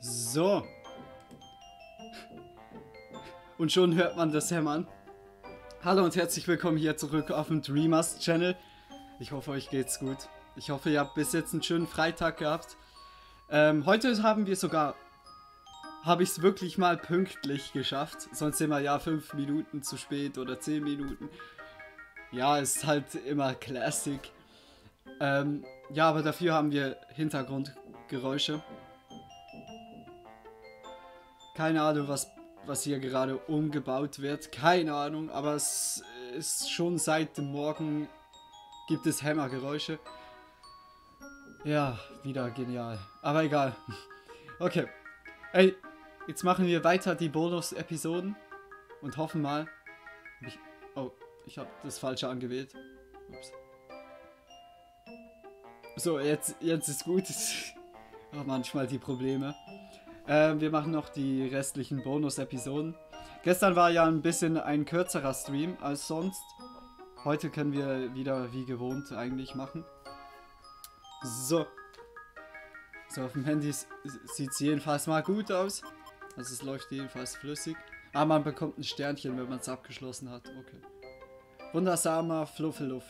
So. Und schon hört man das Hämmern. Hallo und herzlich willkommen hier zurück auf dem Dreamers Channel. Ich hoffe, euch geht's gut. Ich hoffe, ihr habt bis jetzt einen schönen Freitag gehabt. Ähm, heute haben wir sogar, habe ich es wirklich mal pünktlich geschafft. Sonst wir ja fünf Minuten zu spät oder zehn Minuten. Ja, ist halt immer Classic. Ähm, ja, aber dafür haben wir Hintergrundgeräusche. Keine Ahnung, was, was hier gerade umgebaut wird. Keine Ahnung, aber es ist schon seit dem Morgen gibt es Hämmergeräusche. Ja, wieder genial. Aber egal. Okay. Ey, jetzt machen wir weiter die Bonus-Episoden und hoffen mal. Ich, oh, ich habe das falsche angewählt. Ups. So, jetzt, jetzt ist gut. oh, manchmal die Probleme. Ähm, wir machen noch die restlichen Bonus-Episoden. Gestern war ja ein bisschen ein kürzerer Stream als sonst. Heute können wir wieder wie gewohnt eigentlich machen. So. So, auf dem Handy sieht es jedenfalls mal gut aus. Also es läuft jedenfalls flüssig. Ah, man bekommt ein Sternchen, wenn man es abgeschlossen hat. Okay. Wundersamer Fluffeluff.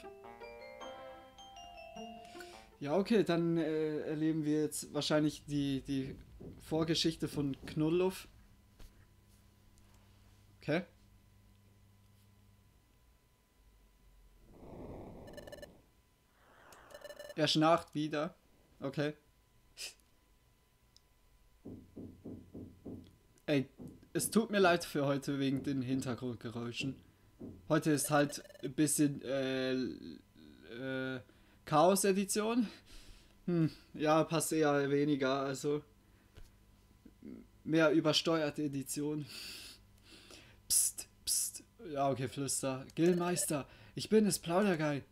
Ja, okay, dann äh, erleben wir jetzt wahrscheinlich die, die Vorgeschichte von Knulluff. Okay. Er schnarcht wieder. Okay. Ey, es tut mir leid für heute wegen den Hintergrundgeräuschen. Heute ist halt ein bisschen äh, äh, Chaos-Edition. Hm, ja, passt eher weniger, also mehr übersteuerte Edition. Psst, psst. Ja, okay, Flüster. Gillmeister, ich bin es, Plaudergeil.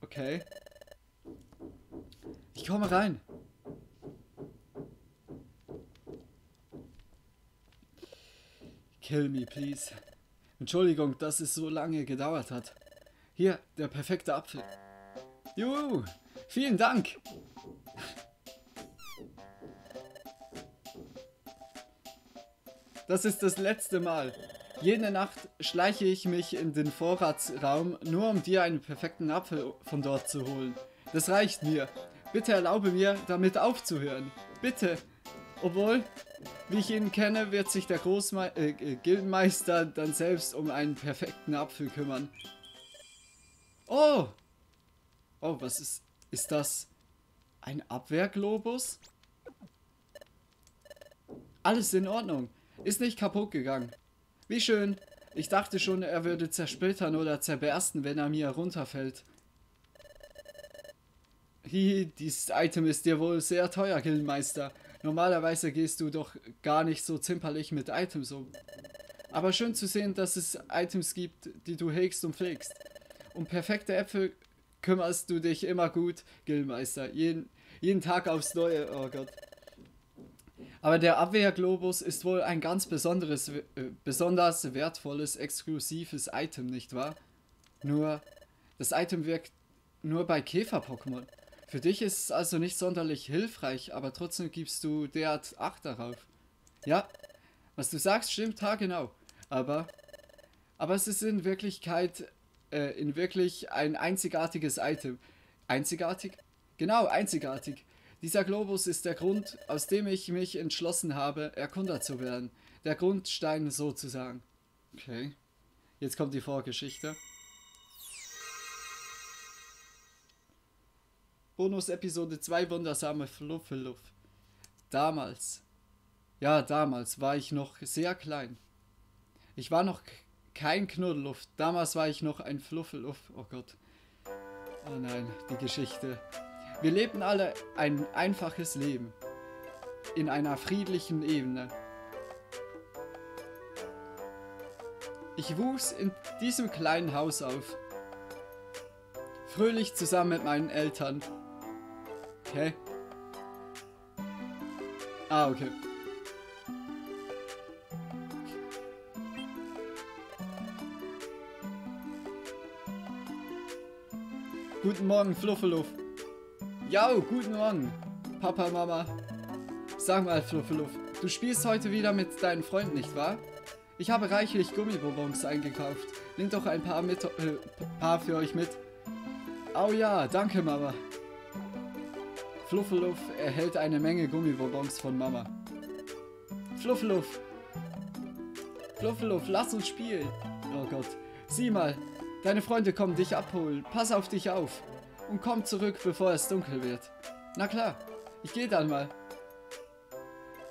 Okay. Ich komme rein. Kill me, please. Entschuldigung, dass es so lange gedauert hat. Hier, der perfekte Apfel. Juhu, vielen Dank. Das ist das letzte Mal. Jede Nacht schleiche ich mich in den Vorratsraum, nur um dir einen perfekten Apfel von dort zu holen. Das reicht mir. Bitte erlaube mir, damit aufzuhören. Bitte. Obwohl, wie ich ihn kenne, wird sich der Großme äh, äh, Gildenmeister dann selbst um einen perfekten Apfel kümmern. Oh, Oh, was ist... Ist das ein Abwehrglobus? Alles in Ordnung. Ist nicht kaputt gegangen. Wie schön. Ich dachte schon, er würde zersplittern oder zerbersten, wenn er mir runterfällt. Hihi, dieses Item ist dir wohl sehr teuer, Gildenmeister. Normalerweise gehst du doch gar nicht so zimperlich mit Items um. Aber schön zu sehen, dass es Items gibt, die du hegst und pflegst. Um perfekte Äpfel kümmerst du dich immer gut, Gilmeister. Jeden, jeden Tag aufs Neue, oh Gott. Aber der Abwehrglobus ist wohl ein ganz besonderes, äh, besonders wertvolles, exklusives Item, nicht wahr? Nur, das Item wirkt nur bei Käfer-Pokémon. Für dich ist es also nicht sonderlich hilfreich, aber trotzdem gibst du derart Acht darauf. Ja, was du sagst, stimmt genau. Aber, aber es ist in Wirklichkeit äh, in wirklich ein einzigartiges Item. Einzigartig? Genau, einzigartig. Dieser Globus ist der Grund, aus dem ich mich entschlossen habe, Erkunder zu werden. Der Grundstein sozusagen. Okay. Jetzt kommt die Vorgeschichte. Bonus-Episode 2 Wundersame Fluffeluff. Damals, ja damals war ich noch sehr klein. Ich war noch kein Knuddelluft. Damals war ich noch ein Fluffeluff. Oh Gott. Oh nein, die Geschichte. Wir lebten alle ein einfaches Leben. In einer friedlichen Ebene. Ich wuchs in diesem kleinen Haus auf. Fröhlich zusammen mit meinen Eltern. Okay. Ah, okay. Guten Morgen, Fluffeluff. Ja, guten Morgen, Papa, Mama. Sag mal, Fluffeluff, du spielst heute wieder mit deinen Freunden, nicht wahr? Ich habe reichlich Gummibonbons eingekauft. Nimm doch ein paar, mit, äh, paar für euch mit. Oh ja, danke Mama. Fluffeluff erhält eine Menge Gummibonbons von Mama. Fluffeluff. Fluffeluff, lass uns spielen. Oh Gott. Sieh mal, deine Freunde kommen dich abholen. Pass auf dich auf. Und komm zurück, bevor es dunkel wird. Na klar, ich gehe dann mal.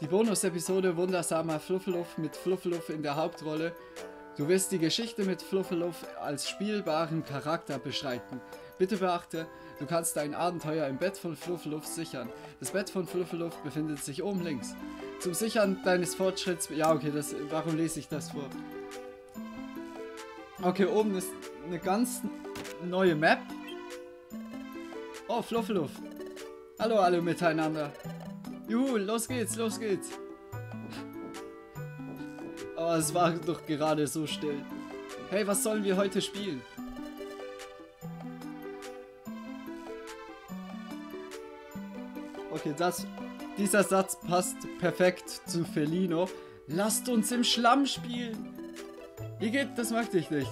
Die Bonus-Episode Wundersamer Fluffeluff mit Fluffeluff in der Hauptrolle. Du wirst die Geschichte mit Fluffeluff als spielbaren Charakter beschreiten. Bitte beachte, du kannst dein Abenteuer im Bett von Fluffeluff sichern. Das Bett von Fluffeluff befindet sich oben links. Zum Sichern deines Fortschritts... Ja, okay, das, warum lese ich das vor? Okay, oben ist eine ganz neue Map. Oh, Fluffeluff. Hallo alle miteinander. Juhu, los geht's, los geht's. Oh, es war doch gerade so still. Hey, was sollen wir heute spielen? Okay, das, dieser Satz passt perfekt zu Felino. Lasst uns im Schlamm spielen. Wie geht, das möchte ich nicht.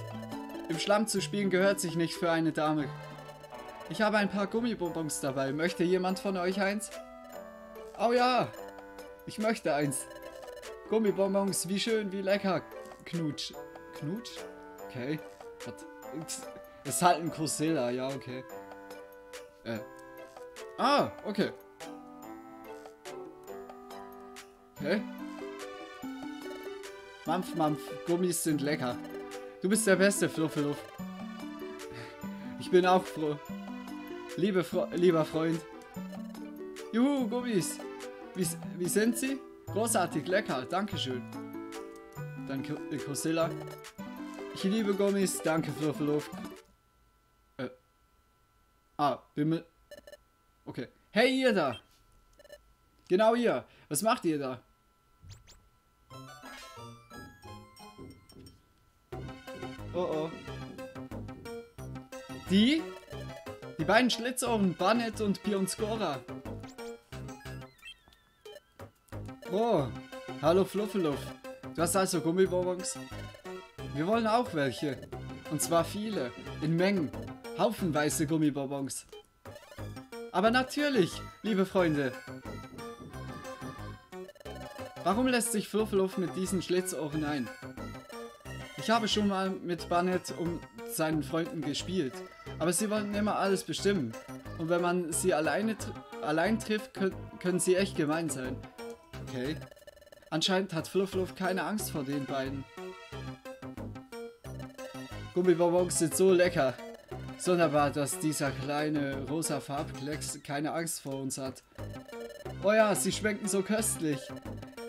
Im Schlamm zu spielen gehört sich nicht für eine Dame. Ich habe ein paar Gummibonbons dabei. Möchte jemand von euch eins? Oh ja, ich möchte eins. Gummibonbons, wie schön, wie lecker. Knutsch. Knutsch? Okay. Es ist halt ein Cosilla, ja, okay. Äh. Ah, okay. Okay. Mampf, Mampf, Gummis sind lecker. Du bist der beste, Fluffeluff. Ich bin auch froh. Liebe Fro lieber Freund. Juhu, Gummis. Wie, wie sind sie? Großartig, lecker, dankeschön. Danke, Cosilla. Ich liebe Gummis, danke Fluffeluff. Äh. Ah, Bimmel. Okay. Hey, ihr da! Genau ihr! Was macht ihr da? Oh oh. Die? Die beiden Schlitzohren, Barnett und Pionskora. Oh, hallo Fluffeluff. Du hast also Gummibonbons? Wir wollen auch welche. Und zwar viele. In Mengen. Haufenweise Gummibonbons. Aber natürlich, liebe Freunde. Warum lässt sich Fluffeluff mit diesen Schlitzohren ein? Ich habe schon mal mit Barnett und seinen Freunden gespielt. Aber sie wollten immer alles bestimmen. Und wenn man sie alleine tr allein trifft, können, können sie echt gemein sein. Okay. Anscheinend hat Fluffluff keine Angst vor den beiden. Gummibonbons sind so lecker. Sonderbar, dass dieser kleine rosa Farbklecks keine Angst vor uns hat. Oh ja, sie schmecken so köstlich.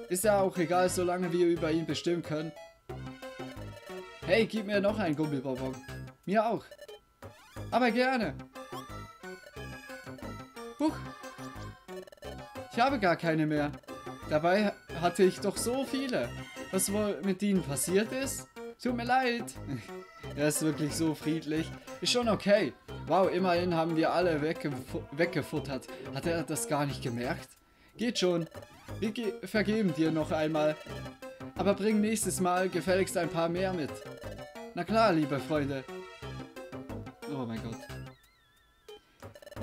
Ist ja auch egal, solange wir über ihn bestimmen können. Hey, gib mir noch ein Gummibonbon. Mir auch. Aber gerne. Huch. Ich habe gar keine mehr. Dabei hatte ich doch so viele. Was wohl mit ihnen passiert ist? Tut mir leid. er ist wirklich so friedlich. Ist schon okay. Wow, immerhin haben wir alle wegge weggefuttert. Hat er das gar nicht gemerkt? Geht schon. Wir vergeben dir noch einmal. Aber bring nächstes Mal gefälligst ein paar mehr mit. Na klar, liebe Freunde.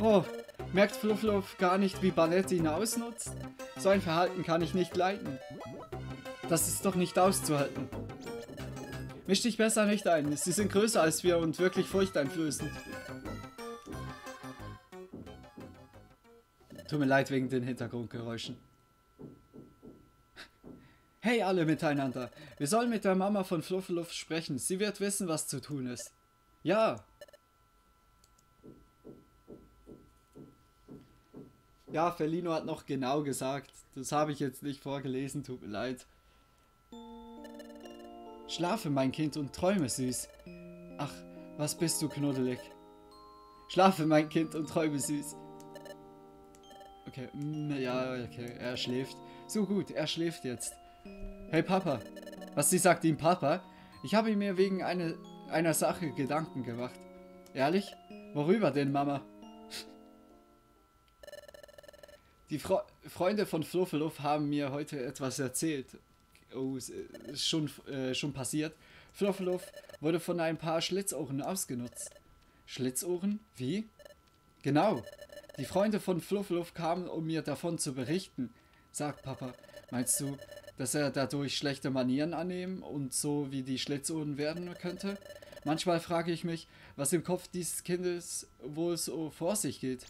Oh, merkt Fluffluff gar nicht, wie Banetti ihn ausnutzt? So ein Verhalten kann ich nicht leiten. Das ist doch nicht auszuhalten. Misch dich besser nicht ein. Sie sind größer als wir und wirklich furchteinflößend. Tut mir leid wegen den Hintergrundgeräuschen. Hey alle miteinander. Wir sollen mit der Mama von Fluffeluff sprechen. Sie wird wissen, was zu tun ist. Ja. Ja, Felino hat noch genau gesagt. Das habe ich jetzt nicht vorgelesen, tut mir leid. Schlafe, mein Kind, und träume süß. Ach, was bist du knuddelig. Schlafe, mein Kind, und träume süß. Okay, mm, ja, okay, er schläft. So gut, er schläft jetzt. Hey Papa. Was sie sagt ihm Papa? Ich habe mir wegen eine, einer Sache Gedanken gemacht. Ehrlich? Worüber denn, Mama? Die Fro Freunde von Fluffeluff haben mir heute etwas erzählt. Oh, ist schon, äh, schon passiert. Fluffeluff wurde von ein paar Schlitzohren ausgenutzt. Schlitzohren? Wie? Genau. Die Freunde von Fluffluff kamen, um mir davon zu berichten. Sag, Papa, meinst du, dass er dadurch schlechte Manieren annehmen und so wie die Schlitzohren werden könnte? Manchmal frage ich mich, was im Kopf dieses Kindes wohl so vor sich geht.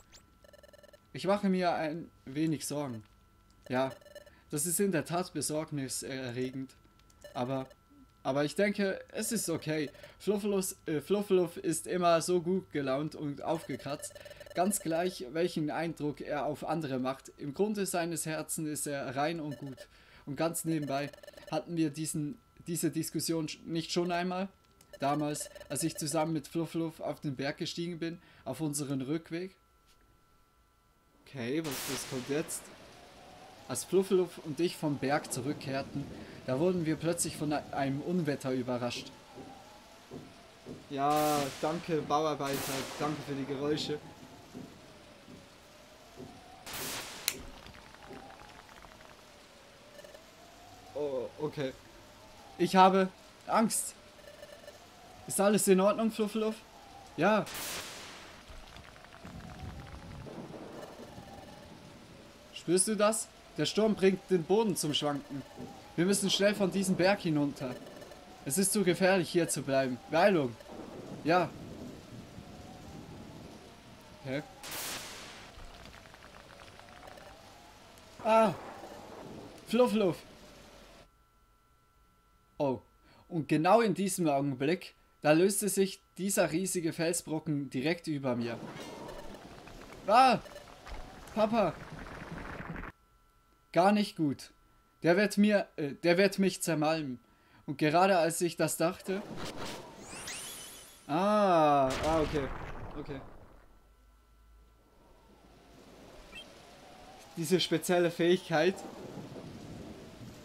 Ich mache mir ein wenig Sorgen. Ja, das ist in der Tat besorgniserregend. Aber, aber ich denke, es ist okay. Fluffluff, äh, Fluffluff ist immer so gut gelaunt und aufgekratzt. Ganz gleich, welchen Eindruck er auf andere macht. Im Grunde seines Herzens ist er rein und gut. Und ganz nebenbei hatten wir diesen, diese Diskussion nicht schon einmal. Damals, als ich zusammen mit Fluffluff auf den Berg gestiegen bin, auf unseren Rückweg. Okay, was, was kommt jetzt? Als Fluffluff und ich vom Berg zurückkehrten, da wurden wir plötzlich von einem Unwetter überrascht. Ja, danke Bauarbeiter, danke für die Geräusche. Oh, okay. Ich habe Angst. Ist alles in Ordnung, Fluffluff? Ja. Spürst du das? Der Sturm bringt den Boden zum Schwanken. Wir müssen schnell von diesem Berg hinunter. Es ist zu gefährlich, hier zu bleiben. Beeilung. Ja. Hä? Ah. Fluffluff. Oh. Und genau in diesem Augenblick, da löste sich dieser riesige Felsbrocken direkt über mir. Ah! Papa! Gar nicht gut. Der wird mir, äh, der wird mich zermalmen. Und gerade als ich das dachte... Ah, ah, okay. Okay. Diese spezielle Fähigkeit.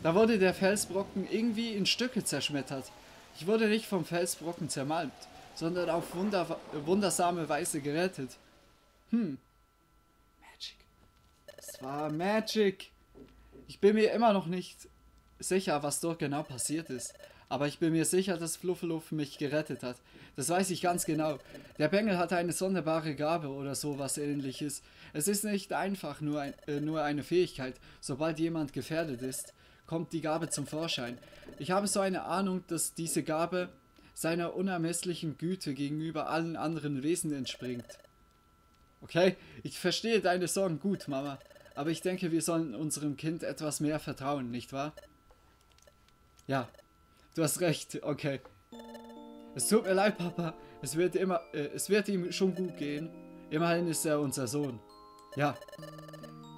Da wurde der Felsbrocken irgendwie in Stücke zerschmettert. Ich wurde nicht vom Felsbrocken zermalmt, sondern auf wunder wundersame Weise gerettet. Hm. Magic. Es war Magic. Ich bin mir immer noch nicht sicher, was dort genau passiert ist. Aber ich bin mir sicher, dass Fluffeluff mich gerettet hat. Das weiß ich ganz genau. Der Bengel hat eine sonderbare Gabe oder sowas ähnliches. Es ist nicht einfach nur, ein, äh, nur eine Fähigkeit. Sobald jemand gefährdet ist, kommt die Gabe zum Vorschein. Ich habe so eine Ahnung, dass diese Gabe seiner unermesslichen Güte gegenüber allen anderen Wesen entspringt. Okay, ich verstehe deine Sorgen gut, Mama. Aber ich denke, wir sollen unserem Kind etwas mehr vertrauen, nicht wahr? Ja, du hast recht, okay. Es tut mir leid, Papa. Es wird immer, äh, es wird ihm schon gut gehen. Immerhin ist er unser Sohn. Ja,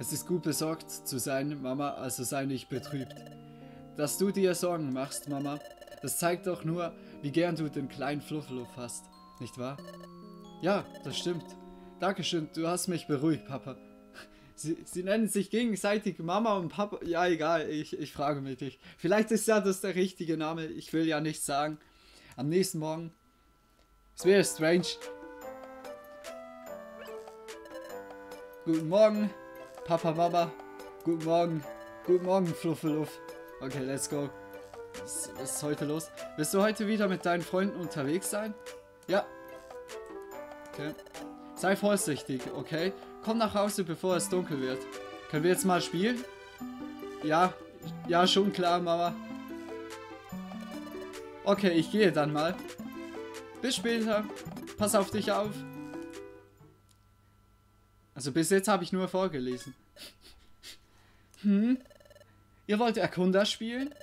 es ist gut besorgt zu sein, Mama, also sei nicht betrübt. Dass du dir Sorgen machst, Mama, das zeigt doch nur, wie gern du den kleinen Fluffluff hast, nicht wahr? Ja, das stimmt. Dankeschön, du hast mich beruhigt, Papa. Sie, sie nennen sich gegenseitig Mama und Papa. Ja, egal, ich, ich frage mich nicht. Vielleicht ist ja das der richtige Name. Ich will ja nichts sagen. Am nächsten Morgen. Es wäre strange. Guten Morgen. Papa, Mama, guten Morgen. Guten Morgen, Fluffeluff. Okay, let's go. Was, was ist heute los? Willst du heute wieder mit deinen Freunden unterwegs sein? Ja. Okay. Sei vorsichtig, okay? Komm nach Hause, bevor es dunkel wird. Können wir jetzt mal spielen? Ja. Ja, schon klar, Mama. Okay, ich gehe dann mal. Bis später. Pass auf dich auf. Also bis jetzt habe ich nur vorgelesen. Hm? Ihr wollt Erkunder spielen?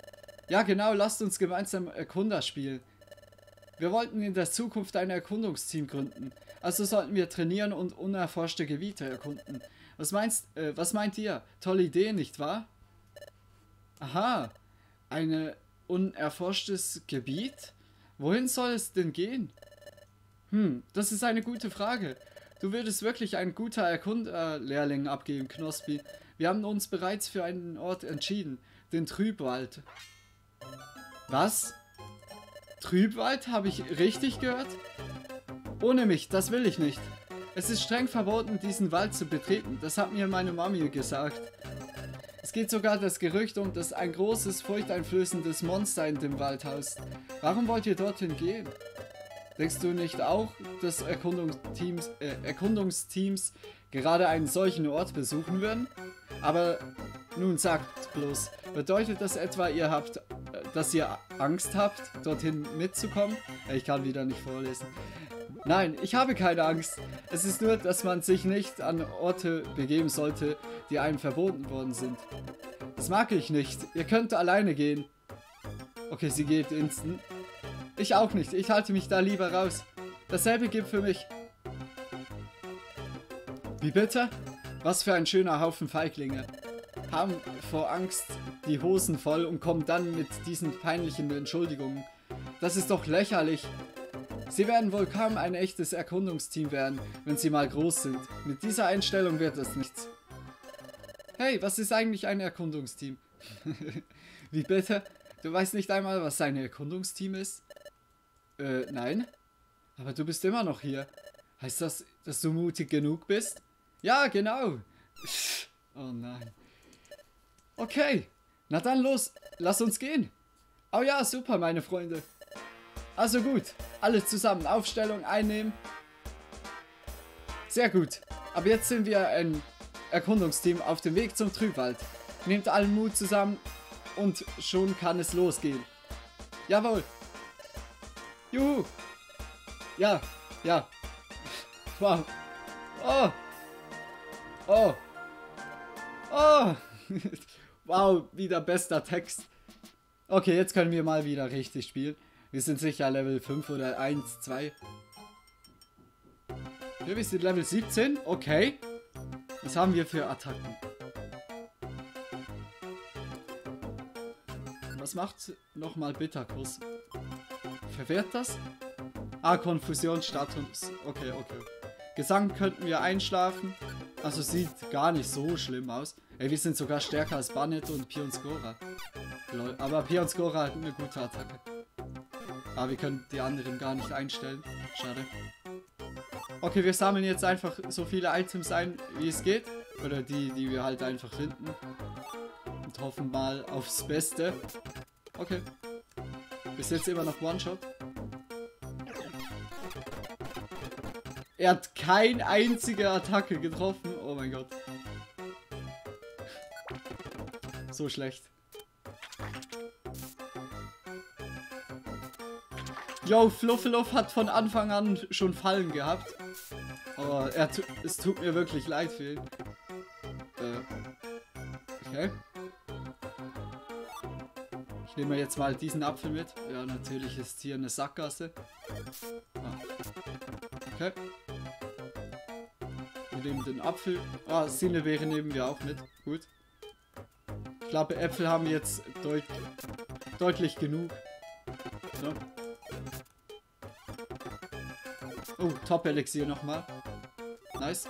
Ja genau, lasst uns gemeinsam Erkunder spielen. Wir wollten in der Zukunft ein Erkundungsteam gründen. Also sollten wir trainieren und unerforschte Gebiete erkunden. Was meinst, äh, was meint ihr? Tolle Idee, nicht wahr? Aha, ein unerforschtes Gebiet? Wohin soll es denn gehen? Hm, das ist eine gute Frage. Du würdest wirklich ein guter Erkunderlehrling abgeben, Knospi. Wir haben uns bereits für einen Ort entschieden. Den Trübwald. Was? Trübwald? Habe ich richtig gehört? Ohne mich, das will ich nicht. Es ist streng verboten, diesen Wald zu betreten. Das hat mir meine Mami gesagt. Es geht sogar das Gerücht um, dass ein großes, furchteinflößendes Monster in dem Wald haust. Warum wollt ihr dorthin gehen? Denkst du nicht auch, dass Erkundungsteams, äh, Erkundungsteams gerade einen solchen Ort besuchen würden? Aber nun sagt bloß, bedeutet das etwa, ihr habt, dass ihr Angst habt, dorthin mitzukommen? Ich kann wieder nicht vorlesen. Nein, ich habe keine Angst. Es ist nur, dass man sich nicht an Orte begeben sollte, die einem verboten worden sind. Das mag ich nicht. Ihr könnt alleine gehen. Okay, sie geht instant. Ich auch nicht. Ich halte mich da lieber raus. Dasselbe gilt für mich. Wie bitte? Was für ein schöner Haufen Feiglinge. Haben vor Angst die Hosen voll und kommen dann mit diesen peinlichen Entschuldigungen. Das ist doch lächerlich. Sie werden wohl kaum ein echtes Erkundungsteam werden, wenn sie mal groß sind. Mit dieser Einstellung wird es nichts. Hey, was ist eigentlich ein Erkundungsteam? Wie bitte? Du weißt nicht einmal, was ein Erkundungsteam ist? Äh, nein. Aber du bist immer noch hier. Heißt das, dass du mutig genug bist? Ja, genau. Oh nein. Okay. Na dann los. Lass uns gehen. Oh ja, super, meine Freunde. Also gut, alle zusammen Aufstellung einnehmen. Sehr gut. Aber jetzt sind wir ein Erkundungsteam auf dem Weg zum Trübwald. Nehmt allen Mut zusammen und schon kann es losgehen. Jawohl. Juhu. Ja, ja. Wow. Oh. Oh. Oh. wow, wieder bester Text. Okay, jetzt können wir mal wieder richtig spielen. Wir sind sicher Level 5 oder 1, 2. Ja, wir sind Level 17. Okay. Was haben wir für Attacken? Was macht nochmal Bitterkuss? Verwehrt das? Ah, Konfusionsstatus. Okay, okay. Gesang könnten wir einschlafen. Also sieht gar nicht so schlimm aus. Ey, wir sind sogar stärker als Banet und Pion Skora. Lol. Aber Pion Skora hat eine gute Attacke. Aber wir können die anderen gar nicht einstellen. Schade. Okay, wir sammeln jetzt einfach so viele Items ein, wie es geht. Oder die, die wir halt einfach finden. Und hoffen mal aufs Beste. Okay. Bis jetzt immer noch One-Shot. Er hat keine einzige Attacke getroffen. Oh mein Gott. So schlecht. Yo, Fluffeluff hat von Anfang an schon Fallen gehabt. Aber er es tut mir wirklich leid für ihn. Äh, okay. Ich nehme jetzt mal diesen Apfel mit. Ja, natürlich ist hier eine Sackgasse. Ah. Okay. Wir nehmen den Apfel. Ah, Sinnebeere nehmen wir auch mit. Gut. Ich glaube, Äpfel haben jetzt deut deutlich genug. So. Oh, Top-Elixier nochmal. Nice.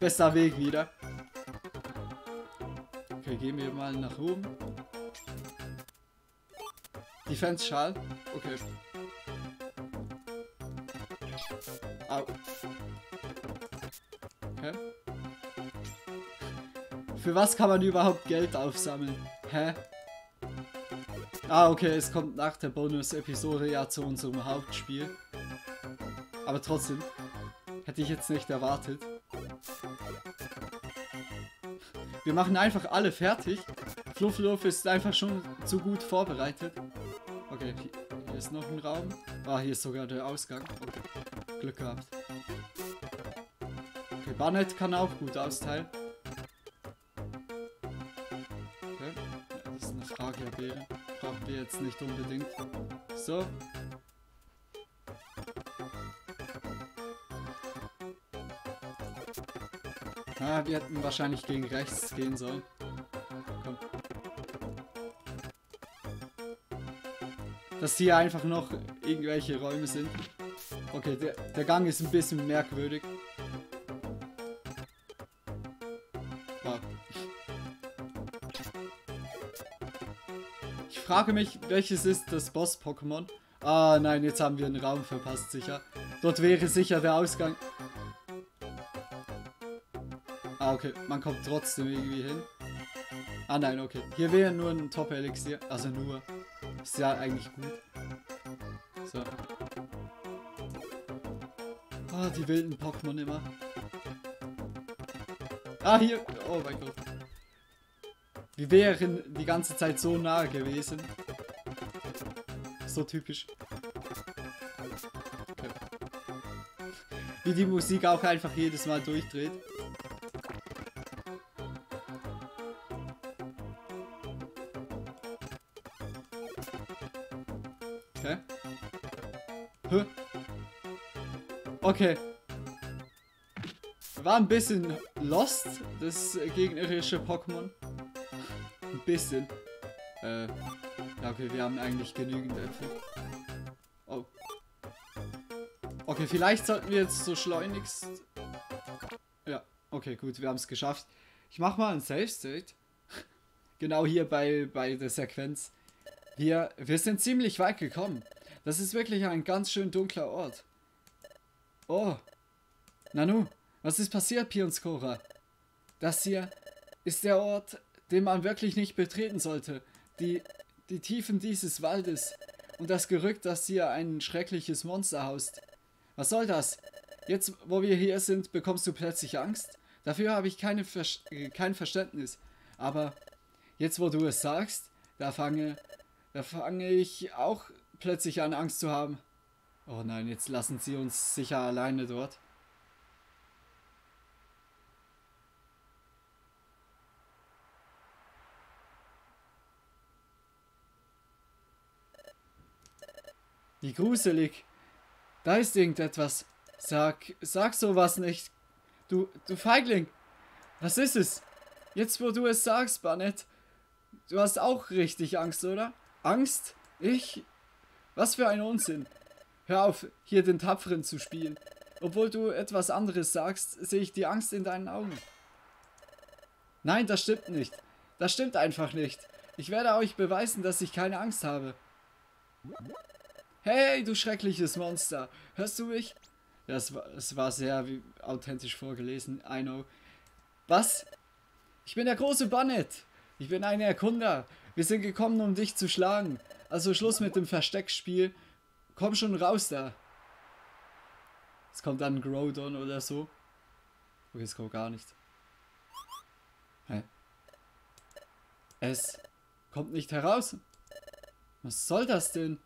Bester Weg wieder. Okay, gehen wir mal nach oben. Defense-Schal. Okay. Für was kann man überhaupt Geld aufsammeln? Hä? Ah, okay, es kommt nach der Bonus-Episode ja zu unserem Hauptspiel. Aber trotzdem, hätte ich jetzt nicht erwartet. Wir machen einfach alle fertig. Fluffluff ist einfach schon zu gut vorbereitet. Okay, hier ist noch ein Raum. Ah, hier ist sogar der Ausgang. Okay. Glück gehabt. Okay, Barnett kann auch gut austeilen. Beere brauchen wir jetzt nicht unbedingt. So. Ah, wir hätten wahrscheinlich gegen rechts gehen sollen. Komm. Dass hier einfach noch irgendwelche Räume sind. Okay, der, der Gang ist ein bisschen merkwürdig. Frage mich, welches ist das Boss-Pokémon? Ah, nein, jetzt haben wir einen Raum verpasst, sicher. Dort wäre sicher der Ausgang. Ah, okay. Man kommt trotzdem irgendwie hin. Ah, nein, okay. Hier wäre nur ein Top-Elixier. Also nur. Ist ja eigentlich gut. So. Ah, die wilden Pokémon immer. Ah, hier. Oh mein Gott. Wir wären die ganze Zeit so nah gewesen. So typisch. Okay. Wie die Musik auch einfach jedes Mal durchdreht. Okay. Huh. Okay. War ein bisschen lost, das gegnerische Pokémon. Bisschen. Äh. Okay, wir haben eigentlich genügend Äpfel. Oh. Okay, vielleicht sollten wir jetzt so schleunigst... Ja, okay, gut, wir haben es geschafft. Ich mach mal ein Safe State. genau hier bei, bei der Sequenz. Wir, wir sind ziemlich weit gekommen. Das ist wirklich ein ganz schön dunkler Ort. Oh. Nanu, was ist passiert, Pionskora? Das hier ist der Ort, den man wirklich nicht betreten sollte. Die, die Tiefen dieses Waldes und das Gerücht, dass hier ein schreckliches Monster haust. Was soll das? Jetzt, wo wir hier sind, bekommst du plötzlich Angst? Dafür habe ich keine Ver kein Verständnis. Aber jetzt, wo du es sagst, da fange, da fange ich auch plötzlich an, Angst zu haben. Oh nein, jetzt lassen sie uns sicher alleine dort. Wie gruselig. Da ist irgendetwas. Sag, sag sowas nicht. Du, du Feigling. Was ist es? Jetzt, wo du es sagst, Barnett. Du hast auch richtig Angst, oder? Angst? Ich? Was für ein Unsinn. Hör auf, hier den Tapferen zu spielen. Obwohl du etwas anderes sagst, sehe ich die Angst in deinen Augen. Nein, das stimmt nicht. Das stimmt einfach nicht. Ich werde euch beweisen, dass ich keine Angst habe. Hey, du schreckliches Monster. Hörst du mich? Das war, das war sehr wie, authentisch vorgelesen. I know. Was? Ich bin der große Bonnet. Ich bin ein Erkunder. Wir sind gekommen, um dich zu schlagen. Also Schluss mit dem Versteckspiel. Komm schon raus da. Es kommt dann Groudon oder so. Okay, es kommt gar nicht. Hä? Es kommt nicht heraus. Was soll das denn?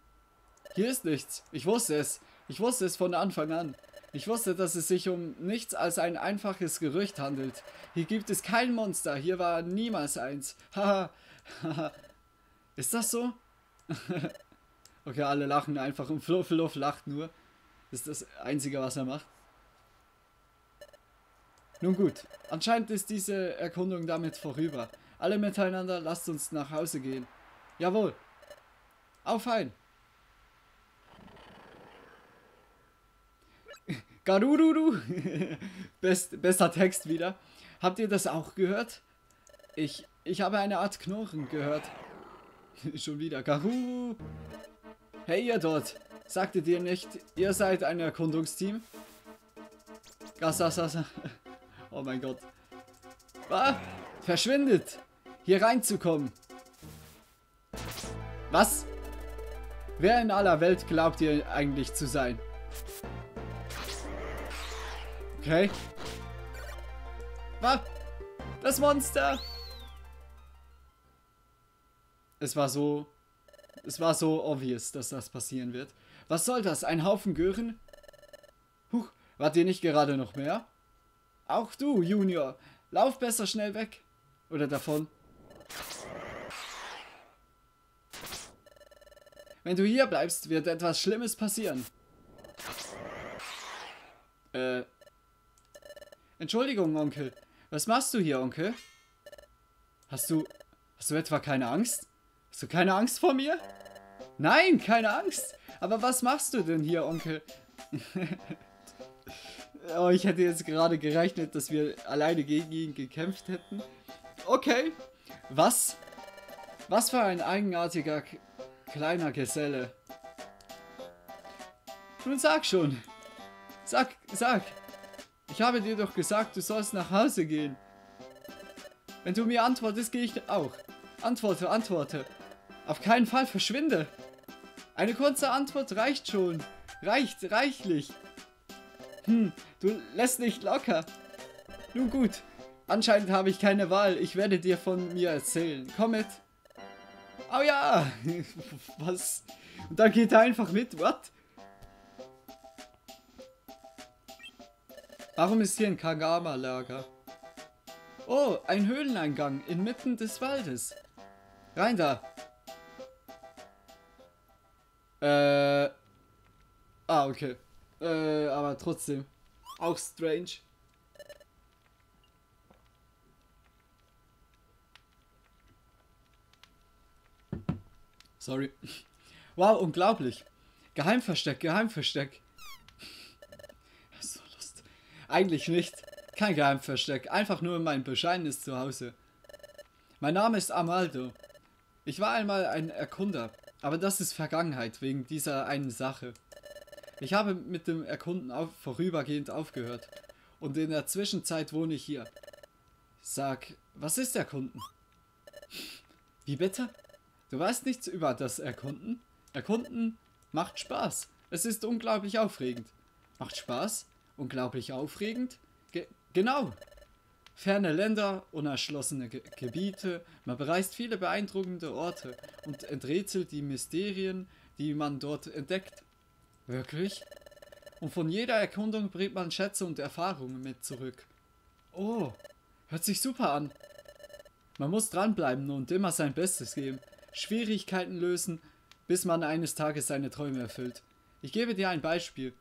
Hier ist nichts. Ich wusste es. Ich wusste es von Anfang an. Ich wusste, dass es sich um nichts als ein einfaches Gerücht handelt. Hier gibt es kein Monster. Hier war niemals eins. Haha. ist das so? okay, alle lachen einfach und Fluffluff lacht nur. Das ist das Einzige, was er macht. Nun gut, anscheinend ist diese Erkundung damit vorüber. Alle miteinander, lasst uns nach Hause gehen. Jawohl. Auf ein. Garururu. Best, bester Text wieder. Habt ihr das auch gehört? Ich, ich habe eine Art Knurren gehört. Schon wieder. Garuru. Hey, ihr dort. Sagtet ihr nicht, ihr seid ein Erkundungsteam? Gassasasa. Oh mein Gott. Ah, verschwindet. Hier reinzukommen. Was? Wer in aller Welt glaubt ihr eigentlich zu sein? Okay. Was? Das Monster! Es war so... Es war so obvious, dass das passieren wird. Was soll das? Ein Haufen Gören? Huch, wart ihr nicht gerade noch mehr? Auch du, Junior. Lauf besser schnell weg. Oder davon. Wenn du hier bleibst, wird etwas Schlimmes passieren. Äh, Entschuldigung, Onkel. Was machst du hier, Onkel? Hast du... Hast du etwa keine Angst? Hast du keine Angst vor mir? Nein, keine Angst. Aber was machst du denn hier, Onkel? oh, ich hätte jetzt gerade gerechnet, dass wir alleine gegen ihn gekämpft hätten. Okay. Was? Was für ein eigenartiger kleiner Geselle. Nun sag schon. Sag, sag. Ich habe dir doch gesagt, du sollst nach Hause gehen. Wenn du mir antwortest, gehe ich auch. Antworte, antworte. Auf keinen Fall verschwinde. Eine kurze Antwort reicht schon. Reicht, reichlich. Hm, du lässt nicht locker. Nun gut. Anscheinend habe ich keine Wahl. Ich werde dir von mir erzählen. Komm mit. Oh ja. Was? Und dann geht er einfach mit. What? Warum ist hier ein Kagama-Lager? Oh, ein Höhleneingang inmitten des Waldes. Rein da. Äh. Ah, okay. Äh, aber trotzdem. Auch strange. Sorry. Wow, unglaublich. Geheimversteck, Geheimversteck. Eigentlich nicht. Kein Geheimversteck. Einfach nur mein bescheidenes Zuhause. Mein Name ist Amaldo. Ich war einmal ein Erkunder. Aber das ist Vergangenheit, wegen dieser einen Sache. Ich habe mit dem Erkunden auf, vorübergehend aufgehört. Und in der Zwischenzeit wohne ich hier. Sag, was ist Erkunden? Wie bitte? Du weißt nichts über das Erkunden? Erkunden macht Spaß. Es ist unglaublich aufregend. Macht Spaß? Unglaublich aufregend? Ge genau. Ferne Länder, unerschlossene Ge Gebiete, man bereist viele beeindruckende Orte und enträtselt die Mysterien, die man dort entdeckt. Wirklich? Und von jeder Erkundung bringt man Schätze und Erfahrungen mit zurück. Oh, hört sich super an. Man muss dranbleiben und immer sein Bestes geben. Schwierigkeiten lösen, bis man eines Tages seine Träume erfüllt. Ich gebe dir ein Beispiel.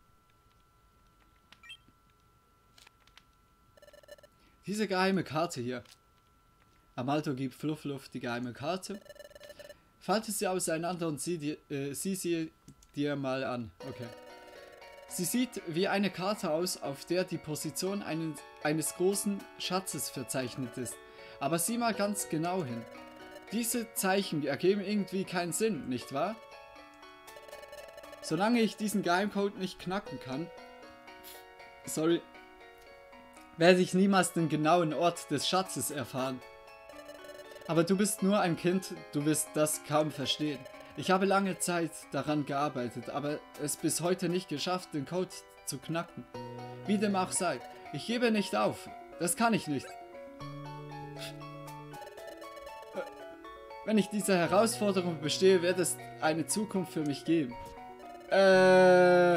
Diese geheime Karte hier. Amalto gibt Fluffluff die geheime Karte. Falte sie auseinander und sieh, dir, äh, sieh sie dir mal an. Okay. Sie sieht wie eine Karte aus, auf der die Position einen, eines großen Schatzes verzeichnet ist. Aber sieh mal ganz genau hin. Diese Zeichen ergeben irgendwie keinen Sinn, nicht wahr? Solange ich diesen Geheimcode nicht knacken kann, sorry, werde ich niemals den genauen Ort des Schatzes erfahren. Aber du bist nur ein Kind, du wirst das kaum verstehen. Ich habe lange Zeit daran gearbeitet, aber es bis heute nicht geschafft, den Code zu knacken. Wie dem auch sei, ich gebe nicht auf. Das kann ich nicht. Wenn ich diese Herausforderung bestehe, wird es eine Zukunft für mich geben. Äh...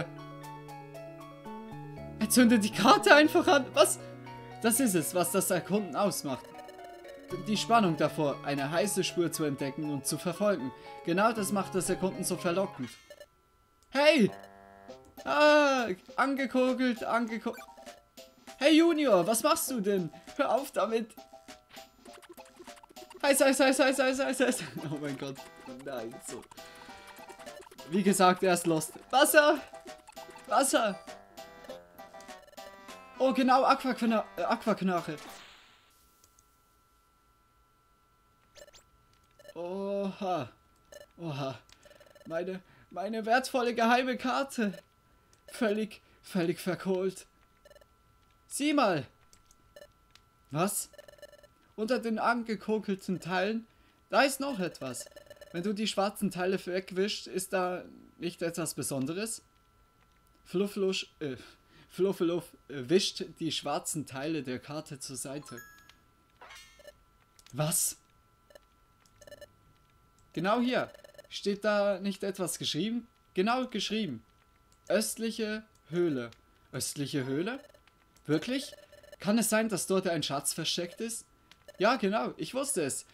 Er zündet die Karte einfach an. Was? Das ist es, was das Erkunden ausmacht. Die Spannung davor, eine heiße Spur zu entdecken und zu verfolgen. Genau das macht das Erkunden so verlockend. Hey! Ah, angekogelt, angekogelt. Hey Junior, was machst du denn? Hör auf damit. Heiß, heiß, heiß, heiß, heiß, heiß, heiß. Oh mein Gott. Nein, so. Wie gesagt, er ist lost. Wasser! Wasser! Oh, genau, Aquakna äh, Aquaknarre. Oha. Oha. Meine, meine wertvolle geheime Karte. Völlig, völlig verkohlt. Sieh mal. Was? Unter den angekokelten Teilen, da ist noch etwas. Wenn du die schwarzen Teile wegwischst, ist da nicht etwas Besonderes? Flufflusch, äh, Fluffeluff äh, wischt die schwarzen Teile der Karte zur Seite. Was? Genau hier. Steht da nicht etwas geschrieben? Genau geschrieben. Östliche Höhle. Östliche Höhle? Wirklich? Kann es sein, dass dort ein Schatz versteckt ist? Ja, genau. Ich wusste es.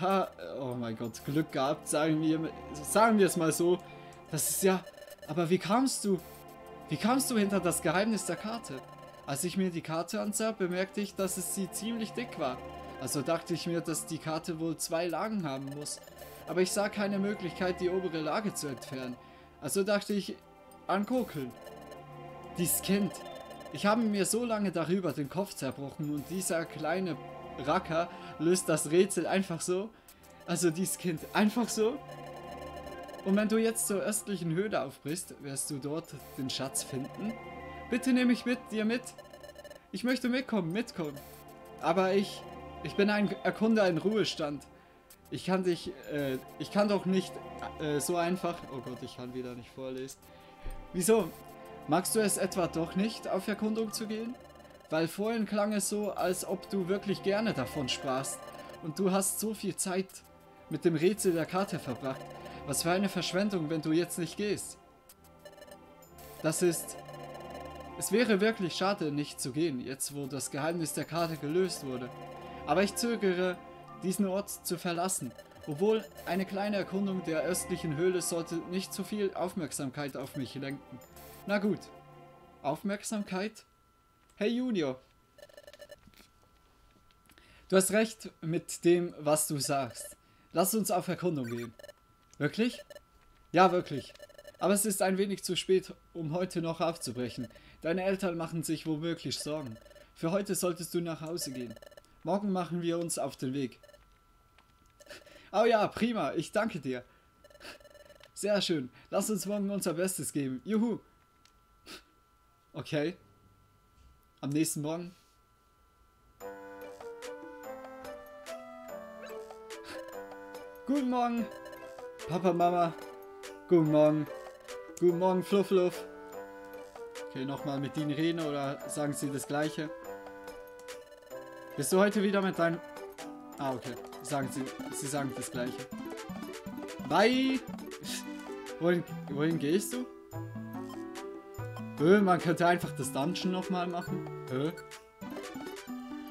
Ha, oh mein Gott, Glück gehabt, sagen wir, sagen wir es mal so. Das ist ja... Aber wie kamst du... Wie kamst du hinter das Geheimnis der Karte? Als ich mir die Karte ansah, bemerkte ich, dass es sie ziemlich dick war. Also dachte ich mir, dass die Karte wohl zwei Lagen haben muss. Aber ich sah keine Möglichkeit, die obere Lage zu entfernen. Also dachte ich an Kokeln. Dies Kind. Ich habe mir so lange darüber den Kopf zerbrochen und dieser kleine Racker löst das Rätsel einfach so. Also dieses Kind einfach so. Und wenn du jetzt zur östlichen Höhle aufbrichst, wirst du dort den Schatz finden. Bitte nehme ich mit dir mit. Ich möchte mitkommen, mitkommen. Aber ich, ich bin ein Erkunder in Ruhestand. Ich kann dich, äh, ich kann doch nicht äh, so einfach... Oh Gott, ich kann wieder nicht vorlesen. Wieso? Magst du es etwa doch nicht, auf Erkundung zu gehen? Weil vorhin klang es so, als ob du wirklich gerne davon sprachst. Und du hast so viel Zeit mit dem Rätsel der Karte verbracht. Was für eine Verschwendung, wenn du jetzt nicht gehst. Das ist... Es wäre wirklich schade, nicht zu gehen, jetzt wo das Geheimnis der Karte gelöst wurde. Aber ich zögere, diesen Ort zu verlassen. Obwohl eine kleine Erkundung der östlichen Höhle sollte nicht zu viel Aufmerksamkeit auf mich lenken. Na gut. Aufmerksamkeit? Hey Junior. Du hast recht mit dem, was du sagst. Lass uns auf Erkundung gehen. Wirklich? Ja, wirklich. Aber es ist ein wenig zu spät, um heute noch aufzubrechen. Deine Eltern machen sich womöglich Sorgen. Für heute solltest du nach Hause gehen. Morgen machen wir uns auf den Weg. Oh ja, prima. Ich danke dir. Sehr schön. Lass uns morgen unser Bestes geben. Juhu. Okay. Am nächsten Morgen. Guten Morgen. Papa, Mama. Guten Morgen. Guten Morgen, Fluff, Fluff. Okay, nochmal mit ihnen reden oder sagen sie das gleiche? Bist du heute wieder mit deinem... Ah, okay. Sagen sie, sie sagen das gleiche. Bye! wohin, wohin gehst du? Hö, man könnte einfach das Dungeon nochmal machen. Hö.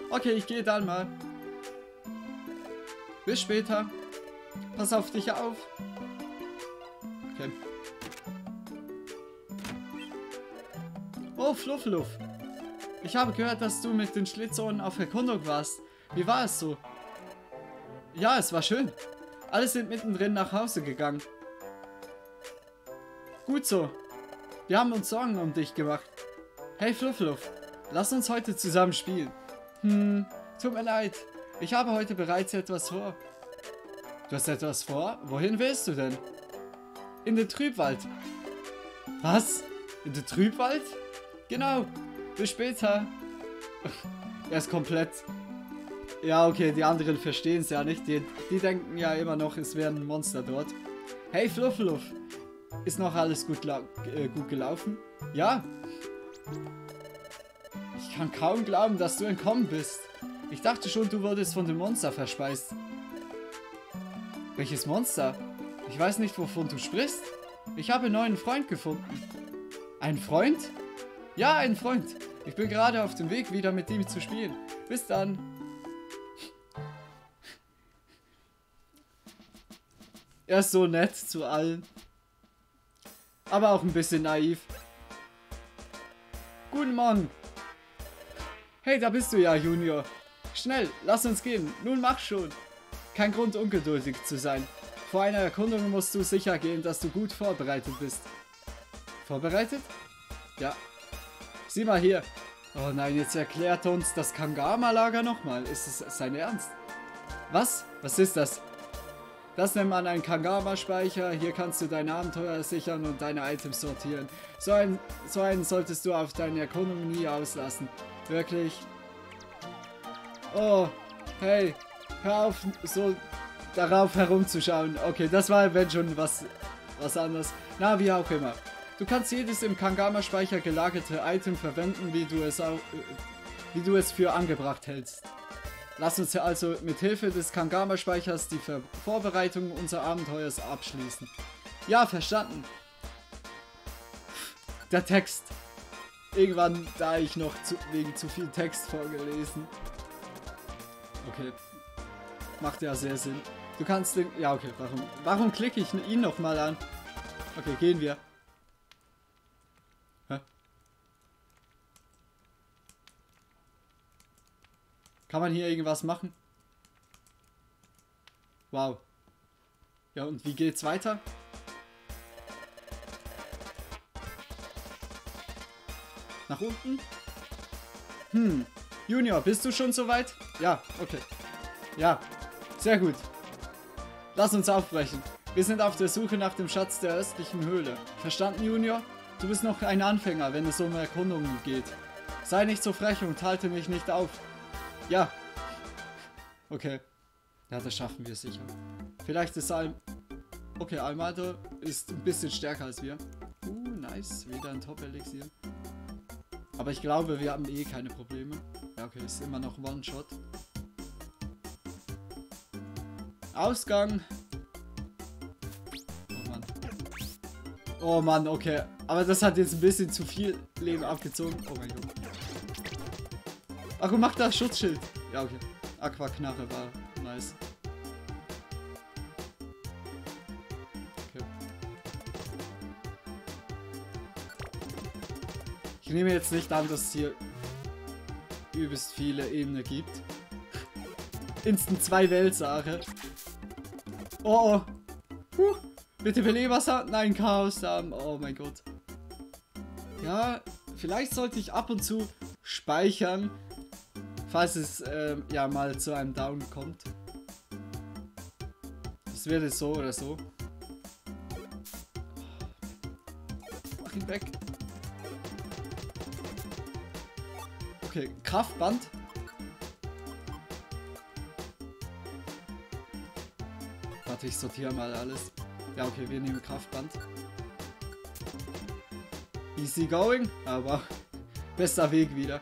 Okay, ich gehe dann mal. Bis später. Pass auf dich auf. Okay. Oh, Fluffluff. Ich habe gehört, dass du mit den Schlitzohren auf Erkundung warst. Wie war es so? Ja, es war schön. Alle sind mittendrin nach Hause gegangen. Gut so. Wir haben uns Sorgen um dich gemacht. Hey Fluffluff, lass uns heute zusammen spielen. Hm, tut mir leid. Ich habe heute bereits etwas vor. Du hast etwas vor? Wohin willst du denn? In den Trübwald. Was? In den Trübwald? Genau. Bis später. er ist komplett... Ja, okay, die anderen verstehen es ja nicht. Die, die denken ja immer noch, es wäre ein Monster dort. Hey, Fluffluff. Ist noch alles gut, äh, gut gelaufen? Ja. Ich kann kaum glauben, dass du entkommen bist. Ich dachte schon, du wurdest von dem Monster verspeist. Welches Monster? Ich weiß nicht, wovon du sprichst. Ich habe einen neuen Freund gefunden. Ein Freund? Ja, ein Freund. Ich bin gerade auf dem Weg, wieder mit ihm zu spielen. Bis dann. Er ist so nett zu allen. Aber auch ein bisschen naiv. Guten Morgen. Hey, da bist du ja, Junior. Schnell, lass uns gehen. Nun mach schon. Kein Grund, ungeduldig zu sein. Vor einer Erkundung musst du sicher gehen, dass du gut vorbereitet bist. Vorbereitet? Ja. Sieh mal hier. Oh nein, jetzt erklärt uns das Kangama-Lager nochmal. Ist es sein Ernst? Was? Was ist das? Das nennt man einen Kangama-Speicher. Hier kannst du deine Abenteuer sichern und deine Items sortieren. So, ein, so einen solltest du auf deine Erkundung nie auslassen. Wirklich. Oh, hey. Hör auf, so darauf herumzuschauen. Okay, das war wenn schon was, was anderes. Na, wie auch immer. Du kannst jedes im Kangama-Speicher gelagerte Item verwenden, wie du es auch, wie du es für angebracht hältst. Lass uns also mit Hilfe des Kangama-Speichers die Vorbereitung unseres Abenteuers abschließen. Ja, verstanden. Der Text. Irgendwann da ich noch zu, wegen zu viel Text vorgelesen. Okay. Macht ja sehr Sinn. Du kannst den... Ja, okay. Warum, warum klicke ich ihn nochmal an? Okay, gehen wir. Hä? Kann man hier irgendwas machen? Wow. Ja, und wie geht's weiter? Nach unten? Hm. Junior, bist du schon soweit? Ja, okay. Ja, sehr gut. Lass uns aufbrechen. Wir sind auf der Suche nach dem Schatz der östlichen Höhle. Verstanden, Junior? Du bist noch ein Anfänger, wenn es um Erkundungen geht. Sei nicht so frech und halte mich nicht auf. Ja. Okay. Ja, das schaffen wir sicher. Vielleicht ist Alm... Okay, Almado ist ein bisschen stärker als wir. Uh, nice. Wieder ein Top-Elixier. Aber ich glaube, wir haben eh keine Probleme. Ja, okay, ist immer noch One-Shot. Ausgang. Oh Mann. Oh Mann, okay. Aber das hat jetzt ein bisschen zu viel Leben abgezogen. Oh mein Gott. Ach, und macht das Schutzschild. Ja, okay. Aquaknarre war nice. Okay. Ich nehme jetzt nicht an, dass es hier übelst viele Ebenen gibt. Instant zwei Weltsache. Oh, oh. Huh. Bitte Belebersamen. Nein, Chaos-Samen. Oh mein Gott. Ja, vielleicht sollte ich ab und zu speichern, falls es äh, ja mal zu einem Down kommt. Das wird es so oder so. Mach ihn weg. Okay, Kraftband. Warte, ich sortiere mal alles. Ja, okay, wir nehmen Kraftband. Easy going, aber bester Weg wieder.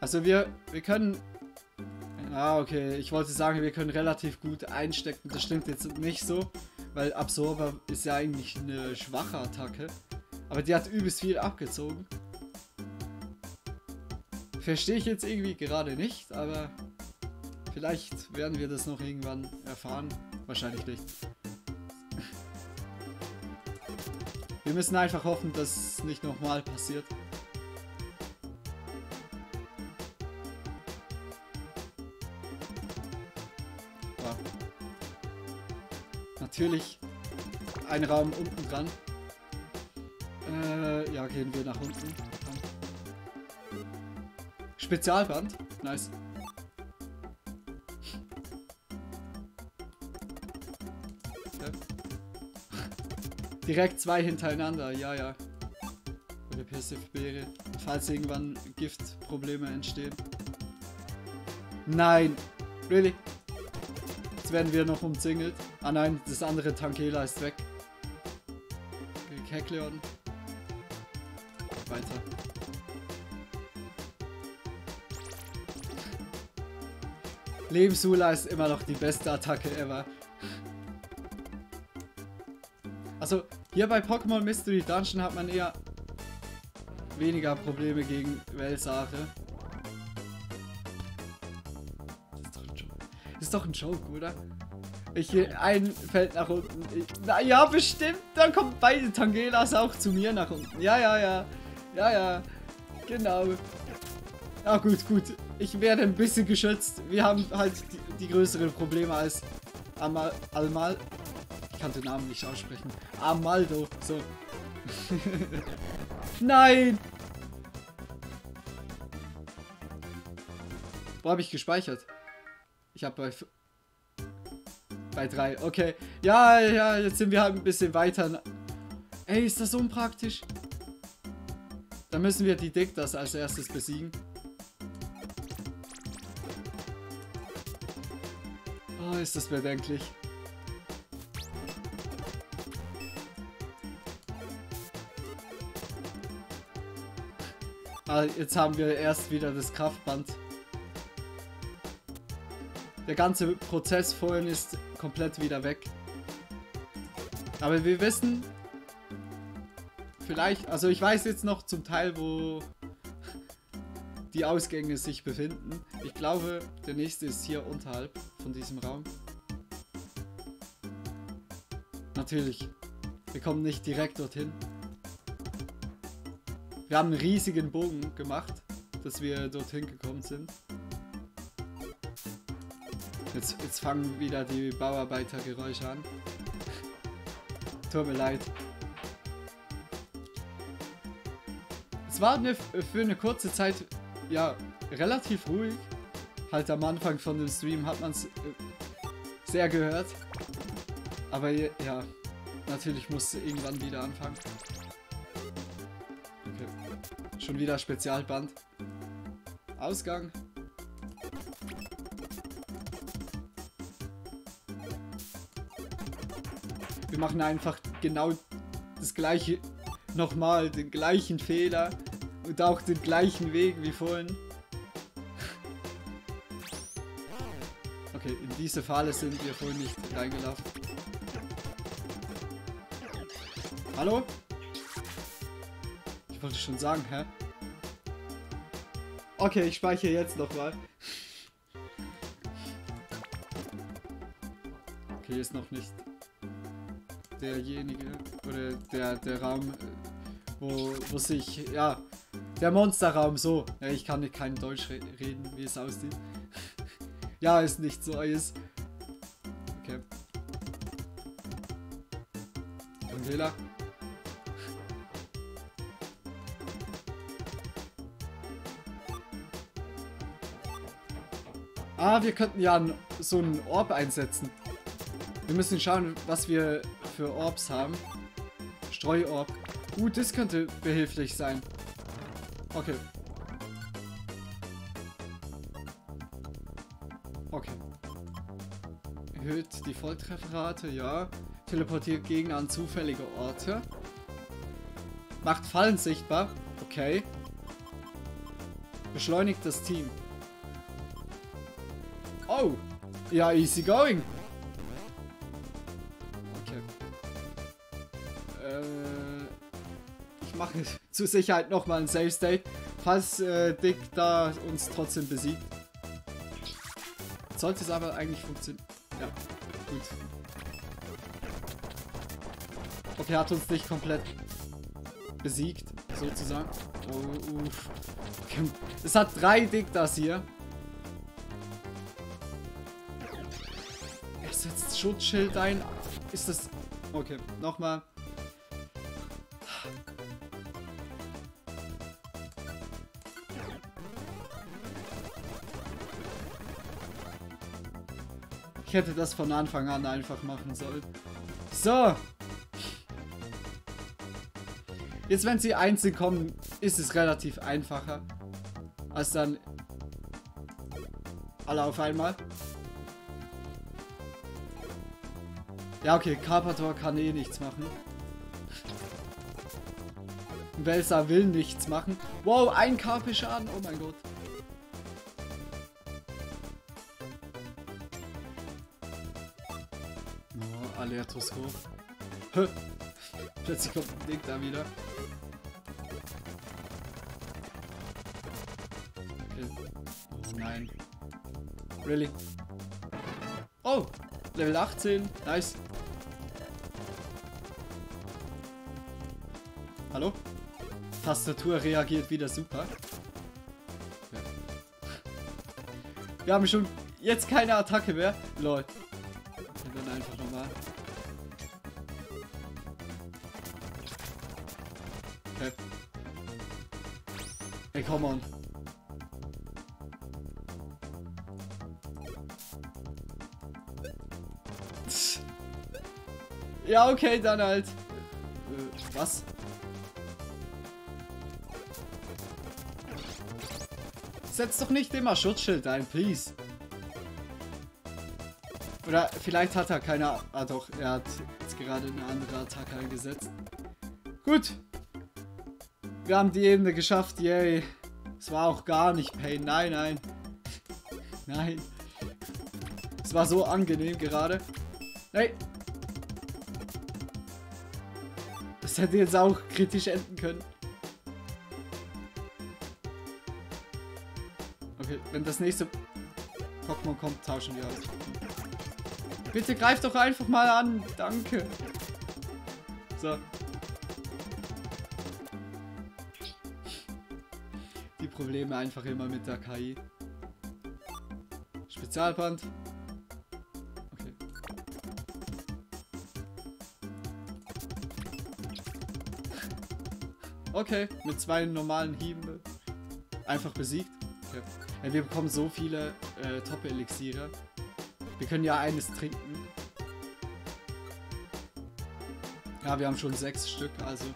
Also wir, wir können... Ah, okay, ich wollte sagen, wir können relativ gut einstecken. Das stimmt jetzt nicht so, weil Absorber ist ja eigentlich eine schwache Attacke. Aber die hat übelst viel abgezogen. Verstehe ich jetzt irgendwie gerade nicht, aber vielleicht werden wir das noch irgendwann erfahren. Wahrscheinlich nicht. Wir müssen einfach hoffen, dass es nicht nochmal passiert. Ja. Natürlich ein Raum unten dran. Äh, ja, gehen wir nach unten. Spezialband. Nice. Direkt zwei hintereinander, ja, ja. Oder Persifbeere. Falls irgendwann Giftprobleme entstehen. Nein! Really? Jetzt werden wir noch umzingelt. Ah nein, das andere Tankela ist weg. Kekleon. Weiter. Lebensula ist immer noch die beste Attacke ever. Also, hier bei Pokémon Mystery Dungeon hat man eher weniger Probleme gegen Welsare. Das ist doch ein Joke. Das ist doch ein Joke, oder? Ich gehe ein Feld nach unten. Ich, na ja, bestimmt. Dann kommen beide Tangelas auch zu mir nach unten. Ja, ja, ja. Ja, ja. Genau. Ja, gut, gut. Ich werde ein bisschen geschützt. Wir haben halt die, die größeren Probleme als Amal, Almal. Ich kann den Namen nicht aussprechen. Amaldo. So. Nein! Wo habe ich gespeichert? Ich habe bei... Bei drei. Okay. Ja, ja, jetzt sind wir halt ein bisschen weiter. Ey, ist das unpraktisch? Dann müssen wir die Diktas als erstes besiegen. Oh, ist das bedenklich. Ah, jetzt haben wir erst wieder das Kraftband. Der ganze Prozess vorhin ist komplett wieder weg. Aber wir wissen, vielleicht, also ich weiß jetzt noch zum Teil, wo die Ausgänge sich befinden. Ich glaube, der nächste ist hier unterhalb von diesem Raum. Natürlich, wir kommen nicht direkt dorthin. Wir haben einen riesigen Bogen gemacht, dass wir dorthin gekommen sind. Jetzt, jetzt fangen wieder die Bauarbeitergeräusche an. Tut mir leid. Es war eine, für eine kurze Zeit ja relativ ruhig. Halt am Anfang von dem Stream hat man es äh, sehr gehört. Aber ja, natürlich musste irgendwann wieder anfangen. Okay. Schon wieder Spezialband. Ausgang. Wir machen einfach genau das gleiche nochmal, den gleichen Fehler und auch den gleichen Weg wie vorhin. Okay, in diese Falle sind wir vorhin nicht reingelaufen. Hallo? Ich wollte schon sagen, hä? Okay, ich speichere jetzt nochmal. Okay, ist noch nicht derjenige oder der, der Raum, wo, wo sich, ja, der Monsterraum, so. Ja, ich kann nicht kein Deutsch re reden, wie es aussieht. ja, ist nicht so ist. Okay. Fehler. Ah, wir könnten ja so einen Orb einsetzen. Wir müssen schauen, was wir für Orbs haben. Streuorb. Uh, das könnte behilflich sein. Okay. Okay. Erhöht die Volltrefferrate, ja. Teleportiert Gegner an zufällige Orte. Macht Fallen sichtbar. Okay. Beschleunigt das Team. Oh. Ja, easy going. Zur Sicherheit nochmal ein Save State, falls äh, Dick da uns trotzdem besiegt. Sollte es aber eigentlich funktionieren. Ja, gut. Okay, hat uns nicht komplett besiegt, sozusagen. Oh, uff. Es hat drei Diktas hier. Er setzt Schutzschild ein. Ist das... Okay, nochmal. Hätte das von Anfang an einfach machen sollen. So. Jetzt, wenn sie einzeln kommen, ist es relativ einfacher. Als dann alle auf einmal. Ja, okay, Carpator kann eh nichts machen. Welsa will nichts machen. Wow, ein KP-Schaden. Oh mein Gott. Plötzlich kommt ein Ding da wieder. Oh nein. Really? Oh! Level 18. Nice. Hallo? Tastatur reagiert wieder super. Wir haben schon jetzt keine Attacke mehr. Lol. Ja, okay, dann halt. Äh, was? Setz doch nicht immer Schutzschild ein, please. Oder vielleicht hat er keine... Ah doch, er hat jetzt gerade eine andere Attacke eingesetzt. Gut. Wir haben die Ebene geschafft, yay. Es war auch gar nicht Pain. Nein, nein. Nein. Es war so angenehm gerade. Nein. Hätte jetzt auch kritisch enden können. Okay, wenn das nächste Pokémon kommt, tauschen wir aus. Bitte greif doch einfach mal an. Danke. So. Probleme einfach immer mit der KI. Spezialband. Okay, mit zwei normalen Hieben einfach besiegt. Okay. Ja, wir bekommen so viele äh, Top-Elixiere. Wir können ja eines trinken. Ja, wir haben schon sechs Stück, also.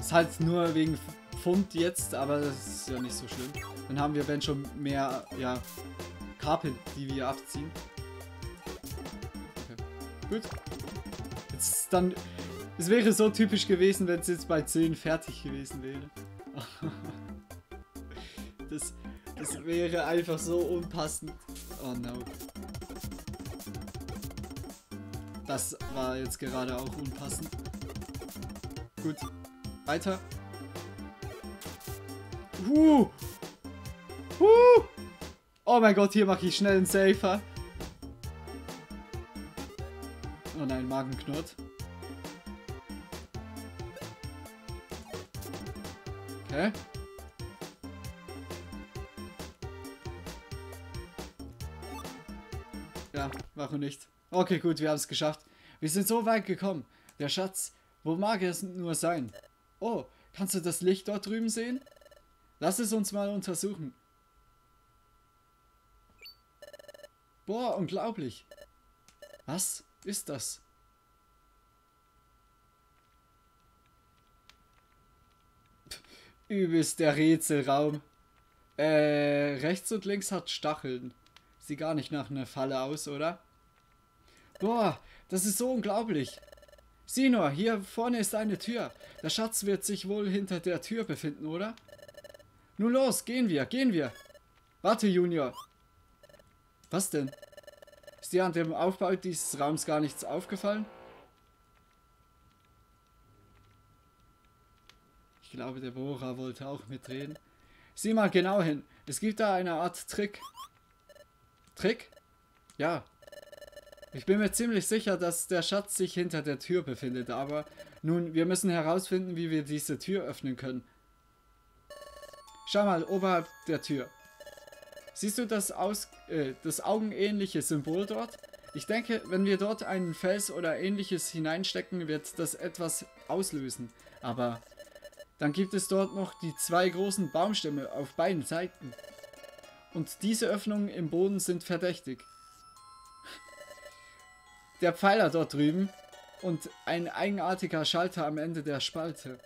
Ist halt nur wegen Pfund jetzt, aber das ist ja nicht so schlimm. Dann haben wir, wenn schon, mehr, ja, Karpel, die wir abziehen. Okay. Gut. Jetzt dann. Es wäre so typisch gewesen, wenn es jetzt bei 10 fertig gewesen wäre. das, das wäre einfach so unpassend. Oh no. Das war jetzt gerade auch unpassend. Gut. Weiter. Huh. Huh. Oh mein Gott, hier mache ich schnell einen Safer. Oh nein, Magenknurrt. Okay. Ja, warum nicht? Okay, gut, wir haben es geschafft. Wir sind so weit gekommen. Der Schatz, wo mag es nur sein? Oh, kannst du das Licht dort drüben sehen? Lass es uns mal untersuchen. Boah, unglaublich. Was ist das? Übelst der Rätselraum. Äh, rechts und links hat Stacheln. Sieht gar nicht nach einer Falle aus, oder? Boah, das ist so unglaublich. Sieh nur, hier vorne ist eine Tür. Der Schatz wird sich wohl hinter der Tür befinden, oder? Nun los, gehen wir, gehen wir. Warte, Junior. Was denn? Ist dir an dem Aufbau dieses Raums gar nichts aufgefallen? Glaube, der Bohrer wollte auch mitreden. Sieh mal genau hin. Es gibt da eine Art Trick. Trick? Ja, ich bin mir ziemlich sicher, dass der Schatz sich hinter der Tür befindet, aber nun, wir müssen herausfinden, wie wir diese Tür öffnen können. Schau mal, oberhalb der Tür. Siehst du das, aus, äh, das augenähnliche Symbol dort? Ich denke, wenn wir dort einen Fels oder ähnliches hineinstecken, wird das etwas auslösen. Aber dann gibt es dort noch die zwei großen Baumstämme auf beiden Seiten. Und diese Öffnungen im Boden sind verdächtig der Pfeiler dort drüben und ein eigenartiger Schalter am Ende der Spalte.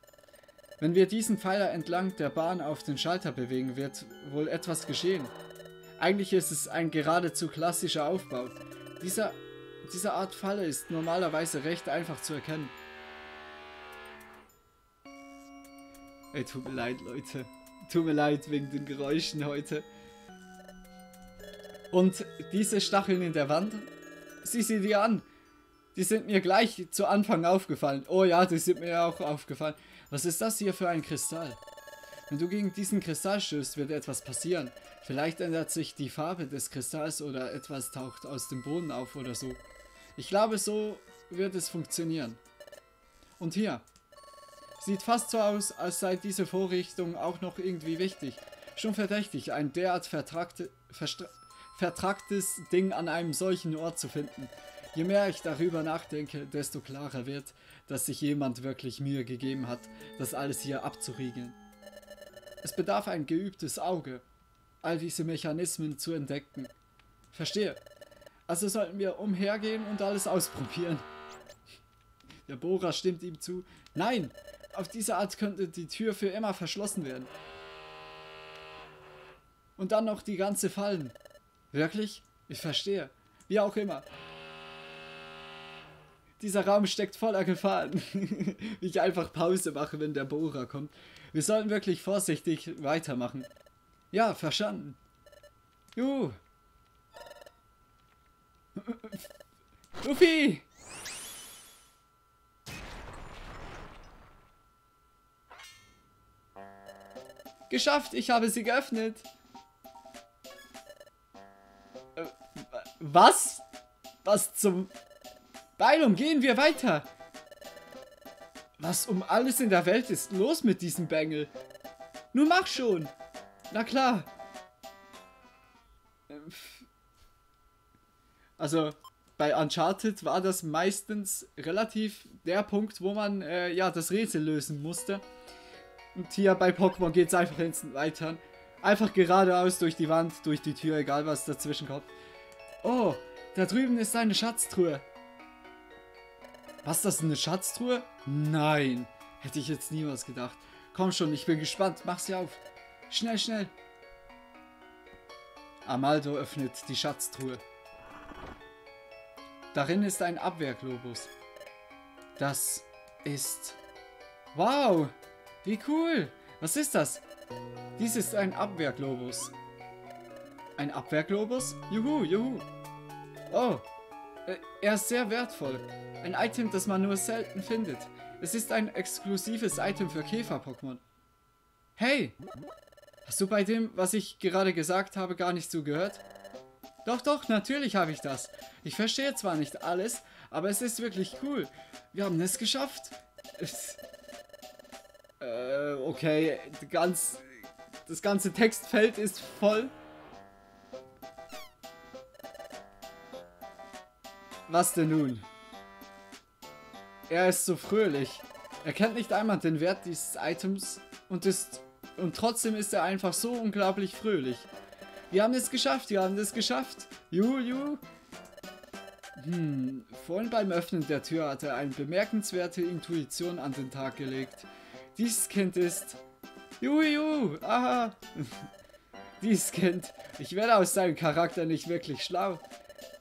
Wenn wir diesen Pfeiler entlang der Bahn auf den Schalter bewegen, wird wohl etwas geschehen. Eigentlich ist es ein geradezu klassischer Aufbau. Dieser, diese Art Falle ist normalerweise recht einfach zu erkennen. Ey, tut mir leid, Leute. Tut mir leid wegen den Geräuschen heute. Und diese Stacheln in der Wand Sieh sie dir an. Die sind mir gleich zu Anfang aufgefallen. Oh ja, die sind mir auch aufgefallen. Was ist das hier für ein Kristall? Wenn du gegen diesen Kristall stößt, wird etwas passieren. Vielleicht ändert sich die Farbe des Kristalls oder etwas taucht aus dem Boden auf oder so. Ich glaube, so wird es funktionieren. Und hier. Sieht fast so aus, als sei diese Vorrichtung auch noch irgendwie wichtig. Schon verdächtig, ein derart vertragte, vertracktes Ding an einem solchen Ort zu finden. Je mehr ich darüber nachdenke, desto klarer wird, dass sich jemand wirklich Mühe gegeben hat, das alles hier abzuriegeln. Es bedarf ein geübtes Auge, all diese Mechanismen zu entdecken. Verstehe. Also sollten wir umhergehen und alles ausprobieren. Der Bohrer stimmt ihm zu. Nein, auf diese Art könnte die Tür für immer verschlossen werden. Und dann noch die ganze Fallen. Wirklich? Ich verstehe. Wie auch immer. Dieser Raum steckt voller Gefahren. Wie ich einfach Pause mache, wenn der Bohrer kommt. Wir sollten wirklich vorsichtig weitermachen. Ja, verstanden. Juhu. Luffy! Geschafft, ich habe sie geöffnet. Was? Was zum... Beilum, gehen wir weiter. Was um alles in der Welt ist los mit diesem Bengel? Nun mach schon. Na klar. Also, bei Uncharted war das meistens relativ der Punkt, wo man äh, ja das Rätsel lösen musste. Und hier bei Pokémon geht es einfach instant weiter. Einfach geradeaus durch die Wand, durch die Tür, egal was dazwischen kommt. Oh, da drüben ist eine Schatztruhe. Was, das ist eine Schatztruhe? Nein, hätte ich jetzt niemals gedacht. Komm schon, ich bin gespannt. Mach sie auf. Schnell, schnell. Amaldo öffnet die Schatztruhe. Darin ist ein Abwehrglobus. Das ist... Wow! Wie cool! Was ist das? Dies ist ein Abwehrglobus. Ein Abwehrglobus? Juhu, juhu. Oh, äh, er ist sehr wertvoll. Ein Item, das man nur selten findet. Es ist ein exklusives Item für Käfer-Pokémon. Hey! Hast du bei dem, was ich gerade gesagt habe, gar nicht zugehört? Doch, doch, natürlich habe ich das. Ich verstehe zwar nicht alles, aber es ist wirklich cool. Wir haben es geschafft. Äh, okay, ganz, das ganze Textfeld ist voll. Was denn nun? Er ist so fröhlich. Er kennt nicht einmal den Wert dieses Items und ist und trotzdem ist er einfach so unglaublich fröhlich. Wir haben es geschafft, wir haben es geschafft. Juhu. Hm, vorhin beim Öffnen der Tür hat er eine bemerkenswerte Intuition an den Tag gelegt. Dieses Kind ist... Juhu, aha. Dieses Kind, ich werde aus seinem Charakter nicht wirklich schlau.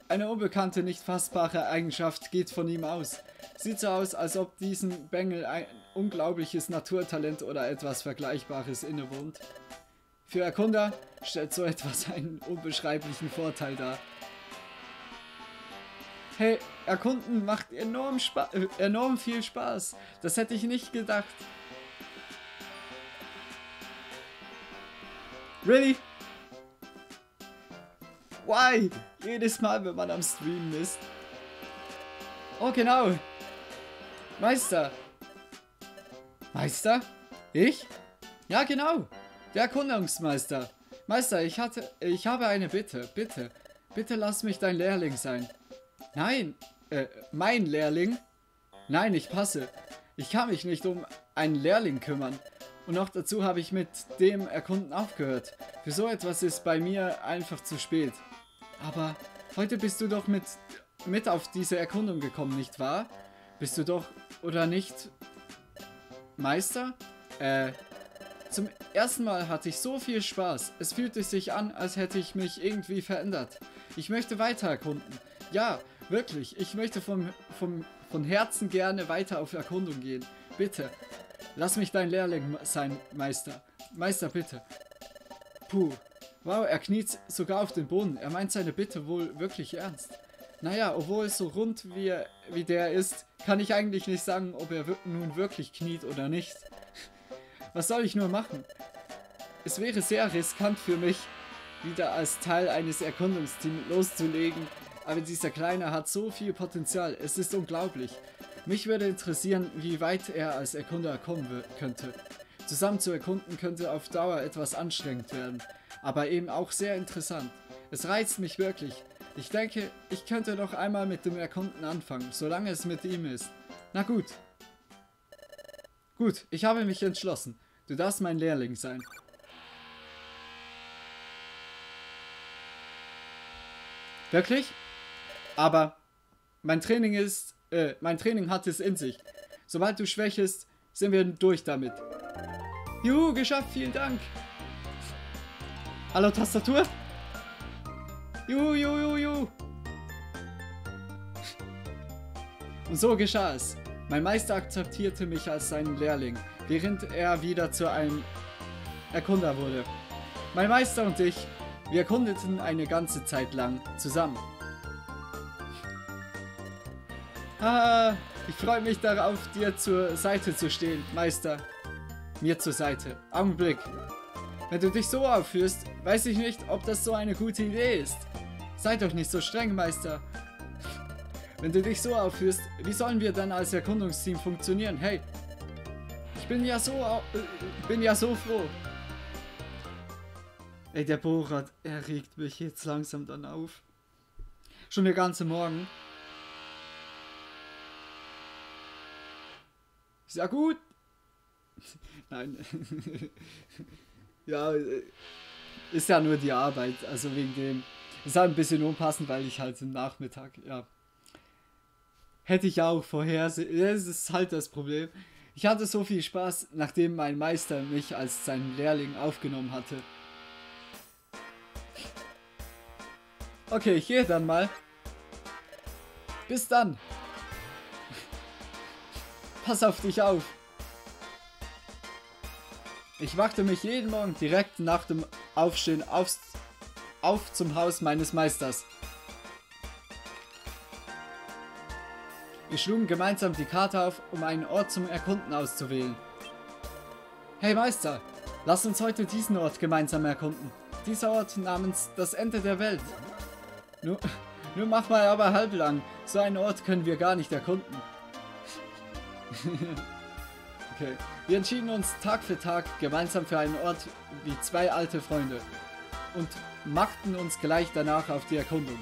Eine unbekannte, nicht fassbare Eigenschaft geht von ihm aus. Sieht so aus, als ob diesem Bengel ein unglaubliches Naturtalent oder etwas Vergleichbares innewohnt. Für Erkunder stellt so etwas einen unbeschreiblichen Vorteil dar. Hey, Erkunden macht enorm, Spa äh, enorm viel Spaß. Das hätte ich nicht gedacht. Really? Why? Jedes Mal, wenn man am Streamen ist. Oh, genau. Meister. Meister? Ich? Ja, genau. Der Erkundungsmeister. Meister, ich hatte, ich habe eine Bitte. Bitte. Bitte lass mich dein Lehrling sein. Nein. Äh, mein Lehrling? Nein, ich passe. Ich kann mich nicht um einen Lehrling kümmern. Und noch dazu habe ich mit dem Erkunden aufgehört. Für so etwas ist bei mir einfach zu spät. Aber heute bist du doch mit, mit auf diese Erkundung gekommen, nicht wahr? Bist du doch, oder nicht, Meister? Äh, zum ersten Mal hatte ich so viel Spaß. Es fühlte sich an, als hätte ich mich irgendwie verändert. Ich möchte weiter erkunden. Ja, wirklich. Ich möchte vom, vom, von Herzen gerne weiter auf Erkundung gehen. Bitte. Lass mich dein Lehrling sein, Meister. Meister, bitte. Puh. Wow, er kniet sogar auf den Boden. Er meint seine Bitte wohl wirklich ernst. Naja, obwohl so rund wie, er, wie der ist, kann ich eigentlich nicht sagen, ob er nun wirklich kniet oder nicht. Was soll ich nur machen? Es wäre sehr riskant für mich, wieder als Teil eines Erkundungsteams loszulegen, aber dieser Kleine hat so viel Potenzial, es ist unglaublich. Mich würde interessieren, wie weit er als Erkunder kommen könnte. Zusammen zu erkunden könnte auf Dauer etwas anstrengend werden, aber eben auch sehr interessant. Es reizt mich wirklich. Ich denke, ich könnte noch einmal mit dem Erkunden anfangen, solange es mit ihm ist. Na gut. Gut, ich habe mich entschlossen. Du darfst mein Lehrling sein. Wirklich? Aber mein Training ist, äh, mein Training hat es in sich. Sobald du schwächest, sind wir durch damit. Juhu, geschafft, vielen Dank. Hallo Tastatur? Juhu, juhu, juhu. Und so geschah es. Mein Meister akzeptierte mich als seinen Lehrling, während er wieder zu einem Erkunder wurde. Mein Meister und ich, wir erkundeten eine ganze Zeit lang zusammen. Ah, ich freue mich darauf, dir zur Seite zu stehen, Meister. Mir zur Seite. Augenblick. Wenn du dich so aufführst, weiß ich nicht, ob das so eine gute Idee ist. Sei doch nicht so streng, Meister. Wenn du dich so aufführst, wie sollen wir dann als Erkundungsteam funktionieren? Hey, ich bin ja so, äh, bin ja so froh. Ey, der Borat, er regt mich jetzt langsam dann auf. Schon der ganze Morgen. Ja gut. Nein. ja, äh, ist ja nur die Arbeit, also wegen dem. Ist halt ein bisschen unpassend, weil ich halt im Nachmittag, ja. Hätte ich auch vorhersehen. Das ist halt das Problem. Ich hatte so viel Spaß, nachdem mein Meister mich als sein Lehrling aufgenommen hatte. Okay, ich gehe dann mal. Bis dann. Pass auf dich auf. Ich wachte mich jeden Morgen direkt nach dem Aufstehen aufs, auf zum Haus meines Meisters. Wir schlugen gemeinsam die Karte auf, um einen Ort zum Erkunden auszuwählen. Hey Meister, lass uns heute diesen Ort gemeinsam erkunden. Dieser Ort namens das Ende der Welt. Nur, nur mach mal aber halblang. So einen Ort können wir gar nicht erkunden. okay. Wir entschieden uns Tag für Tag gemeinsam für einen Ort wie zwei alte Freunde und machten uns gleich danach auf die Erkundung.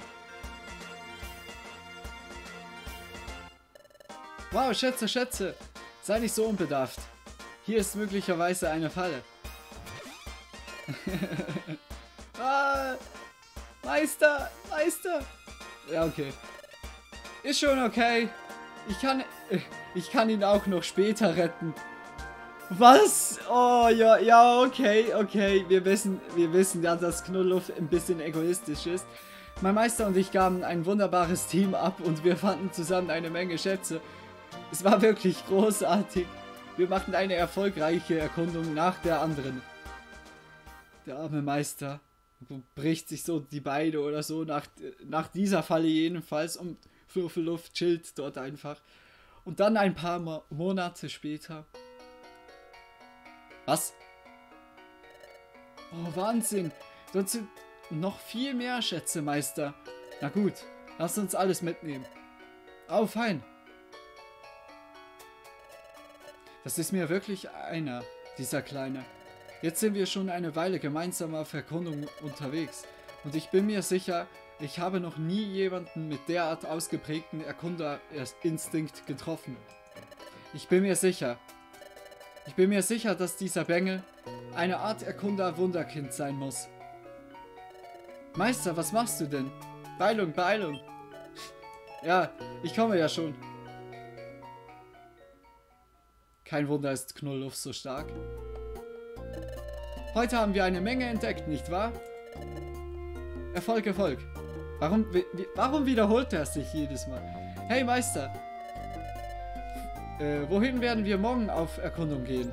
Wow, Schätze, Schätze! Sei nicht so unbedarft. Hier ist möglicherweise eine Falle. ah, Meister, Meister! Ja, okay. Ist schon okay. Ich kann, ich kann ihn auch noch später retten. Was? Oh, ja, ja, okay, okay. Wir wissen, wir wissen ja, dass Knulluff ein bisschen egoistisch ist. Mein Meister und ich gaben ein wunderbares Team ab und wir fanden zusammen eine Menge Schätze. Es war wirklich großartig. Wir machten eine erfolgreiche Erkundung nach der anderen. Der arme Meister bricht sich so die Beine oder so nach, nach dieser Falle jedenfalls und Fluffeluft chillt dort einfach. Und dann ein paar Mo Monate später was? Oh, Wahnsinn. Dort sind noch viel mehr Schätze, Meister. Na gut, lass uns alles mitnehmen. Oh, fein. Das ist mir wirklich einer, dieser Kleine. Jetzt sind wir schon eine Weile gemeinsam auf Erkundung unterwegs. Und ich bin mir sicher, ich habe noch nie jemanden mit derart ausgeprägten Erkunderinstinkt getroffen. Ich bin mir sicher, ich bin mir sicher, dass dieser Bengel eine Art Erkunder-Wunderkind sein muss. Meister, was machst du denn? Beilung, Beilung. ja, ich komme ja schon. Kein Wunder ist Knulluff so stark. Heute haben wir eine Menge entdeckt, nicht wahr? Erfolg, Erfolg. Warum, warum wiederholt er sich jedes Mal? Hey Meister, äh, wohin werden wir morgen auf Erkundung gehen?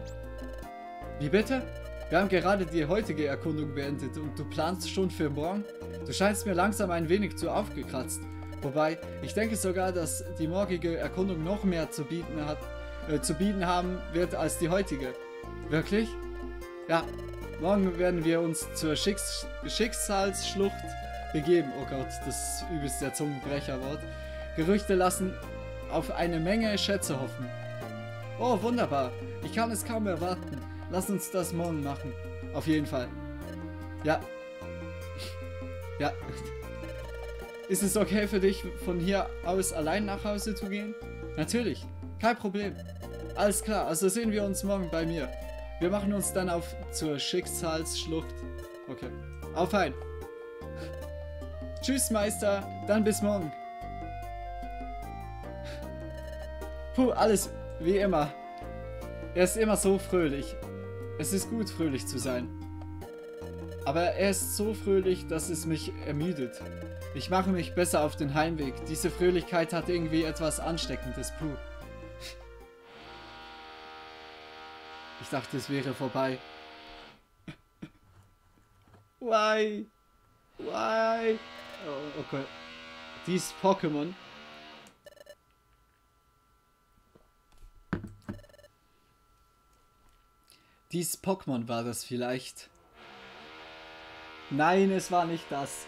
Wie bitte? Wir haben gerade die heutige Erkundung beendet und du planst schon für morgen? Du scheinst mir langsam ein wenig zu aufgekratzt. Wobei, ich denke sogar, dass die morgige Erkundung noch mehr zu bieten, hat, äh, zu bieten haben wird als die heutige. Wirklich? Ja, morgen werden wir uns zur Schicks Schicksalsschlucht begeben. Oh Gott, das ist übelst der Zungenbrecherwort. Gerüchte lassen auf eine Menge Schätze hoffen. Oh, wunderbar. Ich kann es kaum erwarten. Lass uns das morgen machen. Auf jeden Fall. Ja. Ja. Ist es okay für dich, von hier aus allein nach Hause zu gehen? Natürlich. Kein Problem. Alles klar, also sehen wir uns morgen bei mir. Wir machen uns dann auf zur Schicksalsschlucht. Okay. Auf ein. Tschüss, Meister. Dann bis morgen. Puh, alles wie immer. Er ist immer so fröhlich. Es ist gut, fröhlich zu sein. Aber er ist so fröhlich, dass es mich ermüdet. Ich mache mich besser auf den Heimweg. Diese Fröhlichkeit hat irgendwie etwas Ansteckendes. Puh. Ich dachte, es wäre vorbei. Why? Why? Oh, okay. Dies Pokémon Dies Pokémon war das vielleicht. Nein, es war nicht das.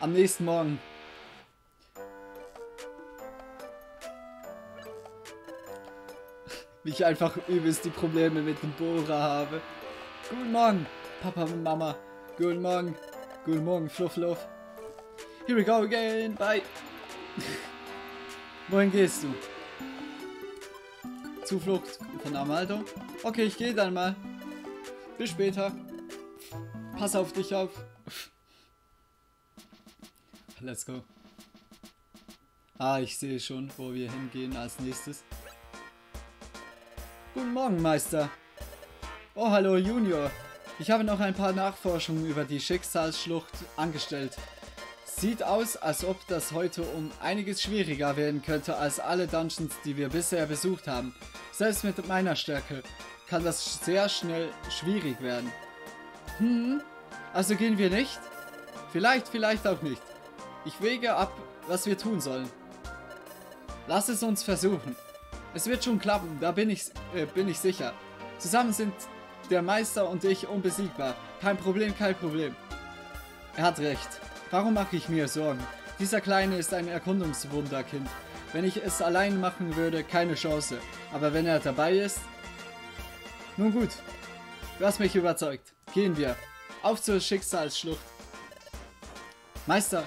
Am nächsten Morgen. Wie ich einfach übelst die Probleme mit dem Bohrer habe. Guten Morgen, Papa und Mama. Guten Morgen. Guten Morgen, Fluff, Fluff. Here we go again. Bye. Wohin gehst du? Zuflucht von Amaldo. Okay, ich gehe dann mal. Bis später. Pass auf dich auf. Let's go. Ah, ich sehe schon, wo wir hingehen als nächstes. Guten Morgen, Meister. Oh, hallo, Junior. Ich habe noch ein paar Nachforschungen über die Schicksalsschlucht angestellt. Sieht aus, als ob das heute um einiges schwieriger werden könnte als alle Dungeons, die wir bisher besucht haben. Selbst mit meiner Stärke kann das sehr schnell schwierig werden. Hm, also gehen wir nicht? Vielleicht, vielleicht auch nicht. Ich wege ab, was wir tun sollen. Lass es uns versuchen. Es wird schon klappen, da bin ich, äh, bin ich sicher. Zusammen sind der Meister und ich unbesiegbar. Kein Problem, kein Problem. Er hat recht. Warum mache ich mir Sorgen? Dieser Kleine ist ein Erkundungswunderkind. Wenn ich es allein machen würde, keine Chance. Aber wenn er dabei ist... Nun gut. Du hast mich überzeugt. Gehen wir. Auf zur Schicksalsschlucht. Meister,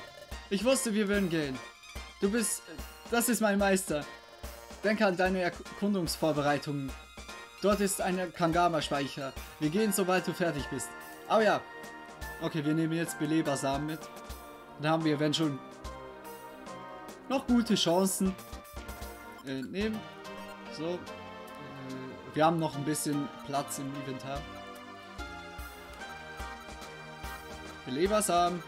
ich wusste, wir würden gehen. Du bist... Das ist mein Meister. Denke an deine Erkundungsvorbereitungen. Dort ist ein Kangama-Speicher. Wir gehen, sobald du fertig bist. Oh ja. Okay, wir nehmen jetzt Belebersamen mit. Dann haben wir, wenn schon, noch gute Chancen. Äh, nehmen. So. Äh, wir haben noch ein bisschen Platz im Inventar. Belebersamen.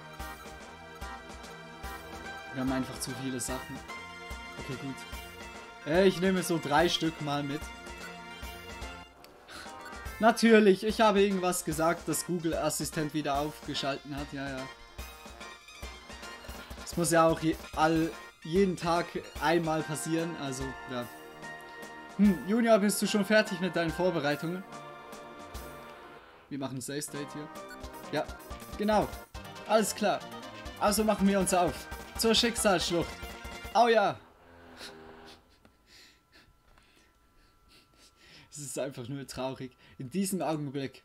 Wir haben einfach zu viele Sachen. Okay, gut. Äh, ich nehme so drei Stück mal mit. Natürlich, ich habe irgendwas gesagt, dass Google Assistent wieder aufgeschalten hat. Ja, ja. Das muss ja auch je, all, jeden Tag einmal passieren. Also, ja. Hm, Junior, bist du schon fertig mit deinen Vorbereitungen? Wir machen Safe State hier. Ja, genau. Alles klar. Also machen wir uns auf. Zur Schicksalsschlucht. Oh ja. Es ist einfach nur traurig. In diesem Augenblick.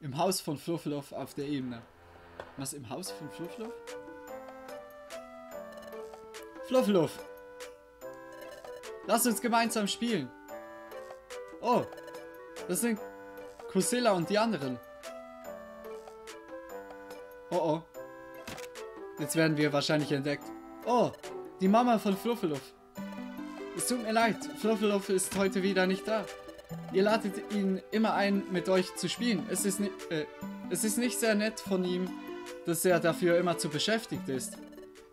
Im Haus von Fluffluff auf der Ebene. Was, im Haus von Fluffluff? Fluffluff! Lass uns gemeinsam spielen. Oh, das sind Kusilla und die anderen. Oh oh. Jetzt werden wir wahrscheinlich entdeckt. Oh, die Mama von Fluffeluff. Es tut mir leid, Fluffeluff ist heute wieder nicht da. Ihr ladet ihn immer ein, mit euch zu spielen. Es ist, äh, es ist nicht sehr nett von ihm, dass er dafür immer zu beschäftigt ist.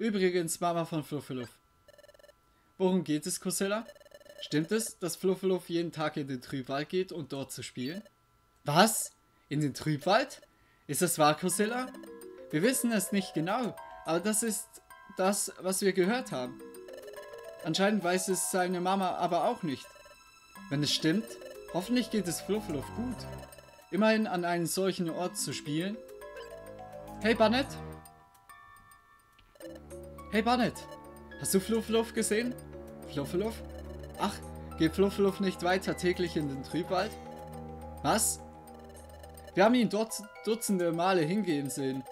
Übrigens, Mama von Fluffeluff. Worum geht es, Cosilla? Stimmt es, dass Fluffeluff jeden Tag in den Trübwald geht, um dort zu spielen? Was? In den Trübwald? Ist das wahr, Cosilla? Wir wissen es nicht genau, aber das ist das, was wir gehört haben. Anscheinend weiß es seine Mama aber auch nicht. Wenn es stimmt, hoffentlich geht es Fluffluff gut. Immerhin an einem solchen Ort zu spielen. Hey Barnett? Hey Barnett, hast du Fluffluff gesehen? Fluffluff? Ach, geht Fluffluff nicht weiter täglich in den Trübwald? Was? Wir haben ihn dort dutzende Male hingehen sehen.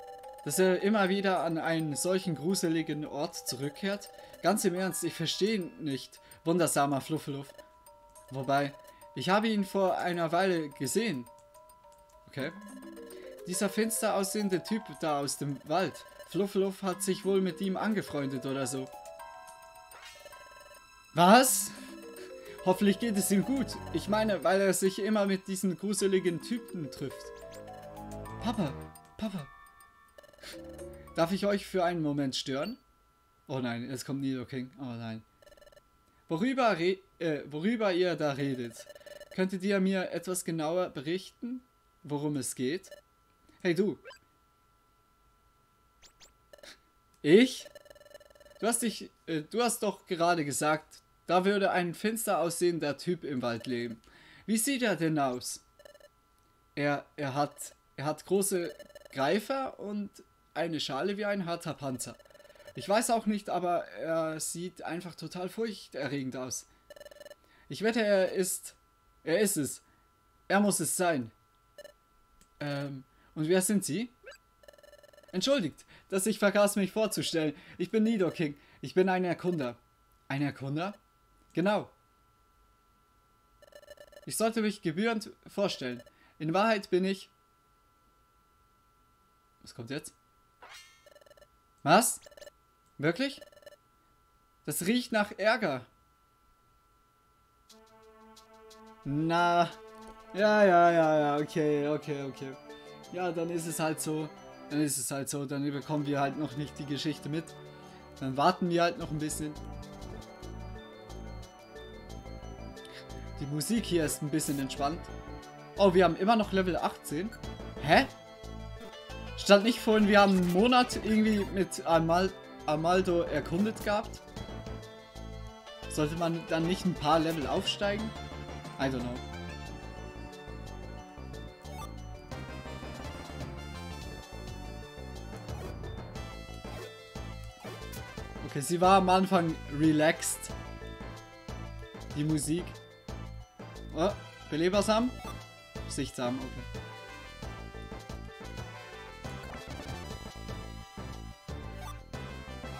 Dass er immer wieder an einen solchen gruseligen Ort zurückkehrt? Ganz im Ernst, ich verstehe nicht, wundersamer Fluffeluff. Wobei, ich habe ihn vor einer Weile gesehen. Okay. Dieser finster aussehende Typ da aus dem Wald. Fluffeluff hat sich wohl mit ihm angefreundet oder so. Was? Hoffentlich geht es ihm gut. Ich meine, weil er sich immer mit diesen gruseligen Typen trifft. Papa, Papa. Darf ich euch für einen Moment stören? Oh nein, jetzt kommt Nido King. Oh nein. Worüber, äh, worüber ihr da redet, könntet ihr mir etwas genauer berichten, worum es geht? Hey du. Ich? Du hast dich, äh, du hast doch gerade gesagt, da würde ein finster aussehender Typ im Wald leben. Wie sieht er denn aus? Er, er hat, er hat große Greifer und eine Schale wie ein harter Panzer. Ich weiß auch nicht, aber er sieht einfach total furchterregend aus. Ich wette, er ist... Er ist es. Er muss es sein. Ähm, und wer sind Sie? Entschuldigt, dass ich vergaß mich vorzustellen. Ich bin Nidoking. Ich bin ein Erkunder. Ein Erkunder? Genau. Ich sollte mich gebührend vorstellen. In Wahrheit bin ich... Was kommt jetzt? Was? Wirklich? Das riecht nach Ärger. Na. Ja, ja, ja, ja, okay, okay, okay. Ja, dann ist es halt so. Dann ist es halt so. Dann bekommen wir halt noch nicht die Geschichte mit. Dann warten wir halt noch ein bisschen. Die Musik hier ist ein bisschen entspannt. Oh, wir haben immer noch Level 18. Hä? Stand nicht vorhin, wir haben einen Monat irgendwie mit Amal Amaldo erkundet gehabt? Sollte man dann nicht ein paar Level aufsteigen? I don't know. Okay, sie war am Anfang relaxed. Die Musik. Oh, belebersam? Sichtsam, okay.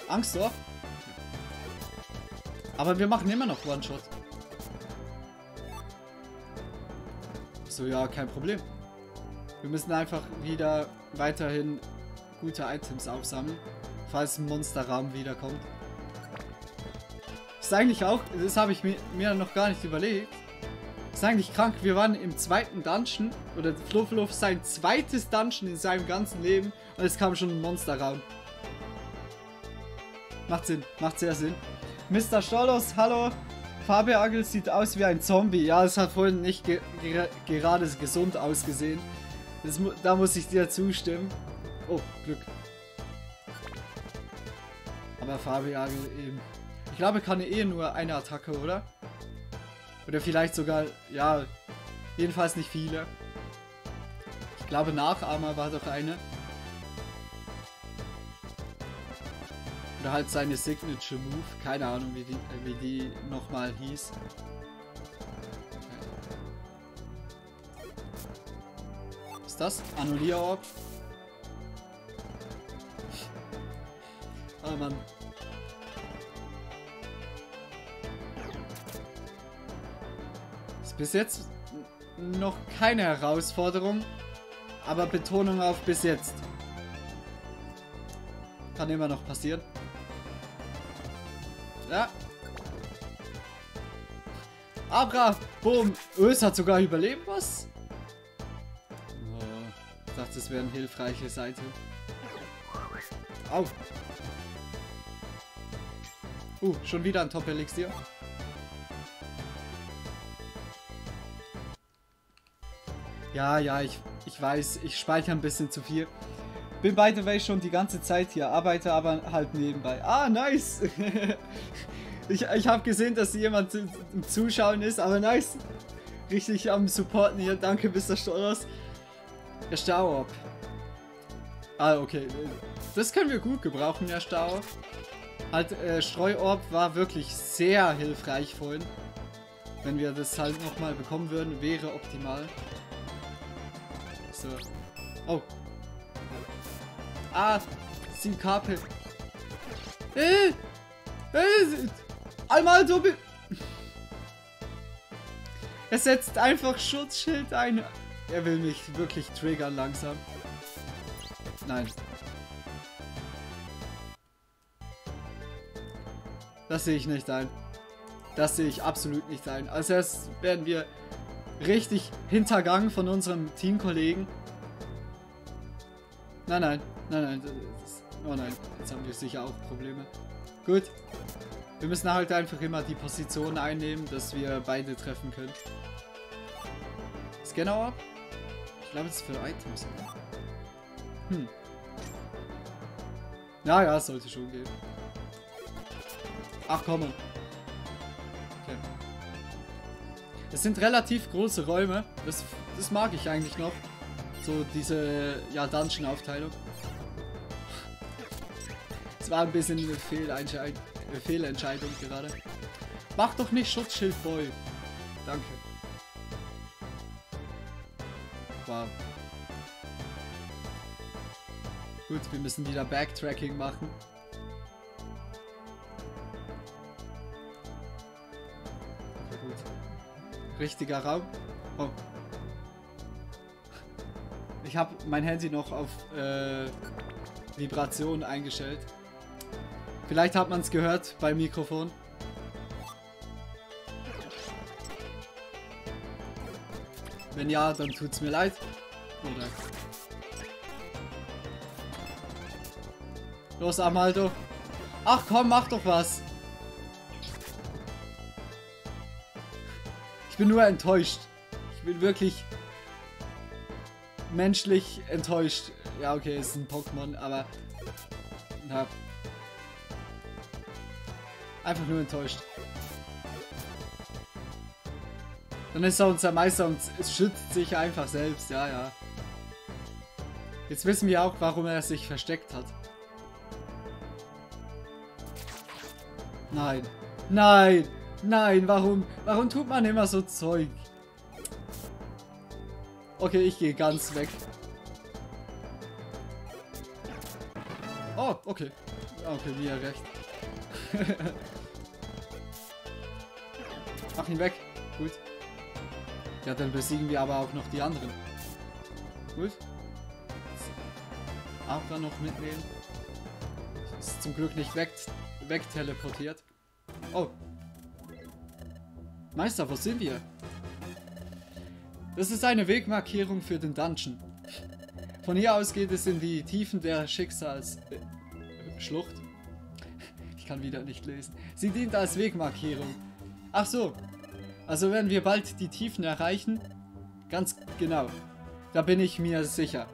Angst doch. Aber wir machen immer noch One-Shot. So, ja, kein Problem. Wir müssen einfach wieder weiterhin gute Items aufsammeln, falls ein Monsterrahmen wiederkommt. Ist eigentlich auch, das habe ich mir, mir noch gar nicht überlegt. Ist eigentlich krank, wir waren im zweiten Dungeon, oder Fluffluff sein zweites Dungeon in seinem ganzen Leben und es kam schon ein Monsterraum. Macht Sinn, macht sehr Sinn. Mr. Stolos, hallo. Fabiagel sieht aus wie ein Zombie. Ja, es hat vorhin nicht ge ge gerade gesund ausgesehen. Das, da muss ich dir zustimmen. Oh, Glück. Aber Fabiagel eben. Ich glaube, kann eh nur eine Attacke, oder? Oder vielleicht sogar, ja, jedenfalls nicht viele. Ich glaube, Nachahmer war doch eine. Oder halt seine Signature Move. Keine Ahnung, wie die, wie die nochmal hieß. Ist das? Annullierorb? Oh Mann. Ist bis jetzt noch keine Herausforderung, aber Betonung auf bis jetzt. Kann immer noch passieren. Ja. Abra, boom. Ös hat sogar überlebt, was? Oh, ich dachte, das wäre eine hilfreiche Seite. Au. Uh, schon wieder ein Top-Elixier. Ja, ja, ich, ich weiß, ich speichere ein bisschen zu viel. Bin by the way schon die ganze Zeit hier, arbeite aber halt nebenbei. Ah, nice! ich ich habe gesehen, dass jemand im Zuschauen ist, aber nice! Richtig am Supporten hier. Danke, Mr. Steuers. Der Stauorb. Ah, okay. Das können wir gut gebrauchen, der Stau. Halt, äh, Streuorb war wirklich sehr hilfreich vorhin. Wenn wir das halt nochmal bekommen würden, wäre optimal. So. Oh, Ah, Synkape. Äh, äh, einmal so. Er setzt einfach Schutzschild ein. Er will mich wirklich triggern langsam. Nein. Das sehe ich nicht ein. Das sehe ich absolut nicht ein. Als erstes werden wir richtig hintergangen von unserem Teamkollegen. Nein, nein. Nein, nein. Oh nein, jetzt haben wir sicher auch Probleme. Gut. Wir müssen halt einfach immer die Position einnehmen, dass wir beide treffen können. Scanner ab? Ich glaube, das ist für Items? Hm. Ja, ja, sollte schon gehen. Ach, komm. Okay. Es sind relativ große Räume. Das, das mag ich eigentlich noch. So diese, ja, Dungeon-Aufteilung war ein bisschen eine Fehlentscheidung, eine Fehlentscheidung gerade. Mach doch nicht Schutzschild voll. Danke. Wow. Gut, wir müssen wieder Backtracking machen. Richtiger Raum. Oh. Ich habe mein Handy noch auf äh, Vibration eingestellt. Vielleicht hat man es gehört beim Mikrofon. Wenn ja, dann tut es mir leid. Oder Los, Amaldo. Ach komm, mach doch was. Bin nur enttäuscht. Ich bin wirklich menschlich enttäuscht. Ja, okay, es ist ein Pokémon, aber... Na, einfach nur enttäuscht. Dann ist er unser Meister und es schützt sich einfach selbst, ja, ja. Jetzt wissen wir auch, warum er sich versteckt hat. Nein. Nein. Nein, warum? Warum tut man immer so Zeug? Okay, ich gehe ganz weg. Oh, okay. Okay, wie er recht. Mach ihn weg. Gut. Ja, dann besiegen wir aber auch noch die anderen. Gut. Abra noch mitnehmen. Ist zum Glück nicht weg, wegteleportiert. Oh. Meister, wo sind wir? Das ist eine Wegmarkierung für den Dungeon. Von hier aus geht es in die Tiefen der Schicksalsschlucht. Äh, ich kann wieder nicht lesen. Sie dient als Wegmarkierung. Ach so. Also werden wir bald die Tiefen erreichen? Ganz genau. Da bin ich mir sicher.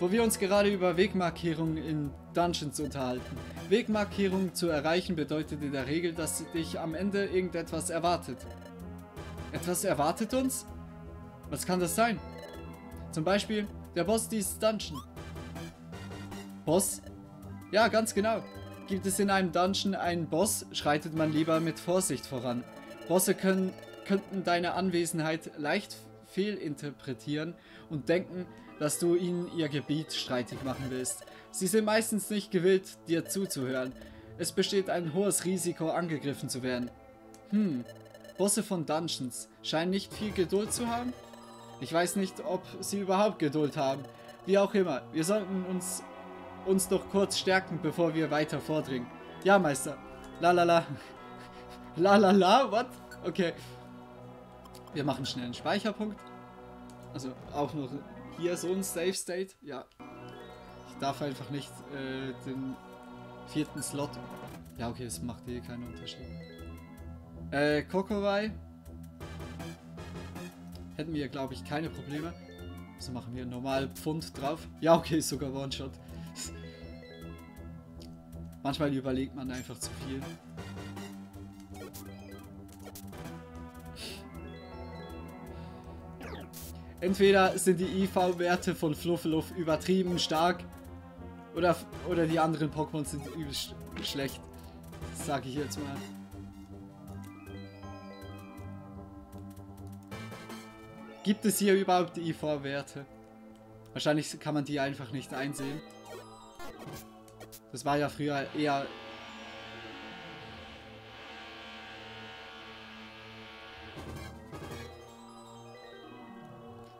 Wo wir uns gerade über Wegmarkierungen in Dungeons unterhalten. Wegmarkierungen zu erreichen bedeutet in der Regel, dass dich am Ende irgendetwas erwartet. Etwas erwartet uns? Was kann das sein? Zum Beispiel der Boss dieses Dungeon. Boss? Ja, ganz genau. Gibt es in einem Dungeon einen Boss, schreitet man lieber mit Vorsicht voran. Bosse können, könnten deine Anwesenheit leicht fehlinterpretieren und denken, dass du ihnen ihr Gebiet streitig machen willst. Sie sind meistens nicht gewillt, dir zuzuhören. Es besteht ein hohes Risiko, angegriffen zu werden. Hm, Bosse von Dungeons scheinen nicht viel Geduld zu haben? Ich weiß nicht, ob sie überhaupt Geduld haben. Wie auch immer, wir sollten uns, uns doch kurz stärken, bevor wir weiter vordringen. Ja, Meister. La la la. La la la, what? Okay. Wir machen schnell einen Speicherpunkt. Also auch noch hier so ein Safe State. Ja. Ich darf einfach nicht äh, den vierten Slot. Ja, okay, es macht eh keinen Unterschied. Äh, Kokorai hätten wir, glaube ich, keine Probleme. So machen wir normal Pfund drauf. Ja, okay, sogar One-Shot. Manchmal überlegt man einfach zu viel. Entweder sind die IV-Werte von Fluffeluff übertrieben stark oder, oder die anderen Pokémon sind übel sch schlecht. Sage ich jetzt mal. Gibt es hier überhaupt IV-Werte? Wahrscheinlich kann man die einfach nicht einsehen. Das war ja früher eher...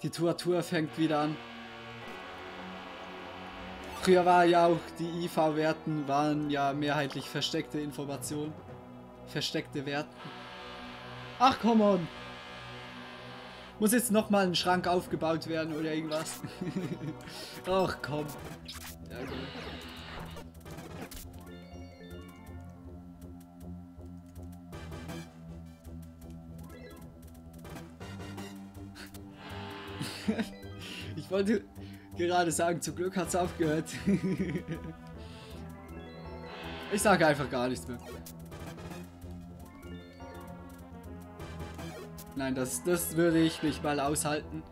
Die Tour-Tour fängt wieder an. Früher war ja auch die IV-Werten waren ja mehrheitlich versteckte Informationen. Versteckte Werten. Ach, come on! Muss jetzt nochmal ein Schrank aufgebaut werden oder irgendwas? Ach komm. Ja, gut. ich wollte gerade sagen, zum Glück hat es aufgehört. ich sage einfach gar nichts mehr. Nein, das, das würde ich nicht mal aushalten.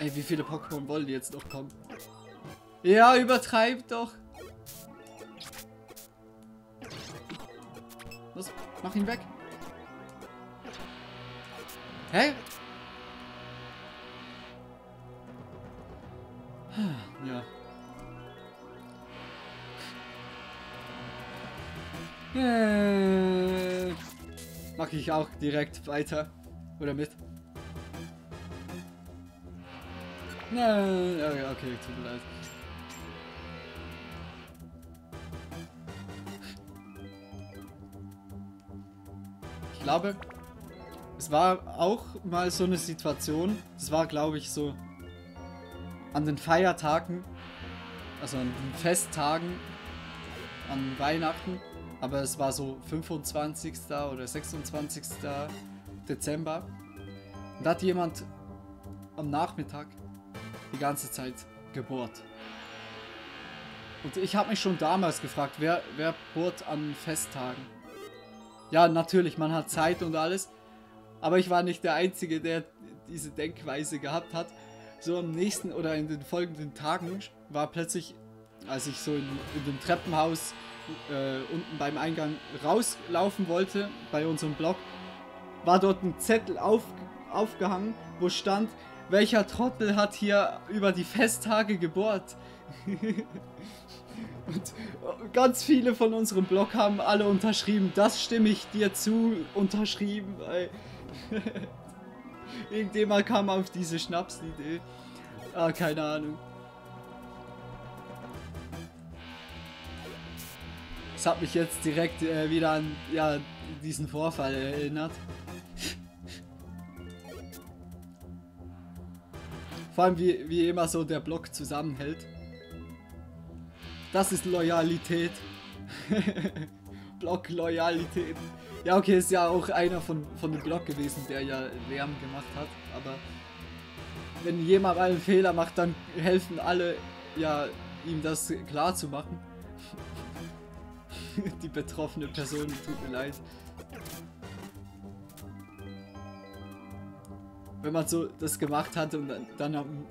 Ey, wie viele Pokémon wollen die jetzt noch kommen? Ja, übertreibt doch. Los, mach ihn weg. Hä? Ich auch direkt weiter. Oder mit. Nein, okay, tut mir leid. Ich glaube, es war auch mal so eine Situation, das war glaube ich so an den Feiertagen, also an den Festtagen, an Weihnachten, aber es war so 25. oder 26. Dezember. Und da hat jemand am Nachmittag die ganze Zeit gebohrt. Und ich habe mich schon damals gefragt, wer, wer bohrt an Festtagen? Ja, natürlich, man hat Zeit und alles. Aber ich war nicht der Einzige, der diese Denkweise gehabt hat. So am nächsten oder in den folgenden Tagen war plötzlich, als ich so in, in dem Treppenhaus äh, unten beim Eingang rauslaufen wollte, bei unserem Blog, war dort ein Zettel auf, aufgehangen, wo stand, welcher Trottel hat hier über die Festtage gebohrt? Und ganz viele von unserem Blog haben alle unterschrieben, das stimme ich dir zu, unterschrieben, irgendjemand kam auf diese Schnapsidee. Ah, keine Ahnung. Das hat mich jetzt direkt äh, wieder an ja, diesen Vorfall erinnert. Vor allem wie, wie immer so der Block zusammenhält. Das ist Loyalität. Block-Loyalität. Ja, okay, ist ja auch einer von, von dem Block gewesen, der ja Lärm gemacht hat. Aber wenn jemand einen Fehler macht, dann helfen alle, ja, ihm das klar zu machen. Die betroffene Person, tut mir leid. Wenn man so das gemacht hat und dann, am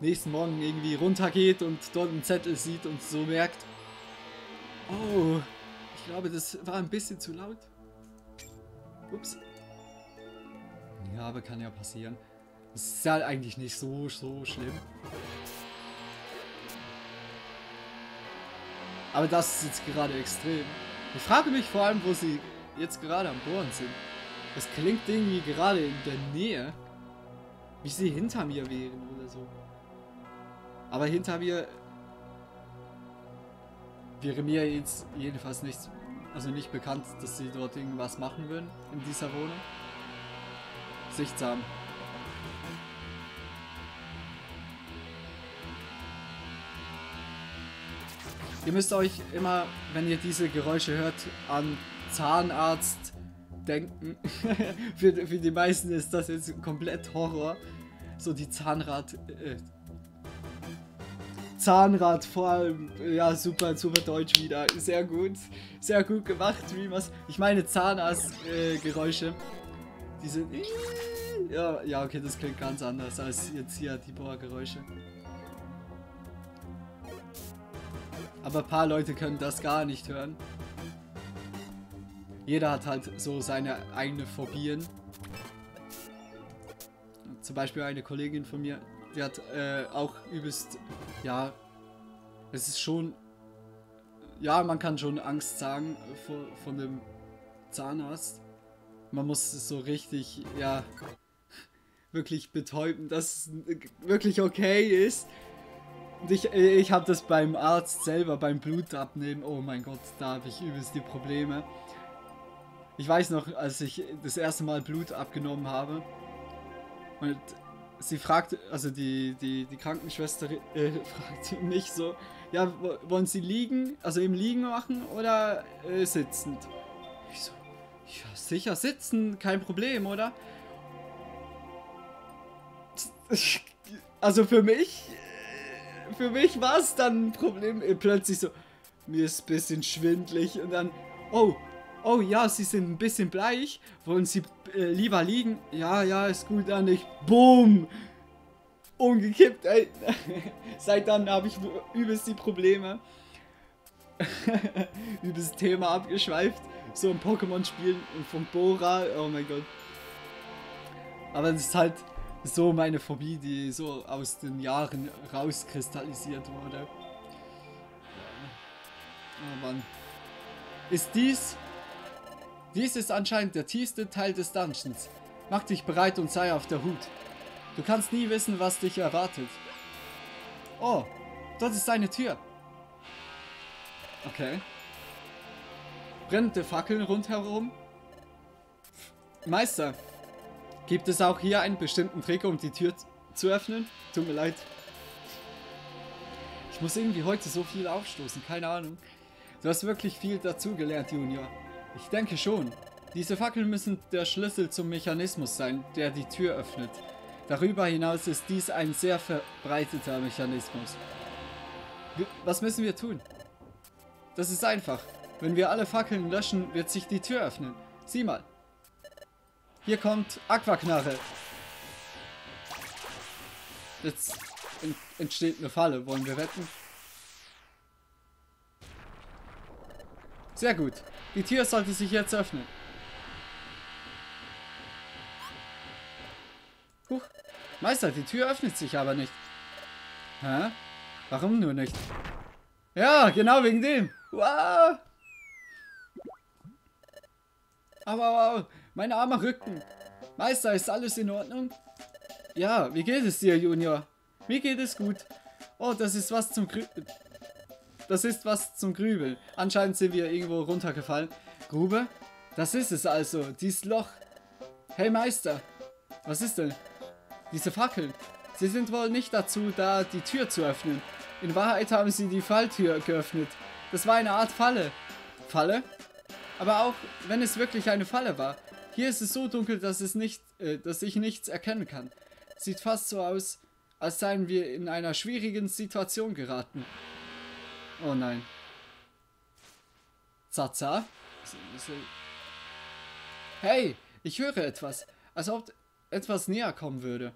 nächsten Morgen irgendwie runtergeht und dort einen Zettel sieht und so merkt, oh, ich glaube, das war ein bisschen zu laut. Ups. Ja, aber kann ja passieren. Das ist ja eigentlich nicht so, so schlimm. Aber das ist jetzt gerade extrem. Ich frage mich vor allem, wo sie jetzt gerade am Bohren sind. Das klingt irgendwie gerade in der Nähe. Wie sie hinter mir wären oder so. Aber hinter mir wäre mir jetzt jedenfalls nicht, also nicht bekannt, dass sie dort irgendwas machen würden in dieser Wohnung. Sichtsam. Ihr müsst euch immer, wenn ihr diese Geräusche hört, an Zahnarzt denken. für, für die meisten ist das jetzt komplett Horror. So die Zahnrad... Äh, Zahnrad vor allem, ja super, super deutsch wieder, sehr gut, sehr gut gemacht, wie ich meine Zahnarztgeräusche, äh, diese, ja, ja okay, das klingt ganz anders als jetzt hier die Bohrgeräusche. Aber ein paar Leute können das gar nicht hören. Jeder hat halt so seine eigenen Phobien. Zum Beispiel eine Kollegin von mir, die hat äh, auch übelst, ja, es ist schon, ja, man kann schon Angst sagen vor, von dem Zahnarzt. Man muss es so richtig, ja, wirklich betäuben, dass es wirklich okay ist. Ich, ich habe das beim Arzt selber, beim Blutabnehmen, oh mein Gott, da habe ich übelst die Probleme. Ich weiß noch, als ich das erste Mal Blut abgenommen habe und sie fragt, also die, die, die Krankenschwester äh, fragt mich so, ja, wollen Sie liegen, also im Liegen machen oder äh, sitzend? Ich so, ja, sicher sitzen, kein Problem, oder? Also für mich, für mich war es dann ein Problem. Äh, plötzlich so, mir ist ein bisschen schwindlig und dann, oh, oh ja, Sie sind ein bisschen bleich, wollen Sie äh, lieber liegen? Ja, ja, ist gut, dann ich, boom, umgekippt, ey. Seit dann habe ich übelst die Probleme. übelst Thema abgeschweift, so ein Pokémon-Spielen und vom Bora, oh mein Gott. Aber es ist halt so meine Phobie, die so aus den Jahren rauskristallisiert wurde. Oh Mann. Ist dies Dies ist anscheinend der tiefste Teil des Dungeons. Mach dich bereit und sei auf der Hut. Du kannst nie wissen, was dich erwartet. Oh, dort ist eine Tür. Okay. Brennende Fackeln rundherum. Meister, gibt es auch hier einen bestimmten Trick, um die Tür zu öffnen? Tut mir leid. Ich muss irgendwie heute so viel aufstoßen, keine Ahnung. Du hast wirklich viel dazugelernt, Junior. Ich denke schon. Diese Fackeln müssen der Schlüssel zum Mechanismus sein, der die Tür öffnet. Darüber hinaus ist dies ein sehr verbreiteter Mechanismus. Was müssen wir tun? Das ist einfach. Wenn wir alle Fackeln löschen, wird sich die Tür öffnen. Sieh mal. Hier kommt Aquaknarre. Jetzt entsteht eine Falle. Wollen wir wetten? Sehr gut. Die Tür sollte sich jetzt öffnen. Huch. Meister, die Tür öffnet sich aber nicht. Hä? Warum nur nicht? Ja, genau wegen dem. Wow. Aber wow, mein armer Rücken. Meister, ist alles in Ordnung? Ja, wie geht es dir, Junior? Mir geht es gut. Oh, das ist was zum Grü Das ist was zum Grübeln. Anscheinend sind wir irgendwo runtergefallen. Grube? Das ist es also, dieses Loch. Hey Meister, was ist denn? Diese Fackeln. Sie sind wohl nicht dazu da, die Tür zu öffnen. In Wahrheit haben sie die Falltür geöffnet. Das war eine Art Falle. Falle? Aber auch wenn es wirklich eine Falle war. Hier ist es so dunkel, dass, es nicht, äh, dass ich nichts erkennen kann. Sieht fast so aus, als seien wir in einer schwierigen Situation geraten. Oh nein. Zaza? Hey, ich höre etwas. Als ob etwas näher kommen würde.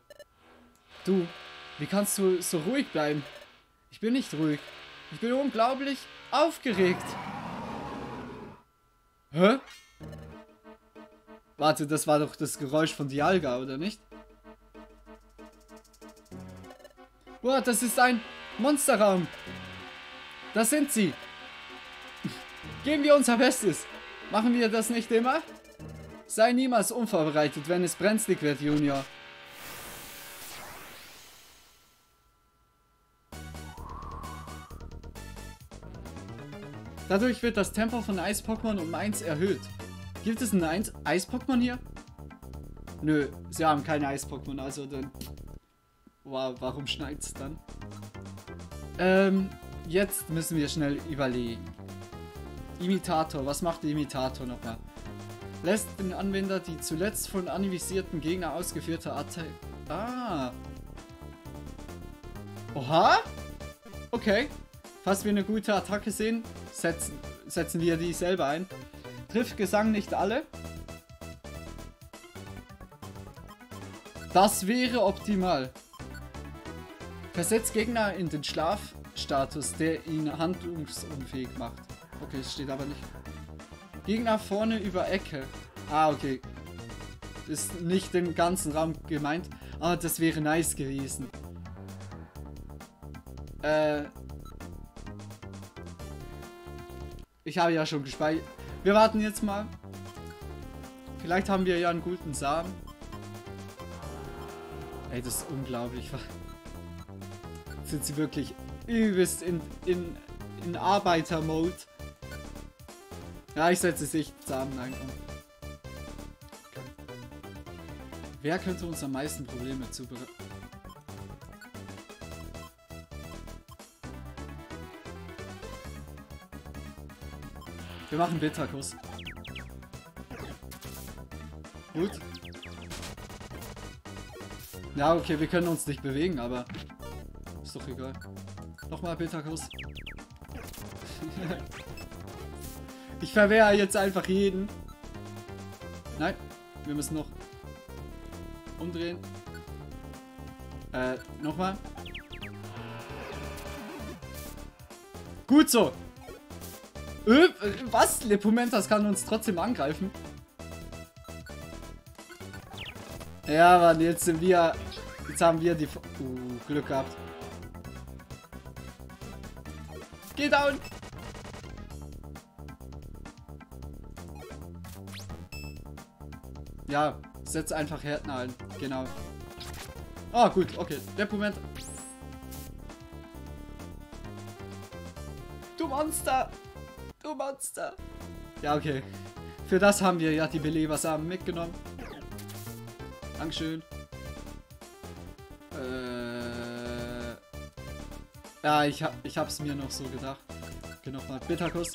Du, wie kannst du so ruhig bleiben? Ich bin nicht ruhig. Ich bin unglaublich aufgeregt. Hä? Warte, das war doch das Geräusch von Dialga, oder nicht? Boah, das ist ein Monsterraum. Das sind sie. Geben wir unser Bestes. Machen wir das nicht immer? Sei niemals unvorbereitet, wenn es brenzlig wird, Junior. Dadurch wird das Tempo von Eis-Pokémon um 1 erhöht. Gibt es ein Eis-Pokémon hier? Nö, sie haben keine Eis-Pokémon, also dann... Wow, warum schneit's dann? Ähm, jetzt müssen wir schnell überlegen. Imitator, was macht der Imitator nochmal? Lässt den Anwender die zuletzt von anvisierten Gegner ausgeführte Attacke... Ah. Oha? Okay. Falls wir eine gute Attacke sehen, setzen, setzen wir die selber ein. Trifft Gesang nicht alle? Das wäre optimal. Versetzt Gegner in den Schlafstatus, der ihn handlungsunfähig macht. Okay, es steht aber nicht. Gegner vorne über Ecke. Ah, okay. Ist nicht den ganzen Raum gemeint. Ah, das wäre nice gewesen. Äh, Ich habe ja schon gespeichert. Wir warten jetzt mal. Vielleicht haben wir ja einen guten Samen. Ey, das ist unglaublich. Sind sie wirklich übelst in, in, in Arbeiter-Mode. Ja, ich setze sich Samen ein. Wer könnte uns am meisten Probleme zubereiten? Wir machen Bitterkuss. Gut. Ja, okay, wir können uns nicht bewegen, aber ist doch egal. Nochmal Bitterkuss. ich verwehre jetzt einfach jeden. Nein, wir müssen noch umdrehen. Äh, nochmal. Gut so. Äh, was? Lepumentas kann uns trotzdem angreifen? Ja, Mann, jetzt sind wir... Jetzt haben wir die... Uh, Glück gehabt. Geh down! Ja, setz einfach Härten ein. Genau. Ah, gut, okay. Der Moment. Du Monster! Monster! Ja, okay. Für das haben wir ja die Belebersamen mitgenommen. Dankeschön. Äh. Ja, ich, hab, ich hab's mir noch so gedacht. Okay, nochmal. Bitterkuss.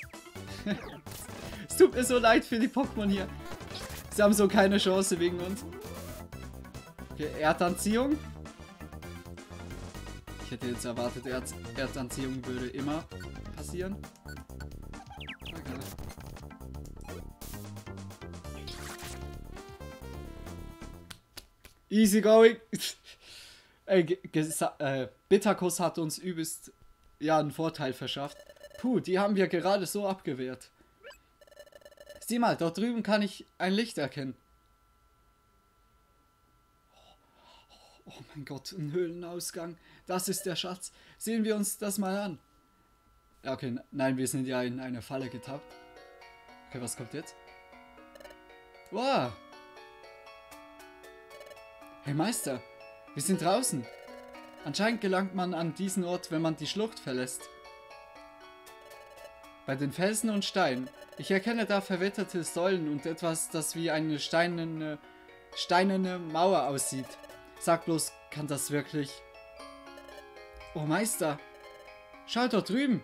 es tut mir so leid für die Pokémon hier. Sie haben so keine Chance wegen uns. Okay, Erdanziehung. Ich hätte jetzt erwartet, Erd Erdanziehung würde immer passieren. Easy going. Ey, äh, Bitterkuss hat uns übelst ja einen Vorteil verschafft. Puh, die haben wir gerade so abgewehrt. Sieh mal, dort drüben kann ich ein Licht erkennen. Oh mein Gott, ein Höhlenausgang. Das ist der Schatz. Sehen wir uns das mal an. Ja, okay, nein, wir sind ja in eine Falle getappt. Okay, was kommt jetzt? Wow. Hey Meister, wir sind draußen. Anscheinend gelangt man an diesen Ort, wenn man die Schlucht verlässt. Bei den Felsen und Steinen ich erkenne da verwitterte Säulen und etwas, das wie eine steinerne, steinerne Mauer aussieht. Sag bloß, kann das wirklich... Oh Meister, schau dort drüben.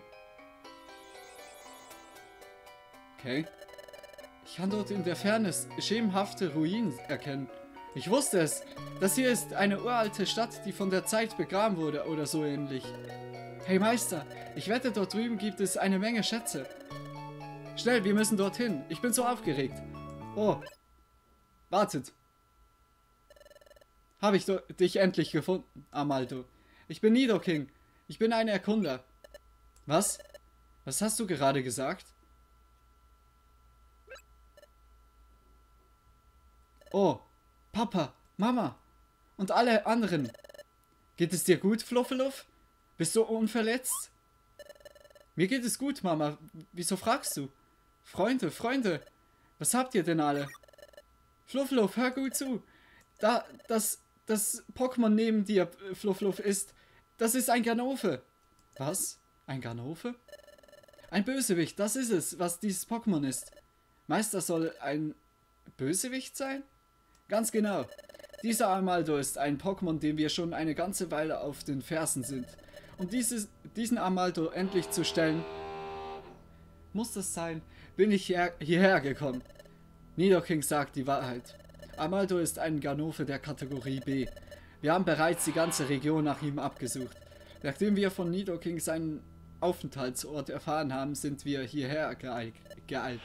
Okay. Ich kann dort in der Ferne schemenhafte Ruinen erkennen. Ich wusste es. Das hier ist eine uralte Stadt, die von der Zeit begraben wurde oder so ähnlich. Hey Meister, ich wette, dort drüben gibt es eine Menge Schätze. Schnell, wir müssen dorthin. Ich bin so aufgeregt. Oh. Wartet. Habe ich dich endlich gefunden, Amaldo. Ich bin Nidoking. Ich bin ein Erkunder. Was? Was hast du gerade gesagt? Oh, Papa, Mama und alle anderen. Geht es dir gut, Fluffeluff? Bist du unverletzt? Mir geht es gut, Mama. Wieso fragst du? Freunde, Freunde, was habt ihr denn alle? Fluffluff, hör gut zu. Da, das, das Pokémon neben dir, Fluffluff, ist, das ist ein Ganove. Was? Ein Ganove? Ein Bösewicht, das ist es, was dieses Pokémon ist. Meister soll ein Bösewicht sein? Ganz genau. Dieser Amaldo ist ein Pokémon, dem wir schon eine ganze Weile auf den Fersen sind. Um dieses, diesen Amaldo endlich zu stellen, muss das sein, bin ich hier, hierher gekommen. Nidoking sagt die Wahrheit. Amaldo ist ein Ganove der Kategorie B. Wir haben bereits die ganze Region nach ihm abgesucht. Nachdem wir von Nidoking seinen Aufenthaltsort erfahren haben, sind wir hierher geeilt.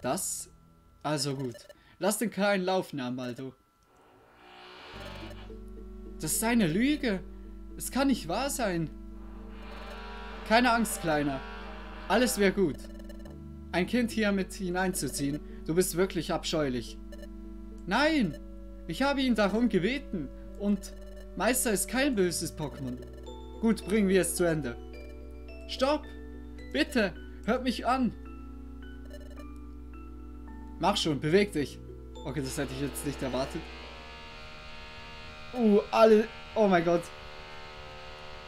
Das? Also gut. Lass den Kleinen laufen, Amaldo. Das ist eine Lüge. Es kann nicht wahr sein. Keine Angst, Kleiner. Alles wäre gut. Ein Kind hier mit hineinzuziehen, du bist wirklich abscheulich. Nein! Ich habe ihn darum gebeten. Und Meister ist kein böses Pokémon. Gut, bringen wir es zu Ende. Stopp! Bitte, hört mich an! Mach schon, beweg dich. Okay, das hätte ich jetzt nicht erwartet. Uh, alle... Oh mein Gott.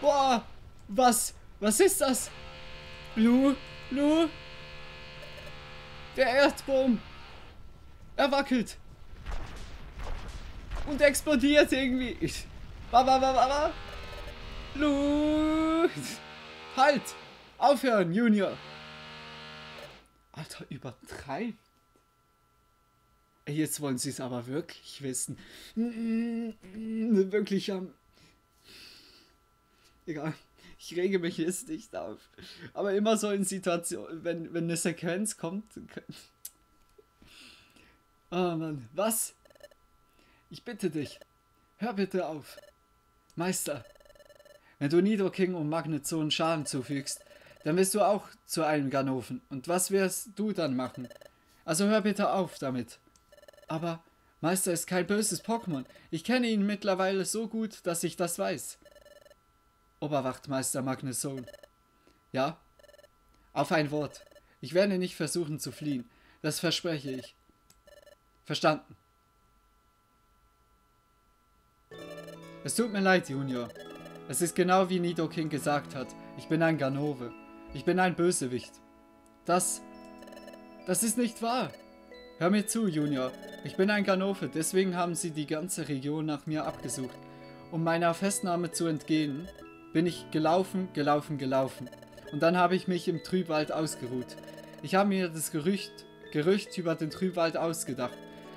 Boah! Was? Was ist das? Lu, Lu. Der Erdboom. Er wackelt. Und explodiert irgendwie. Ich, wa, wa, wa, wa, wa. Lu. Halt. Aufhören, Junior. Alter, übertreibt. Jetzt wollen sie es aber wirklich wissen. Wirklich am... Egal. Ich rege mich jetzt nicht auf. Aber immer so in Situationen, wenn, wenn eine Sequenz kommt. Oh Mann, was? Ich bitte dich, hör bitte auf. Meister, wenn du Nidoking und Magnezone Schaden zufügst, dann wirst du auch zu einem Ganoven. Und was wirst du dann machen? Also hör bitte auf damit. Aber Meister ist kein böses Pokémon. Ich kenne ihn mittlerweile so gut, dass ich das weiß. Oberwachtmeister Magnusson. Ja? Auf ein Wort. Ich werde nicht versuchen zu fliehen. Das verspreche ich. Verstanden. Es tut mir leid, Junior. Es ist genau wie Nidoking gesagt hat. Ich bin ein Ganove. Ich bin ein Bösewicht. Das... Das ist nicht wahr. Hör mir zu, Junior. Ich bin ein Ganove, deswegen haben sie die ganze Region nach mir abgesucht. Um meiner Festnahme zu entgehen, bin ich gelaufen, gelaufen, gelaufen. Und dann habe ich mich im Trübwald ausgeruht. Ich habe mir das Gerücht, Gerücht über den Trübwald ausgedacht.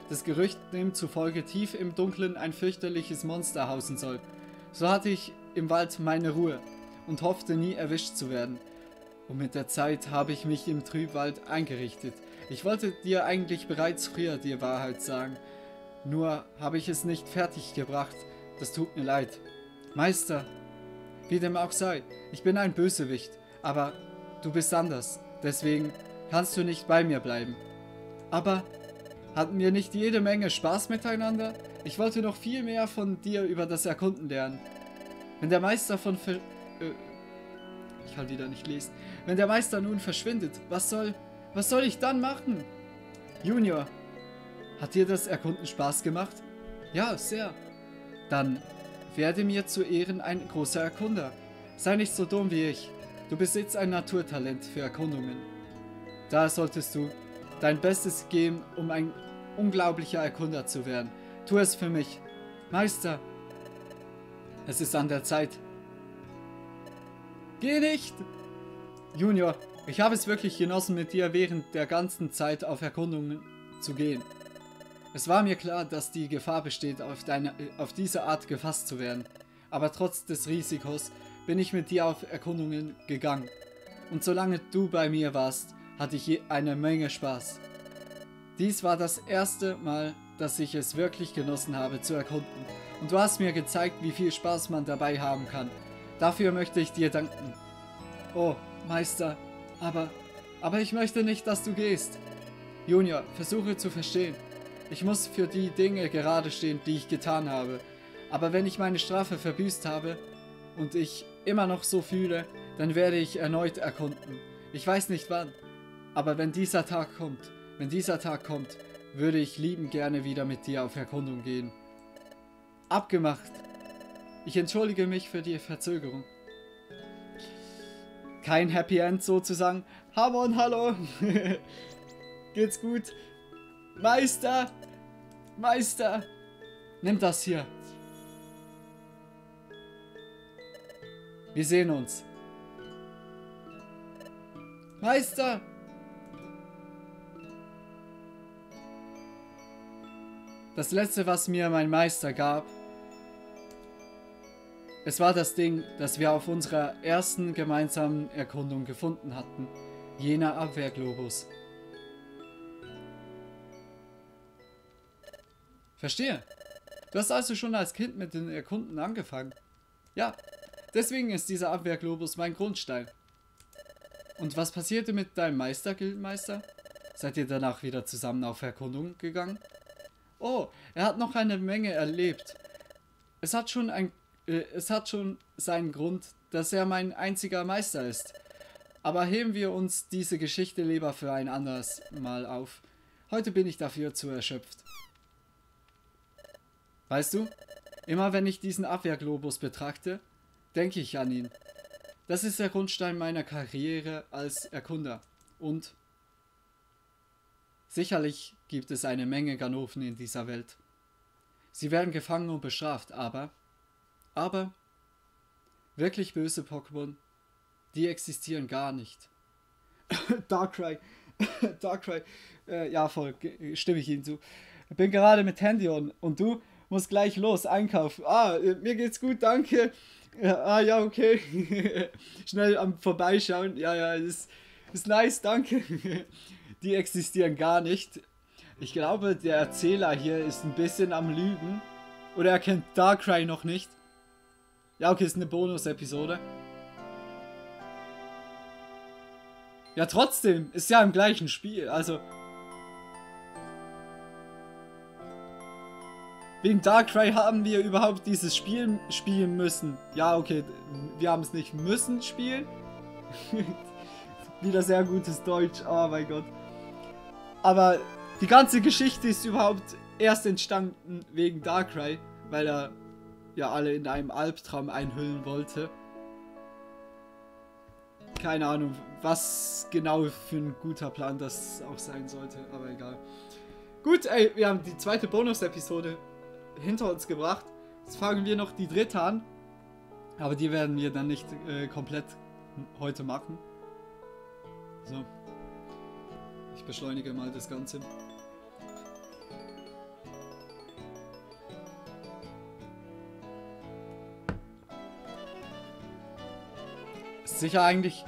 Das Gerücht nimmt zufolge tief im Dunkeln ein fürchterliches Monster hausen soll. So hatte ich im Wald meine Ruhe und hoffte nie erwischt zu werden. Und mit der Zeit habe ich mich im Trübwald eingerichtet. Ich wollte dir eigentlich bereits früher die Wahrheit sagen. Nur habe ich es nicht fertig gebracht. Das tut mir leid. Meister, wie dem auch sei, ich bin ein Bösewicht, aber du bist anders. Deswegen kannst du nicht bei mir bleiben. Aber hatten wir nicht jede Menge Spaß miteinander? Ich wollte noch viel mehr von dir über das Erkunden lernen. Wenn der Meister von... Ver äh, ich kann wieder nicht lesen. Wenn der Meister nun verschwindet, was soll... Was soll ich dann machen? Junior, hat dir das Erkunden Spaß gemacht? Ja, sehr. Dann werde mir zu Ehren ein großer Erkunder. Sei nicht so dumm wie ich. Du besitzt ein Naturtalent für Erkundungen. Da solltest du dein Bestes geben, um ein unglaublicher Erkunder zu werden. Tu es für mich. Meister, es ist an der Zeit. Geh nicht! Junior, ich habe es wirklich genossen, mit dir während der ganzen Zeit auf Erkundungen zu gehen. Es war mir klar, dass die Gefahr besteht, auf, deine, auf diese Art gefasst zu werden. Aber trotz des Risikos bin ich mit dir auf Erkundungen gegangen. Und solange du bei mir warst, hatte ich eine Menge Spaß. Dies war das erste Mal, dass ich es wirklich genossen habe zu erkunden. Und du hast mir gezeigt, wie viel Spaß man dabei haben kann. Dafür möchte ich dir danken. Oh, Meister, aber, aber ich möchte nicht, dass du gehst. Junior, versuche zu verstehen. Ich muss für die Dinge gerade stehen, die ich getan habe. Aber wenn ich meine Strafe verbüßt habe und ich immer noch so fühle, dann werde ich erneut erkunden. Ich weiß nicht wann, aber wenn dieser Tag kommt, wenn dieser Tag kommt, würde ich lieben gerne wieder mit dir auf Erkundung gehen. Abgemacht. Ich entschuldige mich für die Verzögerung. Kein Happy End sozusagen. Hamon, hallo. Geht's gut? Meister! Meister! Nimm das hier. Wir sehen uns. Meister! Das letzte, was mir mein Meister gab, es war das Ding, das wir auf unserer ersten gemeinsamen Erkundung gefunden hatten. Jener Abwehrglobus. Verstehe. Du hast also schon als Kind mit den Erkunden angefangen. Ja, deswegen ist dieser Abwehrglobus mein Grundstein. Und was passierte mit deinem Meister, Gildmeister? Seid ihr danach wieder zusammen auf Erkundung gegangen? Oh, er hat noch eine Menge erlebt. Es hat schon ein, es hat schon seinen Grund, dass er mein einziger Meister ist. Aber heben wir uns diese Geschichte lieber für ein anderes Mal auf. Heute bin ich dafür zu erschöpft. Weißt du, immer wenn ich diesen Abwehrglobus betrachte, denke ich an ihn. Das ist der Grundstein meiner Karriere als Erkunder. Und sicherlich gibt es eine Menge Ganoven in dieser Welt. Sie werden gefangen und bestraft, aber, aber, wirklich böse Pokémon, die existieren gar nicht. Darkrai, Darkrai, äh, ja voll, stimme ich Ihnen zu. Bin gerade mit Handy und du? muss gleich los, einkaufen. Ah, mir geht's gut, danke. Ah, ja, okay. Schnell am Vorbeischauen. Ja, ja, ist, ist nice, danke. Die existieren gar nicht. Ich glaube, der Erzähler hier ist ein bisschen am Lügen. Oder er kennt Darkrai noch nicht. Ja, okay, ist eine Bonus-Episode. Ja, trotzdem, ist ja im gleichen Spiel. Also, Wegen Darkrai haben wir überhaupt dieses Spiel spielen müssen. Ja, okay, wir haben es nicht müssen spielen. Wieder sehr gutes Deutsch, oh mein Gott. Aber Die ganze Geschichte ist überhaupt erst entstanden wegen Darkrai, weil er ja alle in einem Albtraum einhüllen wollte. Keine Ahnung, was genau für ein guter Plan das auch sein sollte, aber egal. Gut, ey, wir haben die zweite Bonus-Episode hinter uns gebracht. Jetzt fangen wir noch die dritte an. Aber die werden wir dann nicht äh, komplett heute machen. So. Ich beschleunige mal das Ganze. Sicher eigentlich.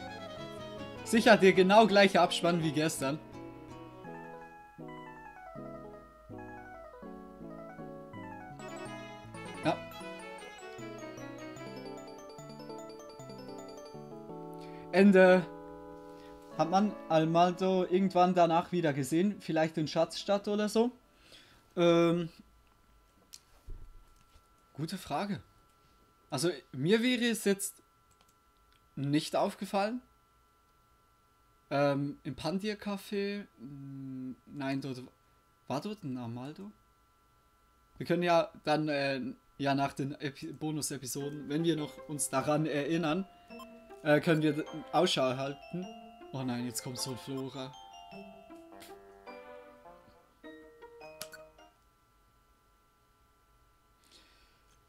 Sicher der genau gleiche Abspann wie gestern. Ja. Ende. Hat man Almaldo irgendwann danach wieder gesehen? Vielleicht in Schatzstadt oder so? Ähm, gute Frage. Also mir wäre es jetzt nicht aufgefallen. Ähm, Im Pandir Café. Nein, dort war dort ein Amaldo. Wir können ja dann äh, ja nach den Bonus-Episoden, wenn wir noch uns daran erinnern, äh, können wir Ausschau halten. Oh nein, jetzt kommt so ein Flora.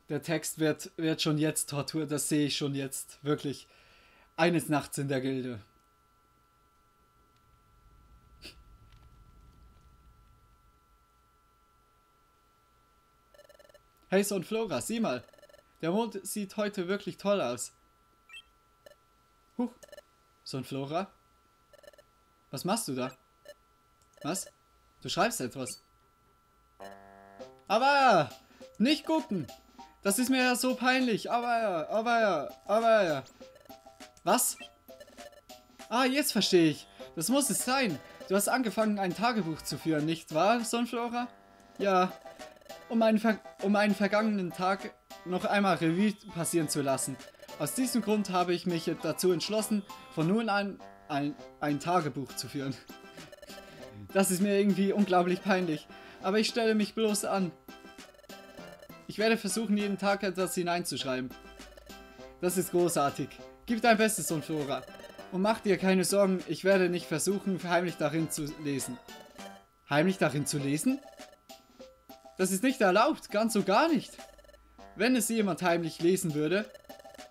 Der Text wird, wird schon jetzt Tortur, das sehe ich schon jetzt. Wirklich. Eines Nachts in der Gilde. Hey Son Flora, sieh mal. Der Mond sieht heute wirklich toll aus. Huch. Son Flora? Was machst du da? Was? Du schreibst etwas. Aber nicht gucken. Das ist mir ja so peinlich. Aber ja, aber ja, aber ja. Was? Ah, jetzt verstehe ich. Das muss es sein. Du hast angefangen, ein Tagebuch zu führen, nicht wahr, Sonflora? Ja. Um einen, Ver um einen vergangenen Tag noch einmal Revue passieren zu lassen. Aus diesem Grund habe ich mich dazu entschlossen, von nun an ein, ein Tagebuch zu führen. Das ist mir irgendwie unglaublich peinlich. Aber ich stelle mich bloß an. Ich werde versuchen, jeden Tag etwas hineinzuschreiben. Das ist großartig. Gib dein Bestes, Sohn Flora. Und mach dir keine Sorgen, ich werde nicht versuchen, heimlich darin zu lesen. Heimlich darin zu lesen? Das ist nicht erlaubt, ganz und gar nicht. Wenn es jemand heimlich lesen würde.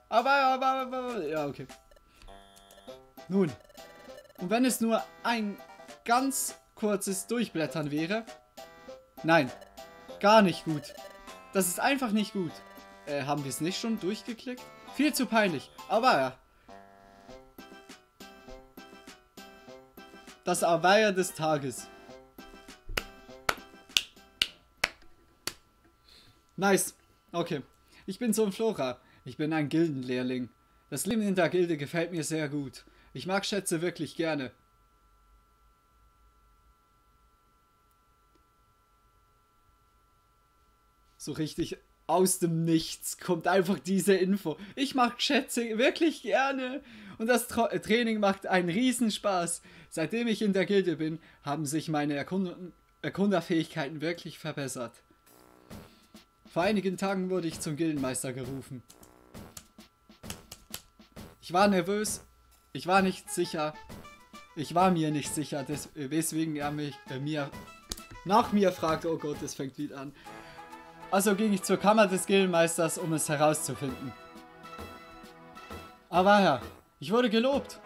Aber, aber, aber, ja, okay. Nun. Und wenn es nur ein ganz kurzes Durchblättern wäre? Nein. Gar nicht gut. Das ist einfach nicht gut. Äh, haben wir es nicht schon durchgeklickt? Viel zu peinlich. Aber ja. Das Aweier des Tages. Nice. Okay. Ich bin Sohn Flora. Ich bin ein Gildenlehrling. Das Leben in der Gilde gefällt mir sehr gut. Ich mag Schätze wirklich gerne. So richtig aus dem Nichts kommt einfach diese Info. Ich mag Schätze wirklich gerne und das Tra Training macht einen Riesenspaß. Seitdem ich in der Gilde bin, haben sich meine Erkund Erkunderfähigkeiten wirklich verbessert. Vor einigen Tagen wurde ich zum Gildenmeister gerufen. Ich war nervös, ich war nicht sicher, ich war mir nicht sicher, weswegen er mich, äh, mir nach mir fragte. Oh Gott, es fängt wieder an. Also ging ich zur Kammer des Gildenmeisters, um es herauszufinden. Aber ja, ich wurde gelobt,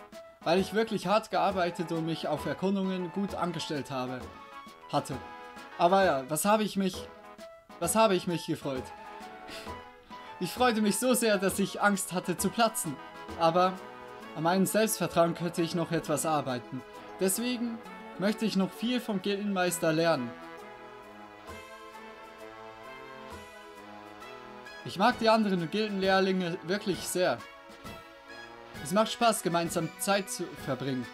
weil ich wirklich hart gearbeitet und mich auf Erkundungen gut angestellt habe, hatte. Aber ja, was habe ich mich, was habe ich mich gefreut? Ich freute mich so sehr, dass ich Angst hatte zu platzen. Aber an meinem Selbstvertrauen könnte ich noch etwas arbeiten. Deswegen möchte ich noch viel vom Gildenmeister lernen. Ich mag die anderen Gildenlehrlinge wirklich sehr. Es macht Spaß, gemeinsam Zeit zu verbringen.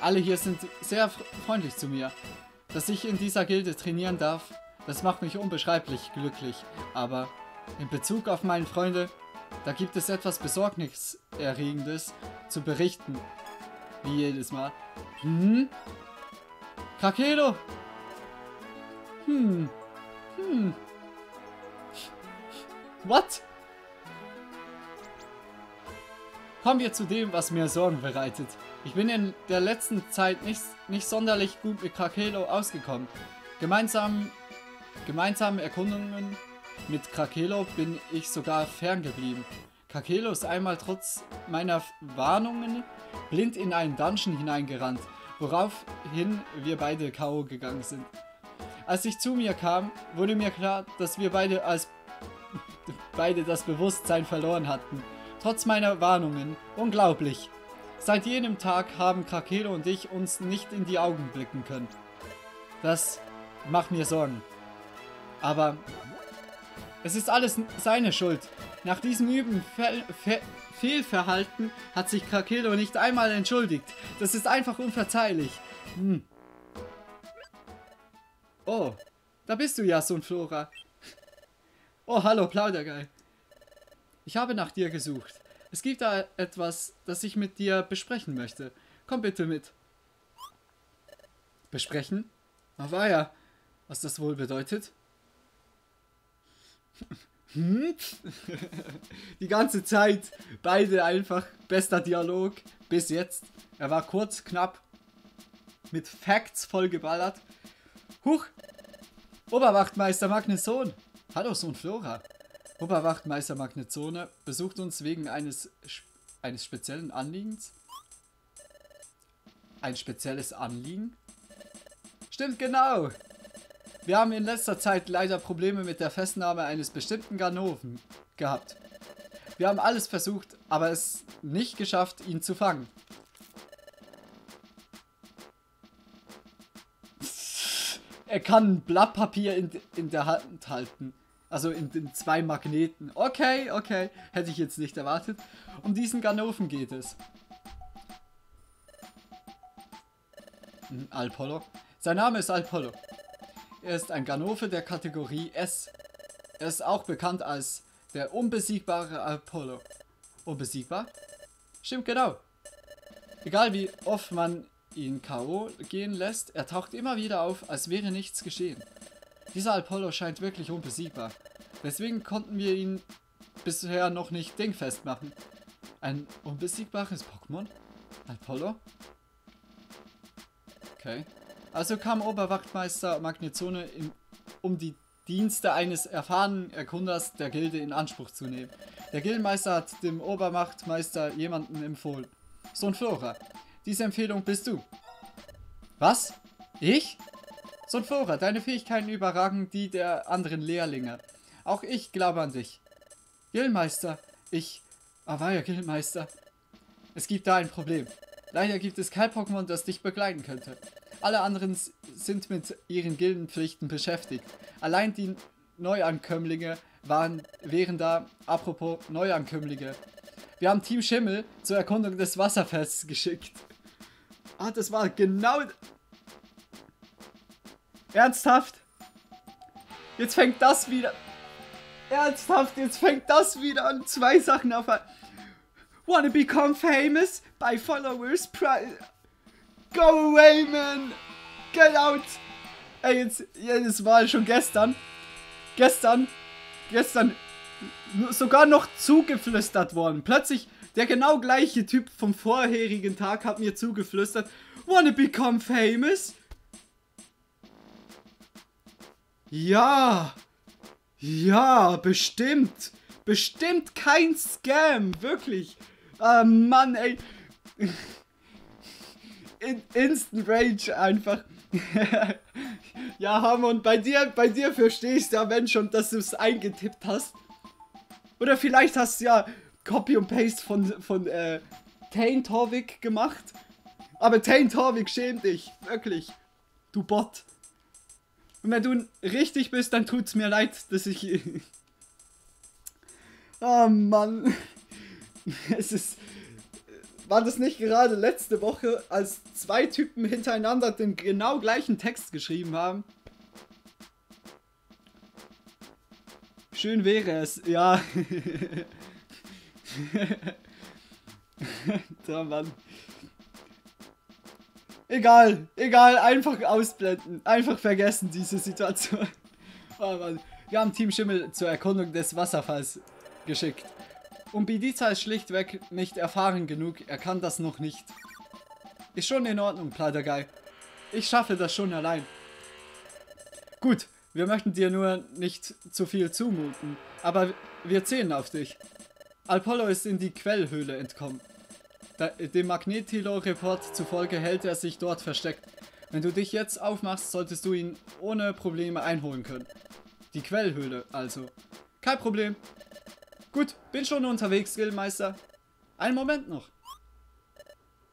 Alle hier sind sehr freundlich zu mir. Dass ich in dieser Gilde trainieren darf, das macht mich unbeschreiblich glücklich. Aber in Bezug auf meine Freunde, da gibt es etwas Besorgniserregendes zu berichten. Wie jedes Mal. Hm? Kakelo! Hm. Hm. What? Kommen wir zu dem, was mir Sorgen bereitet. Ich bin in der letzten Zeit nicht, nicht sonderlich gut mit Krakelo ausgekommen. Gemeinsam, gemeinsame Erkundungen mit Krakelo bin ich sogar ferngeblieben. Krakelo ist einmal trotz meiner Warnungen blind in einen Dungeon hineingerannt, woraufhin wir beide K.O. gegangen sind. Als ich zu mir kam, wurde mir klar, dass wir beide als beide das Bewusstsein verloren hatten. Trotz meiner Warnungen. Unglaublich. Seit jenem Tag haben Krakelo und ich uns nicht in die Augen blicken können. Das macht mir Sorgen. Aber es ist alles seine Schuld. Nach diesem üben Fe Fe Fehlverhalten hat sich Krakelo nicht einmal entschuldigt. Das ist einfach unverzeihlich. Hm. Oh, da bist du ja, Sohn Flora. Oh, hallo, Plaudergeil. Ich habe nach dir gesucht. Es gibt da etwas, das ich mit dir besprechen möchte. Komm bitte mit. Besprechen? War ja, was das wohl bedeutet? Hm? Die ganze Zeit beide einfach bester Dialog bis jetzt. Er war kurz, knapp, mit Facts vollgeballert. Huch! Oberwachtmeister Magneson. Hallo Sohn Flora. Oberwachtmeister Magnezone besucht uns wegen eines, eines speziellen Anliegens. Ein spezielles Anliegen? Stimmt genau. Wir haben in letzter Zeit leider Probleme mit der Festnahme eines bestimmten Ganoven gehabt. Wir haben alles versucht, aber es nicht geschafft, ihn zu fangen. Er kann ein Blattpapier in, in der Hand halten. Also in den zwei Magneten. Okay, okay. Hätte ich jetzt nicht erwartet. Um diesen Ganoven geht es. Alpollo. Sein Name ist Alpollo. Er ist ein Ganove der Kategorie S. Er ist auch bekannt als der unbesiegbare Apollo. Unbesiegbar? Stimmt genau. Egal wie oft man ihn K.O. gehen lässt, er taucht immer wieder auf, als wäre nichts geschehen. Dieser Apollo scheint wirklich unbesiegbar. Deswegen konnten wir ihn bisher noch nicht dingfest machen. Ein unbesiegbares Pokémon? Apollo? Okay. Also kam Oberwachtmeister Magnezone, in, um die Dienste eines erfahrenen Erkunders der Gilde in Anspruch zu nehmen. Der Gildenmeister hat dem Oberwachtmeister jemanden empfohlen. Sohn Flora. Diese Empfehlung bist du. Was? Ich? Sohn Flora, deine Fähigkeiten überragen die der anderen Lehrlinge. Auch ich glaube an dich. Gildenmeister, ich... War ja Gildenmeister. Es gibt da ein Problem. Leider gibt es kein Pokémon, das dich begleiten könnte. Alle anderen sind mit ihren Gildenpflichten beschäftigt. Allein die Neuankömmlinge waren, wären da, apropos Neuankömmlinge. Wir haben Team Schimmel zur Erkundung des Wasserfests geschickt. Ah, das war genau... Ernsthaft? Jetzt fängt das wieder... Ernsthaft, jetzt fängt das wieder an. Zwei Sachen auf... Wanna become famous by followers... Pri Go away, man! Get out! Ey, jetzt, das war schon gestern. Gestern, gestern sogar noch zugeflüstert worden. Plötzlich der genau gleiche Typ vom vorherigen Tag hat mir zugeflüstert. Wanna become famous? Ja. Ja, bestimmt. Bestimmt kein Scam. Wirklich. Ah, Mann, ey. in Instant Rage einfach. ja, Hamon, bei dir, bei dir verstehe ich es ja, wenn schon, dass du es eingetippt hast. Oder vielleicht hast du ja Copy und Paste von, von äh, Tane Torvik gemacht. Aber Tane Torvik schämt dich, wirklich. Du Bot. Und wenn du richtig bist, dann tut's mir leid, dass ich... oh Mann. es ist war das nicht gerade letzte Woche, als zwei Typen hintereinander den genau gleichen Text geschrieben haben? Schön wäre es, ja. da Mann. Egal, egal, einfach ausblenden. Einfach vergessen diese Situation. Oh Mann. Wir haben Team Schimmel zur Erkundung des Wasserfalls geschickt. Und Bidiza ist schlichtweg nicht erfahren genug, er kann das noch nicht. Ist schon in Ordnung, Pleitergeil. Ich schaffe das schon allein. Gut, wir möchten dir nur nicht zu viel zumuten, aber wir zählen auf dich. Apollo ist in die Quellhöhle entkommen. Dem Magnetilo-Report zufolge hält er sich dort versteckt. Wenn du dich jetzt aufmachst, solltest du ihn ohne Probleme einholen können. Die Quellhöhle also. Kein Problem. Gut, bin schon unterwegs, Skillmeister. Einen Moment noch.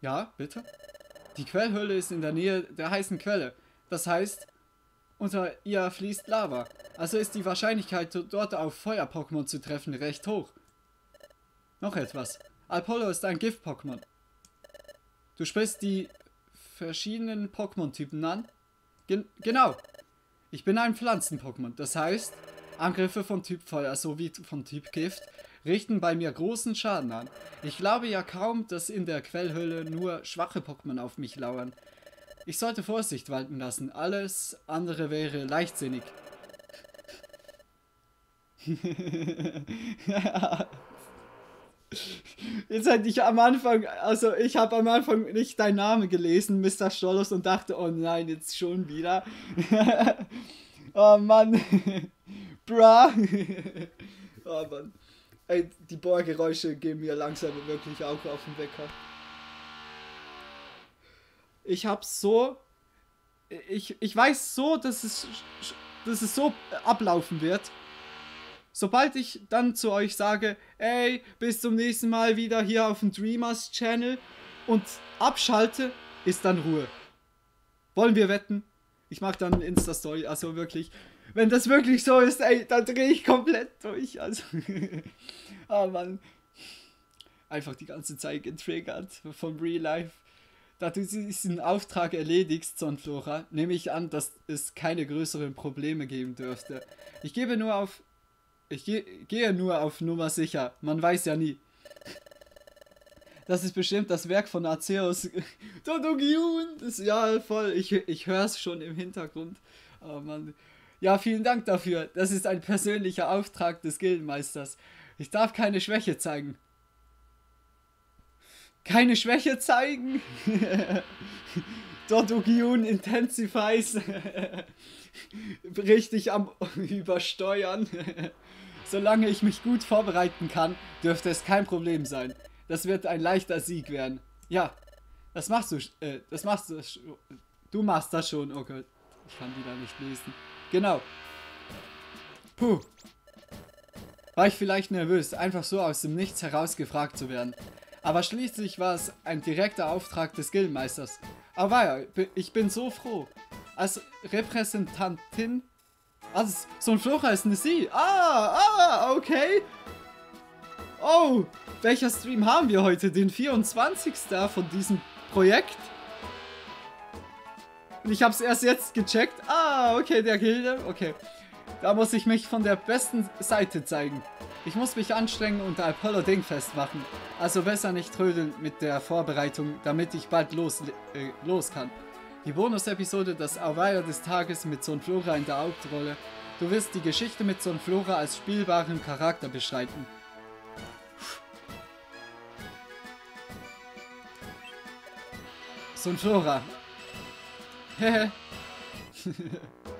Ja, bitte? Die Quellhöhle ist in der Nähe der heißen Quelle. Das heißt, unter ihr fließt Lava. Also ist die Wahrscheinlichkeit, dort auf Feuer-Pokémon zu treffen, recht hoch. Noch etwas. Apollo ist ein Gift-Pokémon. Du sprichst die verschiedenen Pokémon-Typen an? Gen genau. Ich bin ein Pflanzen-Pokémon. Das heißt, Angriffe von Typ Feuer sowie von Typ Gift richten bei mir großen Schaden an. Ich glaube ja kaum, dass in der Quellhöhle nur schwache Pokémon auf mich lauern. Ich sollte Vorsicht walten lassen, alles andere wäre leichtsinnig. Jetzt hätte ich am Anfang, also ich habe am Anfang nicht deinen Namen gelesen, Mr. Stollos, und dachte, oh nein, jetzt schon wieder. oh Mann. Bra. oh Mann. Ey, die Bohrgeräusche gehen mir langsam wirklich auch auf den Wecker. Ich hab so. Ich, ich weiß so, dass es, dass es so ablaufen wird. Sobald ich dann zu euch sage, ey, bis zum nächsten Mal wieder hier auf dem Dreamers Channel und abschalte, ist dann Ruhe. Wollen wir wetten? Ich mache dann Insta-Story, also wirklich. Wenn das wirklich so ist, ey, dann drehe ich komplett durch. Also, oh Mann. Einfach die ganze Zeit getriggert vom Real Life. Da du diesen Auftrag erledigst, Sonflora, nehme ich an, dass es keine größeren Probleme geben dürfte. Ich gebe nur auf. Ich ge gehe nur auf Nummer sicher. Man weiß ja nie. Das ist bestimmt das Werk von Arceus. Dodogyun! Ja, voll. Ich, ich höre es schon im Hintergrund. Oh Mann. Ja, vielen Dank dafür. Das ist ein persönlicher Auftrag des Gildenmeisters. Ich darf keine Schwäche zeigen. Keine Schwäche zeigen? Dodogyun intensifies. Richtig am Übersteuern. Solange ich mich gut vorbereiten kann, dürfte es kein Problem sein. Das wird ein leichter Sieg werden. Ja, das machst du. Äh, das machst du. Du machst das schon. Oh Gott. Ich kann wieder nicht lesen. Genau. Puh. War ich vielleicht nervös, einfach so aus dem Nichts herausgefragt zu werden. Aber schließlich war es ein direkter Auftrag des Guildmeisters. Aber ja, ich bin so froh. Als Repräsentantin... Also, so ein Flora ist eine Sie. Ah, ah, okay. Oh, welcher Stream haben wir heute? Den 24. von diesem Projekt? Und ich habe es erst jetzt gecheckt. Ah, okay, der Gilde. Okay. Da muss ich mich von der besten Seite zeigen. Ich muss mich anstrengen und Apollo Ding festmachen. Also besser nicht trödeln mit der Vorbereitung, damit ich bald los, äh, los kann. Die Bonus-Episode Das Auweia des Tages mit Son Flora in der Hauptrolle. Du wirst die Geschichte mit Son Flora als spielbaren Charakter beschreiten. Son Flora,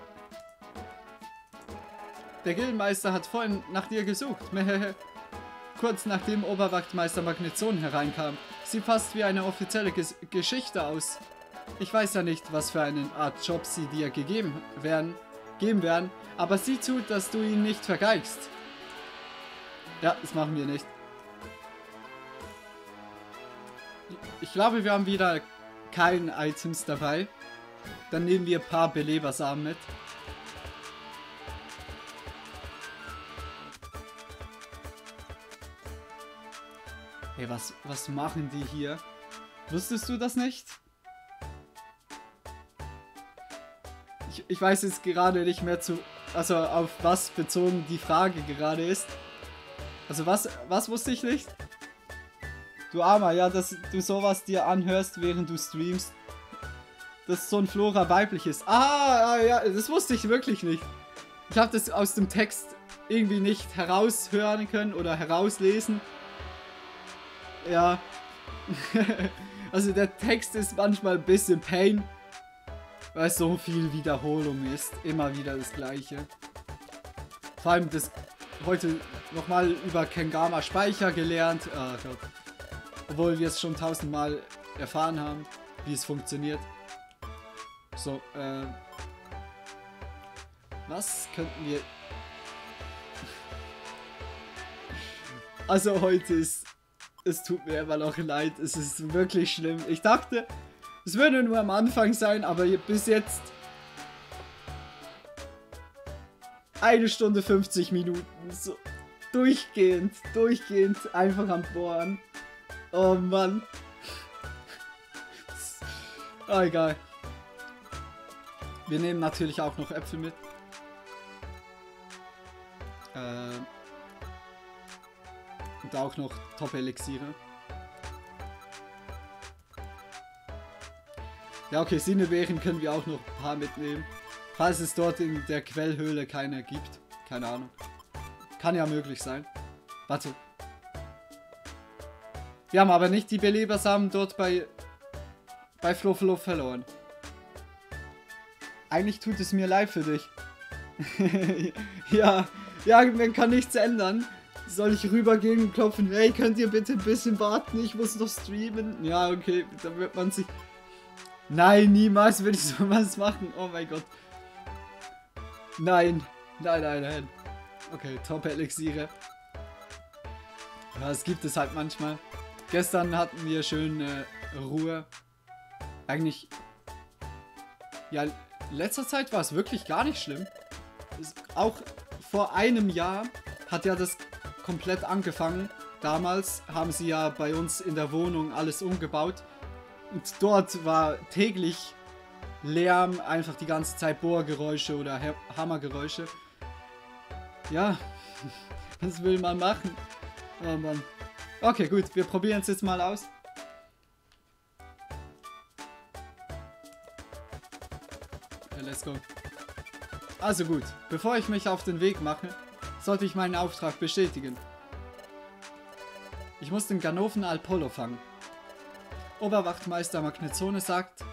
Der Gildenmeister hat vorhin nach dir gesucht. Kurz nachdem Oberwachtmeister Magnezon hereinkam. Sieht fast wie eine offizielle Ges Geschichte aus. Ich weiß ja nicht, was für eine Art Job sie dir gegeben werden, geben werden, aber sieh zu, dass du ihn nicht vergeigst. Ja, das machen wir nicht. Ich glaube, wir haben wieder keine Items dabei. Dann nehmen wir ein paar Belebersamen mit. Ey, was, was machen die hier? Wusstest du das nicht? Ich, ich weiß jetzt gerade nicht mehr zu... Also auf was bezogen die Frage gerade ist. Also was, was wusste ich nicht? Du Armer, ja, dass du sowas dir anhörst, während du streamst. dass so ein Flora weiblich ist. Ah, ah, ja, das wusste ich wirklich nicht. Ich habe das aus dem Text irgendwie nicht heraushören können oder herauslesen. Ja. also der Text ist manchmal ein bisschen Pain, weil so viel Wiederholung ist. Immer wieder das gleiche. Vor allem das heute nochmal über Kengama Speicher gelernt. Oh Gott. Obwohl wir es schon tausendmal erfahren haben, wie es funktioniert. So, äh. Was könnten wir. Also heute ist. Es tut mir immer noch leid. Es ist wirklich schlimm. Ich dachte, es würde nur am Anfang sein, aber bis jetzt. Eine Stunde 50 Minuten. So durchgehend, durchgehend einfach am Bohren. Oh Mann. Oh, egal. Wir nehmen natürlich auch noch Äpfel mit. Äh, und auch noch Top-Elixiere. Ja, okay, Sinnebeeren können wir auch noch ein paar mitnehmen. Falls es dort in der Quellhöhle keine gibt. Keine Ahnung. Kann ja möglich sein. Warte. Wir haben aber nicht die Belebersamen dort bei bei Fluffalo verloren. Eigentlich tut es mir leid für dich. ja, ja, man kann nichts ändern. Soll ich rübergehen und klopfen? Hey, könnt ihr bitte ein bisschen warten? Ich muss noch streamen. Ja, okay, dann wird man sich... Nein, niemals würde ich sowas machen. Oh mein Gott. Nein. Nein, nein, nein. Okay, Top-Elixiere. Das gibt es halt manchmal. Gestern hatten wir schön äh, Ruhe. Eigentlich... Ja, letzter Zeit war es wirklich gar nicht schlimm. auch vor einem Jahr hat ja das komplett angefangen. Damals haben sie ja bei uns in der Wohnung alles umgebaut. Und dort war täglich Lärm, einfach die ganze Zeit Bohrgeräusche oder Hammergeräusche. Ja, was will man machen? Oh Mann. Okay, gut, wir probieren es jetzt mal aus. let's go. Also gut, bevor ich mich auf den Weg mache, sollte ich meinen Auftrag bestätigen. Ich muss den Ganoven Alpolo fangen. Oberwachtmeister Magnetzone sagt,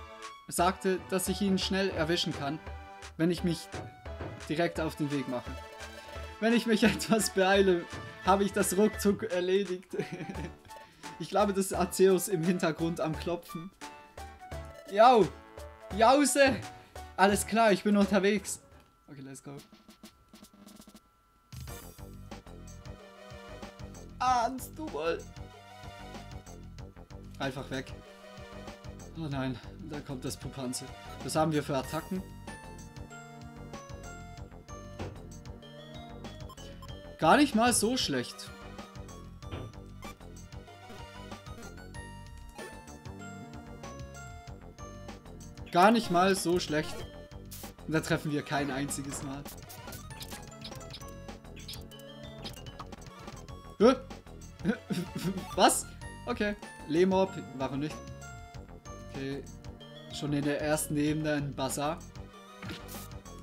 sagte, dass ich ihn schnell erwischen kann, wenn ich mich direkt auf den Weg mache. Wenn ich mich etwas beeile, habe ich das ruckzuck erledigt. ich glaube, das ist Arceus im Hintergrund am Klopfen. Jau! Jause! Alles klar, ich bin unterwegs. Okay, let's go. Ahnst du wohl? Einfach weg. Oh nein, da kommt das Pupanze. Was haben wir für Attacken? Gar nicht mal so schlecht. Gar nicht mal so schlecht. Und da treffen wir kein einziges Mal. Was? Okay. Lemop, warum nicht? Okay. Schon in der ersten Ebene ein Bazaar.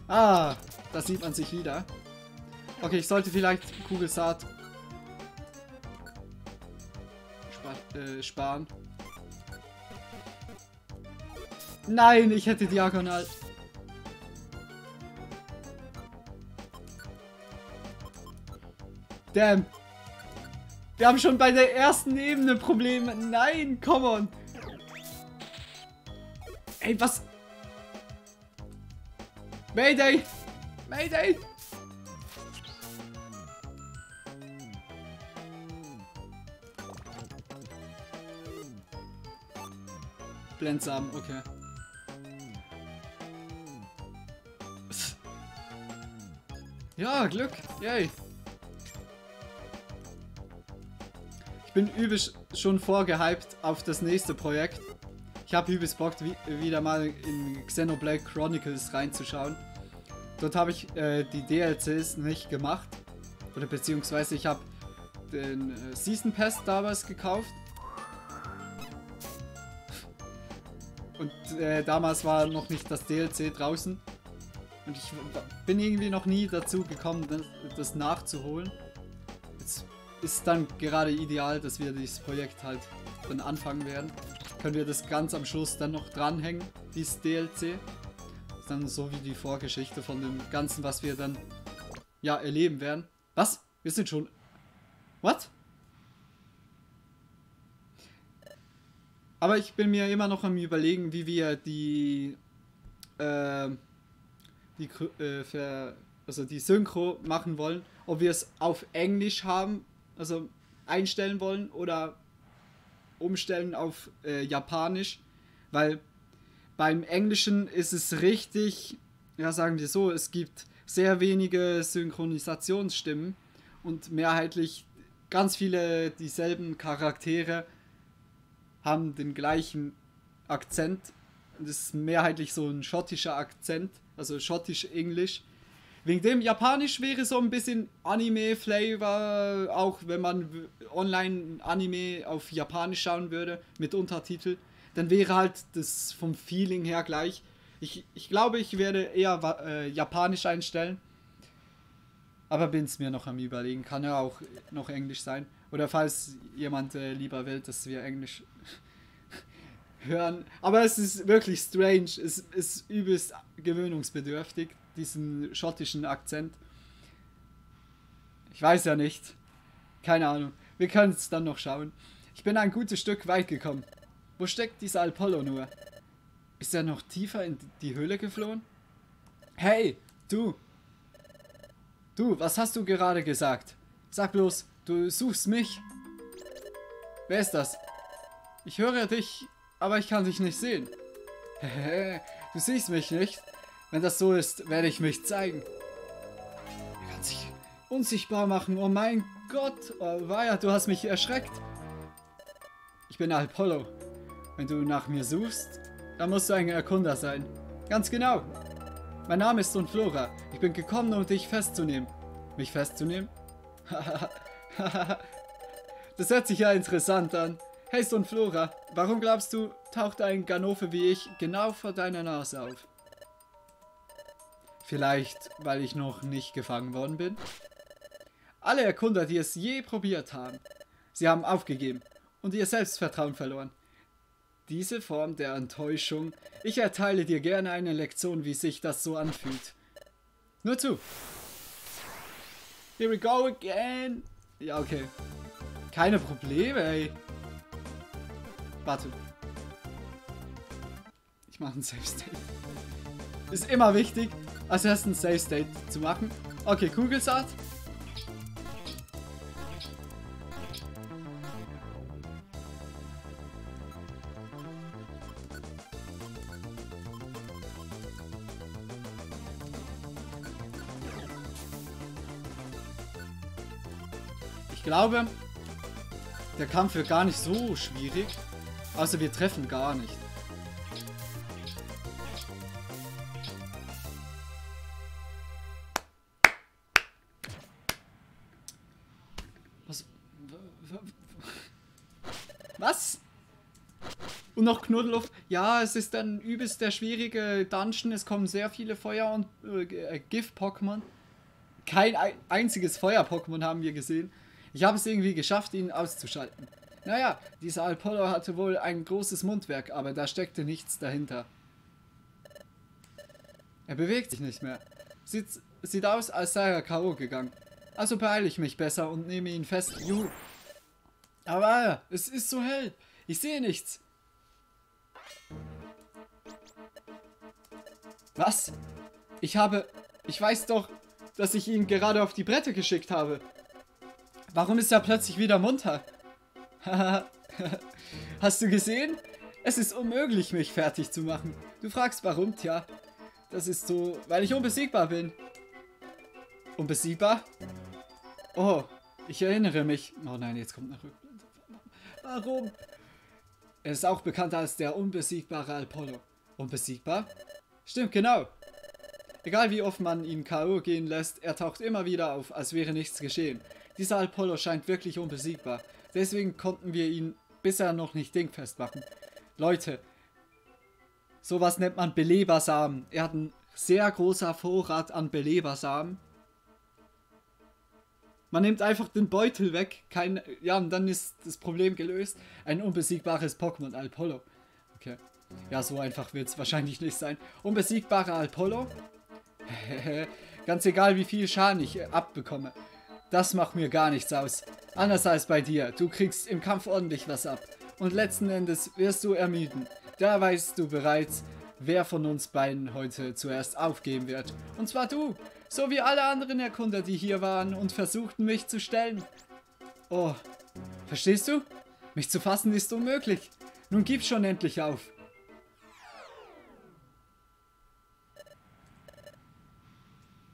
Ah, da sieht man sich wieder. Okay, ich sollte vielleicht Kugelsaat spa äh, sparen. Nein, ich hätte diagonal. Damn. Wir haben schon bei der ersten Ebene Probleme. Nein, come on. Ey, was? Mayday! Mayday! Blendsamen, okay. Ja, Glück. Yay. Ich bin übelst schon vorgehypt auf das nächste Projekt. Ich habe übelst Bock, wieder mal in Xenoblade Chronicles reinzuschauen. Dort habe ich äh, die DLCs nicht gemacht. Oder beziehungsweise ich habe den äh, Season Pass damals gekauft. Und äh, damals war noch nicht das DLC draußen. Und ich bin irgendwie noch nie dazu gekommen, das, das nachzuholen. Ist dann gerade ideal, dass wir dieses Projekt halt dann anfangen werden. Können wir das ganz am Schluss dann noch dranhängen, dieses DLC. Ist dann so wie die Vorgeschichte von dem Ganzen, was wir dann ja erleben werden. Was? Wir sind schon. What? Aber ich bin mir immer noch am überlegen, wie wir die äh, die äh, für, also die Synchro machen wollen, ob wir es auf Englisch haben, also einstellen wollen oder umstellen auf äh, Japanisch, weil beim Englischen ist es richtig, ja sagen wir so, es gibt sehr wenige Synchronisationsstimmen und mehrheitlich ganz viele dieselben Charaktere haben den gleichen Akzent. Das ist mehrheitlich so ein schottischer Akzent, also schottisch-englisch. Wegen dem Japanisch wäre so ein bisschen Anime-Flavor, auch wenn man online Anime auf Japanisch schauen würde, mit Untertitel, dann wäre halt das vom Feeling her gleich. Ich, ich glaube, ich werde eher äh, Japanisch einstellen. Aber bin es mir noch am überlegen. Kann ja auch noch Englisch sein. Oder falls jemand äh, lieber will, dass wir Englisch hören. Aber es ist wirklich strange. Es ist übelst gewöhnungsbedürftig diesen schottischen Akzent. Ich weiß ja nicht. Keine Ahnung. Wir können es dann noch schauen. Ich bin ein gutes Stück weit gekommen. Wo steckt dieser Apollo nur? Ist er noch tiefer in die Höhle geflohen? Hey, du! Du, was hast du gerade gesagt? Sag bloß, du suchst mich? Wer ist das? Ich höre dich, aber ich kann dich nicht sehen. du siehst mich nicht? Wenn das so ist, werde ich mich zeigen. Er kann sich unsichtbar machen. Oh mein Gott. Oh, weia, du hast mich erschreckt. Ich bin Apollo. Wenn du nach mir suchst, dann musst du ein Erkunder sein. Ganz genau. Mein Name ist Flora. Ich bin gekommen, um dich festzunehmen. Mich festzunehmen? das hört sich ja interessant an. Hey Flora, warum glaubst du, taucht ein Ganove wie ich genau vor deiner Nase auf? Vielleicht, weil ich noch nicht gefangen worden bin? Alle Erkunder, die es je probiert haben, sie haben aufgegeben und ihr Selbstvertrauen verloren. Diese Form der Enttäuschung, ich erteile dir gerne eine Lektion, wie sich das so anfühlt. Nur zu. Here we go again. Ja, okay. Keine Probleme, ey. Warte. Ich mache ein Safe State. Ist immer wichtig, als erstes ein Save State zu machen. Okay, Kugelsaat. Ich glaube, der Kampf wird gar nicht so schwierig. Also wir treffen gar nicht. Und noch Knuddelluft. Ja, es ist ein übelst der schwierige Dungeon. Es kommen sehr viele Feuer- und äh, Gift-Pokémon. Kein einziges Feuer-Pokémon haben wir gesehen. Ich habe es irgendwie geschafft, ihn auszuschalten. Naja, dieser Apollo hatte wohl ein großes Mundwerk, aber da steckte nichts dahinter. Er bewegt sich nicht mehr. Sieht, sieht aus, als sei er K.O. gegangen. Also beeile ich mich besser und nehme ihn fest. Juhu. Aber es ist so hell. Ich sehe nichts. Was? Ich habe... Ich weiß doch, dass ich ihn gerade auf die Bretter geschickt habe. Warum ist er plötzlich wieder munter? Hast du gesehen? Es ist unmöglich, mich fertig zu machen. Du fragst warum? Tja, das ist so, weil ich unbesiegbar bin. Unbesiegbar? Oh, ich erinnere mich. Oh nein, jetzt kommt eine Rückblende. Warum? Er ist auch bekannt als der unbesiegbare Apollo. Unbesiegbar? Stimmt, genau. Egal wie oft man ihn K.O. gehen lässt, er taucht immer wieder auf, als wäre nichts geschehen. Dieser Apollo scheint wirklich unbesiegbar. Deswegen konnten wir ihn bisher noch nicht dingfest machen. Leute, Sowas nennt man Belebersamen. Er hat einen sehr großer Vorrat an Belebersamen. Man nimmt einfach den Beutel weg, kein, ja, und dann ist das Problem gelöst. Ein unbesiegbares Pokémon Alpollo. Okay. Ja, so einfach wird es wahrscheinlich nicht sein. Unbesiegbare Alpollo. Ganz egal, wie viel Schaden ich abbekomme. Das macht mir gar nichts aus. Anders als bei dir. Du kriegst im Kampf ordentlich was ab. Und letzten Endes wirst du ermüden. Da weißt du bereits, wer von uns beiden heute zuerst aufgeben wird. Und zwar du. So wie alle anderen Erkunder, die hier waren und versuchten, mich zu stellen. Oh, verstehst du? Mich zu fassen ist unmöglich. Nun gib schon endlich auf.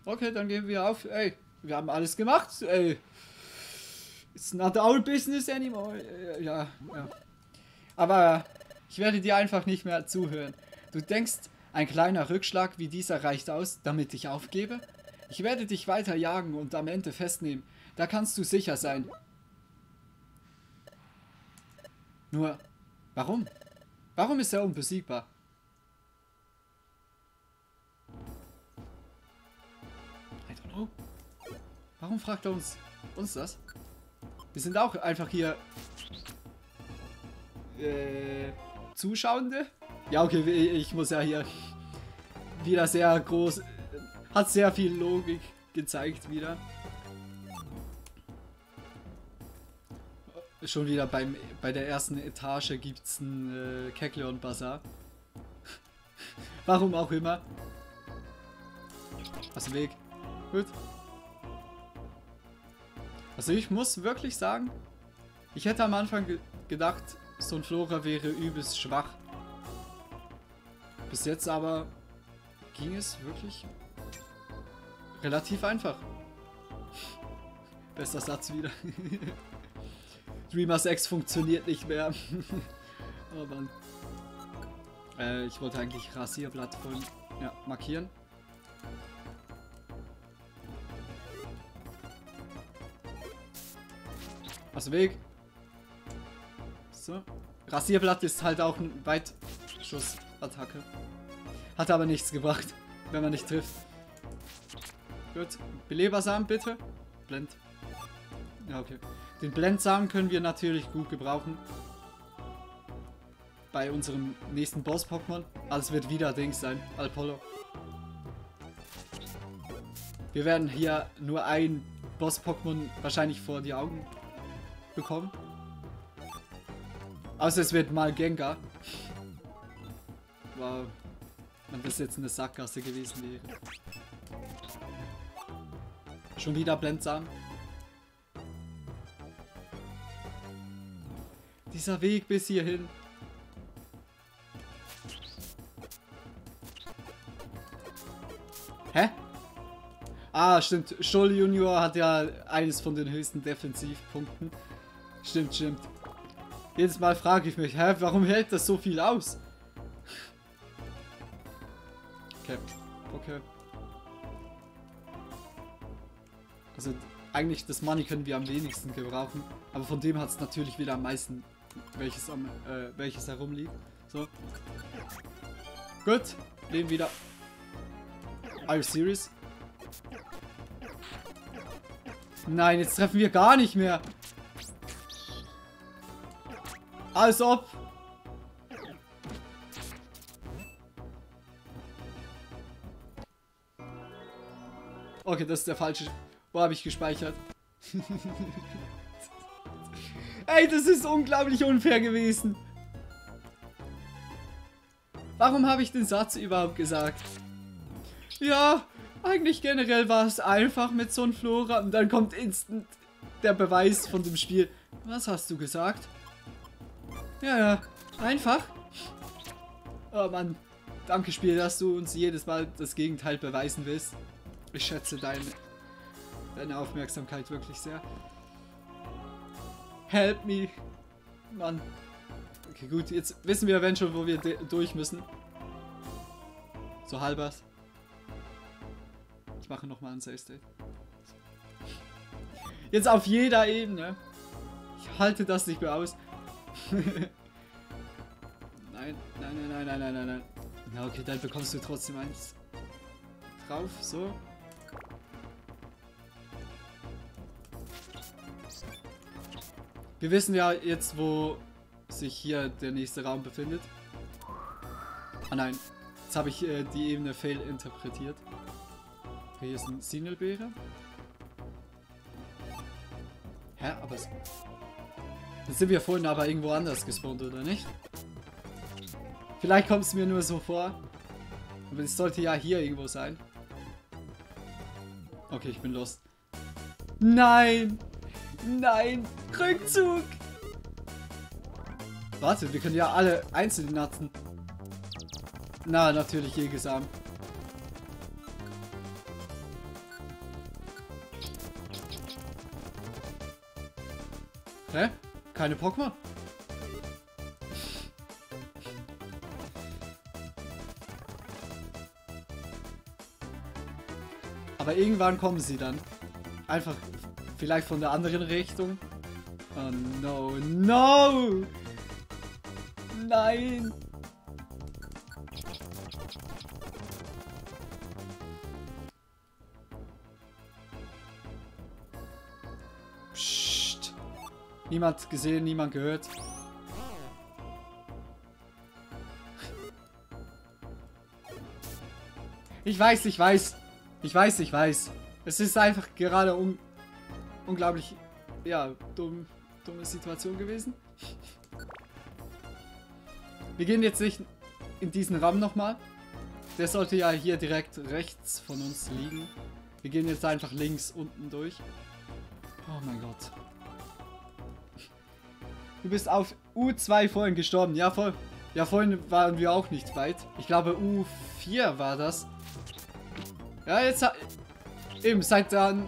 Okay, dann geben wir auf. Ey, wir haben alles gemacht. Ey. It's not our business anymore. Äh, ja, ja. Aber ich werde dir einfach nicht mehr zuhören. Du denkst, ein kleiner Rückschlag wie dieser reicht aus, damit ich aufgebe? Ich werde dich weiter jagen und am Ende festnehmen. Da kannst du sicher sein. Nur, warum? Warum ist er unbesiegbar? Warum fragt er uns, uns das? Wir sind auch einfach hier äh, Zuschauende. Ja, okay, ich muss ja hier wieder sehr groß hat sehr viel Logik gezeigt wieder. Schon wieder beim, bei der ersten Etage gibt es einen äh, Kekleon Bazaar. Warum auch immer. Aus dem Weg. Gut. Also ich muss wirklich sagen, ich hätte am Anfang ge gedacht, so ein Flora wäre übelst schwach. Bis jetzt aber ging es wirklich Relativ einfach. Bester Satz wieder. Dreamers X funktioniert nicht mehr. oh Mann. Äh, ich wollte eigentlich Rasierblatt von ja, markieren. Aus Weg. So. Rasierblatt ist halt auch ein Weitschussattacke. Hat aber nichts gebracht, wenn man nicht trifft. Gut. Belebersamen bitte. Blend. Ja, okay. Den Blendsamen können wir natürlich gut gebrauchen. Bei unserem nächsten Boss-Pokémon. Alles wird wieder Dings sein. Alpollo. Wir werden hier nur ein Boss-Pokémon wahrscheinlich vor die Augen bekommen. Außer es wird mal Gengar. Wow. Wenn das jetzt eine Sackgasse gewesen wäre. Schon wieder Blendsamen. Dieser Weg bis hierhin. Hä? Ah, stimmt. Scholl Junior hat ja eines von den höchsten Defensivpunkten. Stimmt, stimmt. Jedes Mal frage ich mich, hä, warum hält das so viel aus? Okay, okay. Also eigentlich das Money können wir am wenigsten gebrauchen. Aber von dem hat es natürlich wieder am meisten, welches, am, äh, welches herumliegt. So. Gut. Leben wieder. Are you serious? Nein, jetzt treffen wir gar nicht mehr. Als ob. Okay, das ist der falsche wo habe ich gespeichert? Ey, das ist unglaublich unfair gewesen. Warum habe ich den Satz überhaupt gesagt? Ja, eigentlich generell war es einfach mit so einem Flora und dann kommt instant der Beweis von dem Spiel. Was hast du gesagt? Ja, ja, einfach. Oh Mann, danke Spiel, dass du uns jedes Mal das Gegenteil beweisen willst. Ich schätze deine deine Aufmerksamkeit wirklich sehr. Help me. Mann. Okay, gut. Jetzt wissen wir wenn schon, wo wir durch müssen. So halbers. Ich mache nochmal ein Save State. Jetzt auf jeder Ebene. Ich halte das nicht mehr aus. nein, nein, nein, nein, nein, nein, nein, nein. Ja, okay, dann bekommst du trotzdem eins drauf, so. Wir wissen ja jetzt, wo sich hier der nächste Raum befindet. Ah nein, jetzt habe ich äh, die Ebene fail interpretiert. Okay, hier ist ein Sinelbeere. Hä, aber es... Jetzt sind wir vorhin aber irgendwo anders gespawnt, oder nicht? Vielleicht kommt es mir nur so vor. Aber es sollte ja hier irgendwo sein. Okay, ich bin lost. Nein! Nein! Rückzug! Warte, wir können ja alle einzeln natzen. Na, natürlich Jägesam. Hä? Keine Pokémon? Aber irgendwann kommen sie dann. Einfach vielleicht von der anderen Richtung. Oh no, no! Nein! Niemand gesehen, niemand gehört. Ich weiß, ich weiß. Ich weiß, ich weiß. Es ist einfach gerade un unglaublich, ja, dumm, dumme Situation gewesen. Wir gehen jetzt nicht in diesen Raum nochmal. Der sollte ja hier direkt rechts von uns liegen. Wir gehen jetzt einfach links unten durch. Oh mein Gott. Du bist auf U2 vorhin gestorben. Ja, voll. Ja, vorhin waren wir auch nicht weit. Ich glaube U4 war das. Ja, jetzt... Eben, seit dann...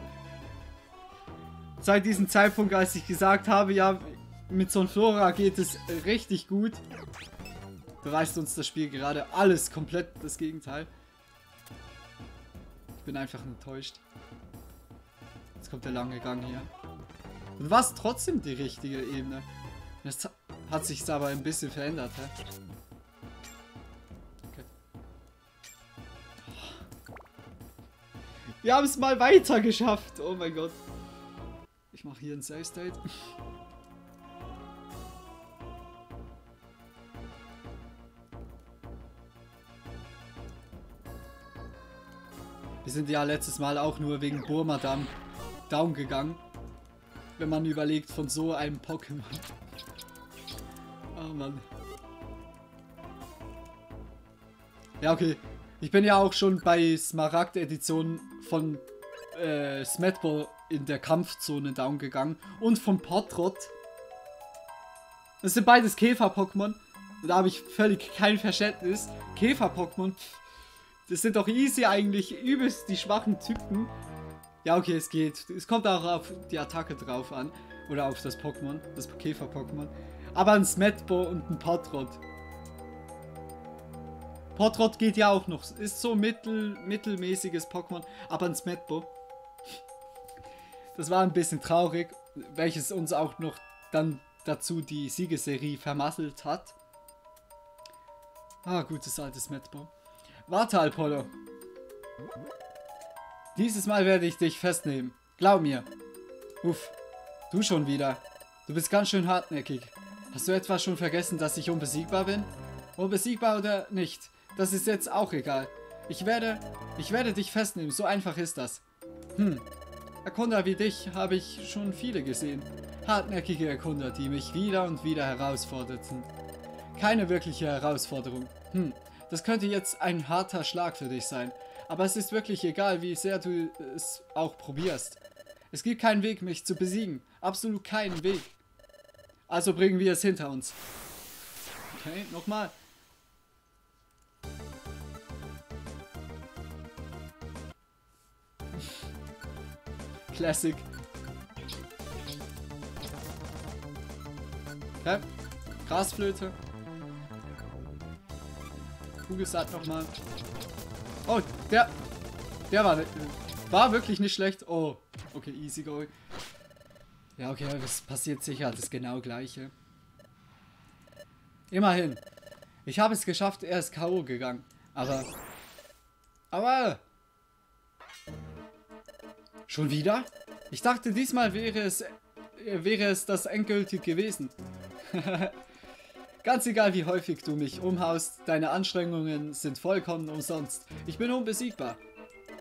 Seit diesem Zeitpunkt, als ich gesagt habe, ja, mit so einem Flora geht es richtig gut, beweist uns das Spiel gerade alles komplett das Gegenteil. Ich bin einfach enttäuscht. Jetzt kommt der lange Gang hier. Und was trotzdem die richtige Ebene. Das hat sich aber ein bisschen verändert, hä? Okay. Wir haben es mal weiter geschafft. Oh mein Gott. Ich mache hier ein Save State. Wir sind ja letztes Mal auch nur wegen Burmadam down gegangen. Wenn man überlegt von so einem Pokémon. Oh Mann. Ja, okay. Ich bin ja auch schon bei Smaragd-Edition von äh, Smetbo in der Kampfzone down gegangen. Und von Potrot. Das sind beides Käfer-Pokémon. Da habe ich völlig kein Verständnis. Käfer-Pokémon. Das sind doch easy eigentlich. Übelst die schwachen Typen. Ja, okay, es geht. Es kommt auch auf die Attacke drauf an. Oder auf das Pokémon. Das Käfer-Pokémon. Aber ein Smetbo und ein Potrot. Potrot geht ja auch noch. Ist so mittel, mittelmäßiges Pokémon. Aber ein Smetbo. Das war ein bisschen traurig. Welches uns auch noch dann dazu die Siegeserie vermasselt hat. Ah, gutes altes Smetbo. Warte, Apollo. Dieses Mal werde ich dich festnehmen. Glaub mir. Uff. Du schon wieder. Du bist ganz schön hartnäckig. Hast du etwa schon vergessen, dass ich unbesiegbar bin? Unbesiegbar oder nicht? Das ist jetzt auch egal. Ich werde... Ich werde dich festnehmen. So einfach ist das. Hm. Erkunder wie dich habe ich schon viele gesehen. Hartnäckige Erkunder, die mich wieder und wieder herausforderten. Keine wirkliche Herausforderung. Hm. Das könnte jetzt ein harter Schlag für dich sein. Aber es ist wirklich egal, wie sehr du es auch probierst. Es gibt keinen Weg, mich zu besiegen. Absolut keinen Weg. Also bringen wir es hinter uns. Okay, nochmal. Classic. Okay. Grasflöte. Kugelsaat nochmal. Oh, der. Der war, war wirklich nicht schlecht. Oh, okay, easy going. Ja, okay, das passiert sicher das genau gleiche. Immerhin. Ich habe es geschafft, er ist K.O. gegangen. Aber... Aber... Schon wieder? Ich dachte, diesmal wäre es... wäre es das endgültig gewesen. Ganz egal, wie häufig du mich umhaust, deine Anstrengungen sind vollkommen umsonst. Ich bin unbesiegbar.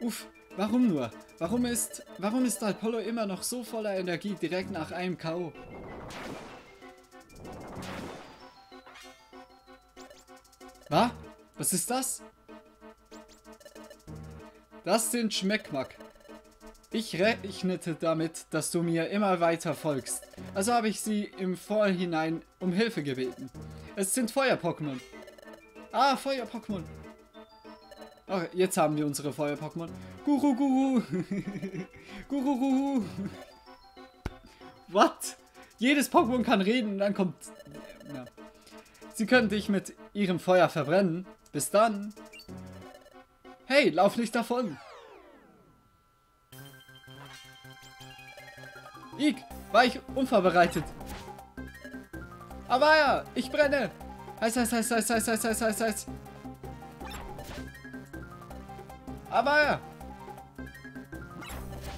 Uff, warum nur? Warum ist, warum ist Apollo immer noch so voller Energie direkt nach einem K.O.? Was? Was ist das? Das sind Schmeckmack. Ich rechnete damit, dass du mir immer weiter folgst. Also habe ich sie im Vorhinein um Hilfe gebeten. Es sind Feuer-Pokémon. Ah, Feuer-Pokémon. Oh, jetzt haben wir unsere Feuer-Pokémon. Guru, Guru. Guru, Guru. What? Jedes Pokémon kann reden und dann kommt... Ja. Sie können dich mit ihrem Feuer verbrennen. Bis dann. Hey, lauf nicht davon. Ik, war ich unvorbereitet. Aber ich brenne. Heiß, heiß, heiß, heiß, heiß, heiß, heiß, heiß, heiß. Aber.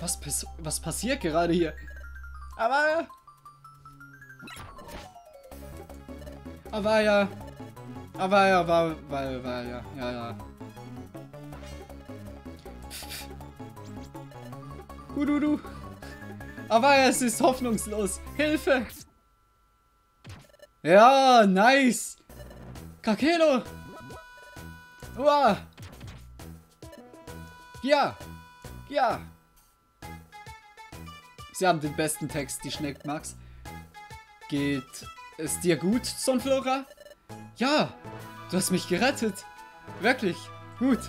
Was, was passiert gerade hier? Aber. Aber ja. Aber ja, war, war, war, ja, ja, ja. Hududu. Aber es ist hoffnungslos. Hilfe! Ja, nice! Kakelo! Uah! Ja! Ja! Sie haben den besten Text, die schneckt Max. Geht es dir gut, Sonflora? Ja! Du hast mich gerettet! Wirklich! Gut!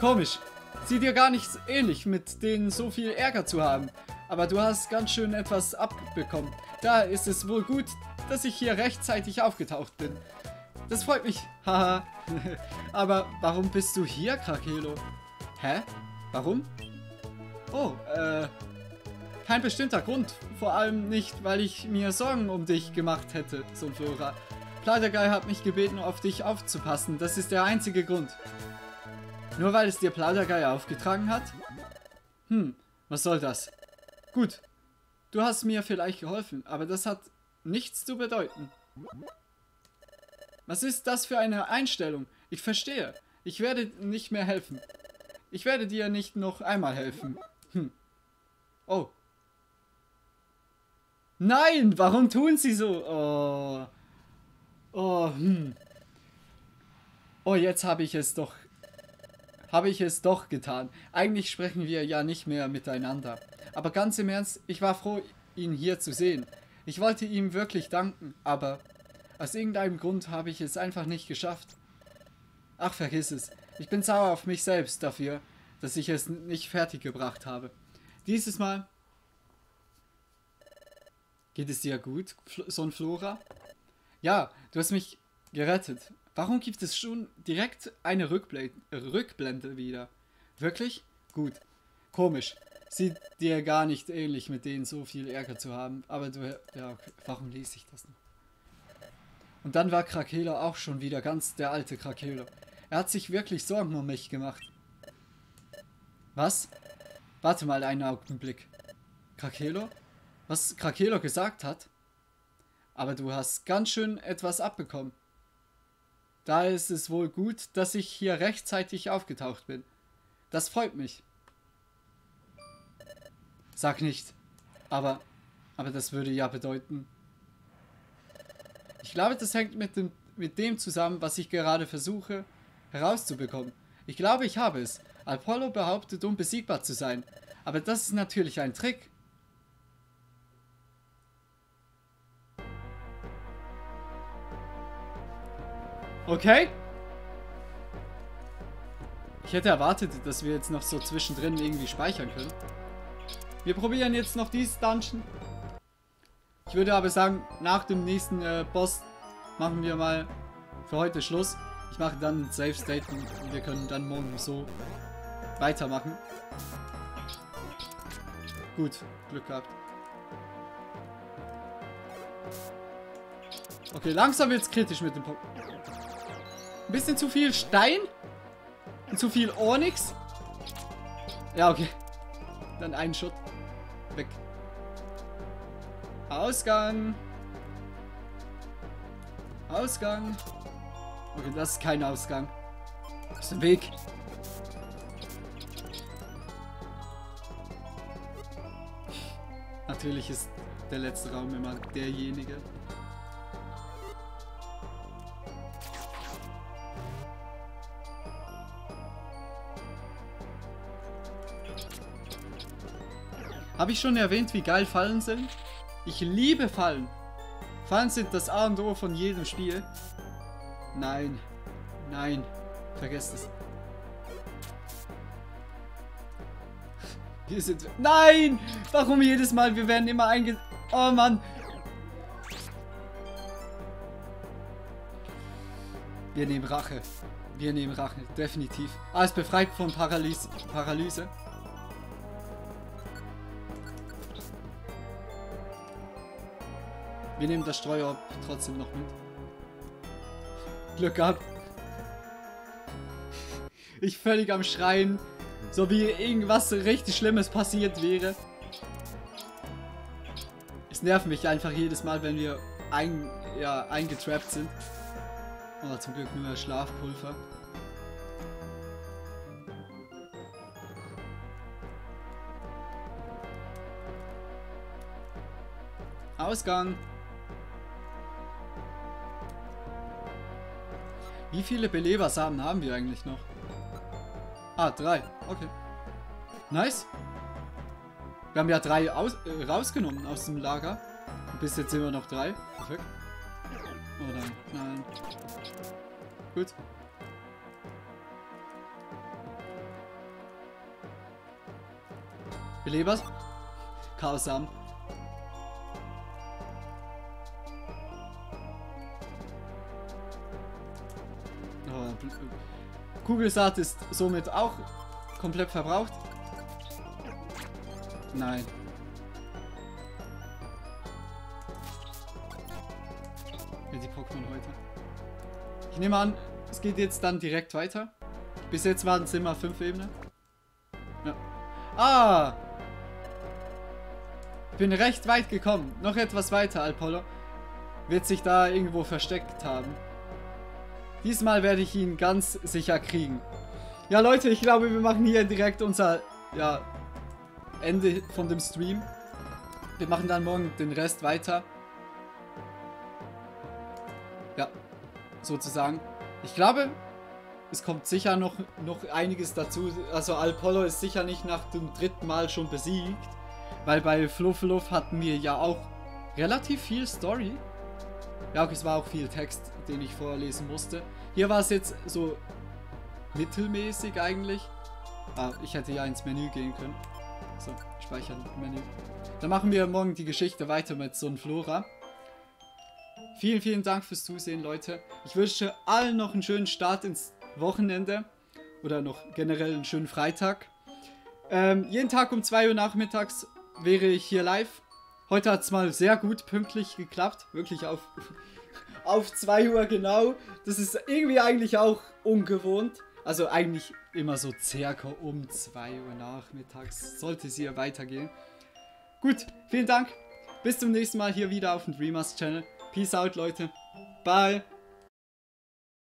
Komisch! Sieht dir gar nicht ähnlich, mit denen so viel Ärger zu haben. Aber du hast ganz schön etwas abbekommen. Da ist es wohl gut, dass ich hier rechtzeitig aufgetaucht bin. Das freut mich. Haha. Aber warum bist du hier, Krakelo? Hä? Warum? Oh, äh... Kein bestimmter Grund. Vor allem nicht, weil ich mir Sorgen um dich gemacht hätte, Sunflora. Plaudergeil hat mich gebeten, auf dich aufzupassen. Das ist der einzige Grund. Nur weil es dir Plaudergeil aufgetragen hat? Hm, was soll das? Gut, du hast mir vielleicht geholfen, aber das hat nichts zu bedeuten. Was ist das für eine Einstellung? Ich verstehe. Ich werde nicht mehr helfen. Ich werde dir nicht noch einmal helfen. Hm. Oh. Nein, warum tun sie so? Oh. Oh, hm. Oh, jetzt habe ich es doch... Habe ich es doch getan. Eigentlich sprechen wir ja nicht mehr miteinander. Aber ganz im Ernst, ich war froh, ihn hier zu sehen. Ich wollte ihm wirklich danken, aber aus irgendeinem Grund habe ich es einfach nicht geschafft. Ach, vergiss es. Ich bin sauer auf mich selbst dafür, dass ich es nicht fertig gebracht habe. Dieses Mal... Geht es dir gut, Son Flora? Ja, du hast mich gerettet. Warum gibt es schon direkt eine Rückblende, Rückblende wieder? Wirklich? Gut. Komisch. Sieht dir gar nicht ähnlich, mit denen so viel Ärger zu haben. Aber du, ja, okay. warum lese ich das noch? Und dann war Krakela auch schon wieder ganz der alte Krakela. Er hat sich wirklich Sorgen um mich gemacht. Was? Warte mal einen Augenblick. Krakelo? Was Krakelo gesagt hat? Aber du hast ganz schön etwas abbekommen. Da ist es wohl gut, dass ich hier rechtzeitig aufgetaucht bin. Das freut mich. Sag nicht. Aber, aber das würde ja bedeuten. Ich glaube, das hängt mit dem, mit dem zusammen, was ich gerade versuche herauszubekommen. Ich glaube, ich habe es. Apollo behauptet, unbesiegbar zu sein. Aber das ist natürlich ein Trick. Okay. Ich hätte erwartet, dass wir jetzt noch so zwischendrin irgendwie speichern können. Wir probieren jetzt noch dieses Dungeon. Ich würde aber sagen, nach dem nächsten äh, Boss machen wir mal für heute Schluss. Ich mache dann ein Safe State und wir können dann morgen so weitermachen. Gut, Glück gehabt. Okay, langsam wird es kritisch mit dem Pokémon. Ein bisschen zu viel Stein. Und zu viel Onyx. Ja, okay. Dann ein Schutt. Weg. Ausgang. Ausgang. Okay, das ist kein Ausgang. Ist ein Weg. Natürlich ist der letzte Raum immer derjenige. Habe ich schon erwähnt, wie geil Fallen sind? Ich liebe Fallen. Fallen sind das A und O von jedem Spiel. Nein. Nein. Vergesst es. Wir sind... Nein! Warum jedes Mal? Wir werden immer einge... Oh Mann. Wir nehmen Rache. Wir nehmen Rache. Definitiv. Ist befreit von Paralys Paralyse. Wir nehmen das Streuer trotzdem noch mit. Glück gehabt. Ich völlig am Schreien. So wie irgendwas richtig Schlimmes passiert wäre. Es nervt mich einfach jedes Mal, wenn wir ein, ja, eingetrappt sind. Oh, zum Glück nur Schlafpulver. Ausgang. Wie viele Belebersamen haben wir eigentlich noch? Ah, drei. Okay. Nice. Wir haben ja drei aus, äh, rausgenommen aus dem Lager. Bis jetzt sind wir noch drei. Perfekt. Oh nein, nein. Gut. Belebers. Chaos-Samen. Kugelsaat ist somit auch komplett verbraucht. Nein. Wie die Pokémon heute. Ich nehme an, es geht jetzt dann direkt weiter. Bis jetzt waren es immer fünf Ebenen. Ja. Ah! Ich bin recht weit gekommen. Noch etwas weiter, Alpolo. Wird sich da irgendwo versteckt haben. Diesmal werde ich ihn ganz sicher kriegen. Ja, Leute, ich glaube, wir machen hier direkt unser ja, Ende von dem Stream. Wir machen dann morgen den Rest weiter. Ja, sozusagen. Ich glaube, es kommt sicher noch, noch einiges dazu. Also Alpollo ist sicher nicht nach dem dritten Mal schon besiegt. Weil bei Fluffluff hatten wir ja auch relativ viel Story. Ja, okay, es war auch viel Text, den ich vorlesen musste. Hier war es jetzt so mittelmäßig eigentlich. Ah, ich hätte ja ins Menü gehen können. So, speichern Menü. Dann machen wir morgen die Geschichte weiter mit Sunflora. Vielen, vielen Dank fürs Zusehen, Leute. Ich wünsche allen noch einen schönen Start ins Wochenende. Oder noch generell einen schönen Freitag. Ähm, jeden Tag um 2 Uhr nachmittags wäre ich hier live. Heute hat es mal sehr gut pünktlich geklappt. Wirklich auf auf 2 Uhr genau. Das ist irgendwie eigentlich auch ungewohnt. Also eigentlich immer so circa um 2 Uhr nachmittags sollte es hier weitergehen. Gut, vielen Dank. Bis zum nächsten Mal hier wieder auf dem Dreamers Channel. Peace out, Leute. Bye.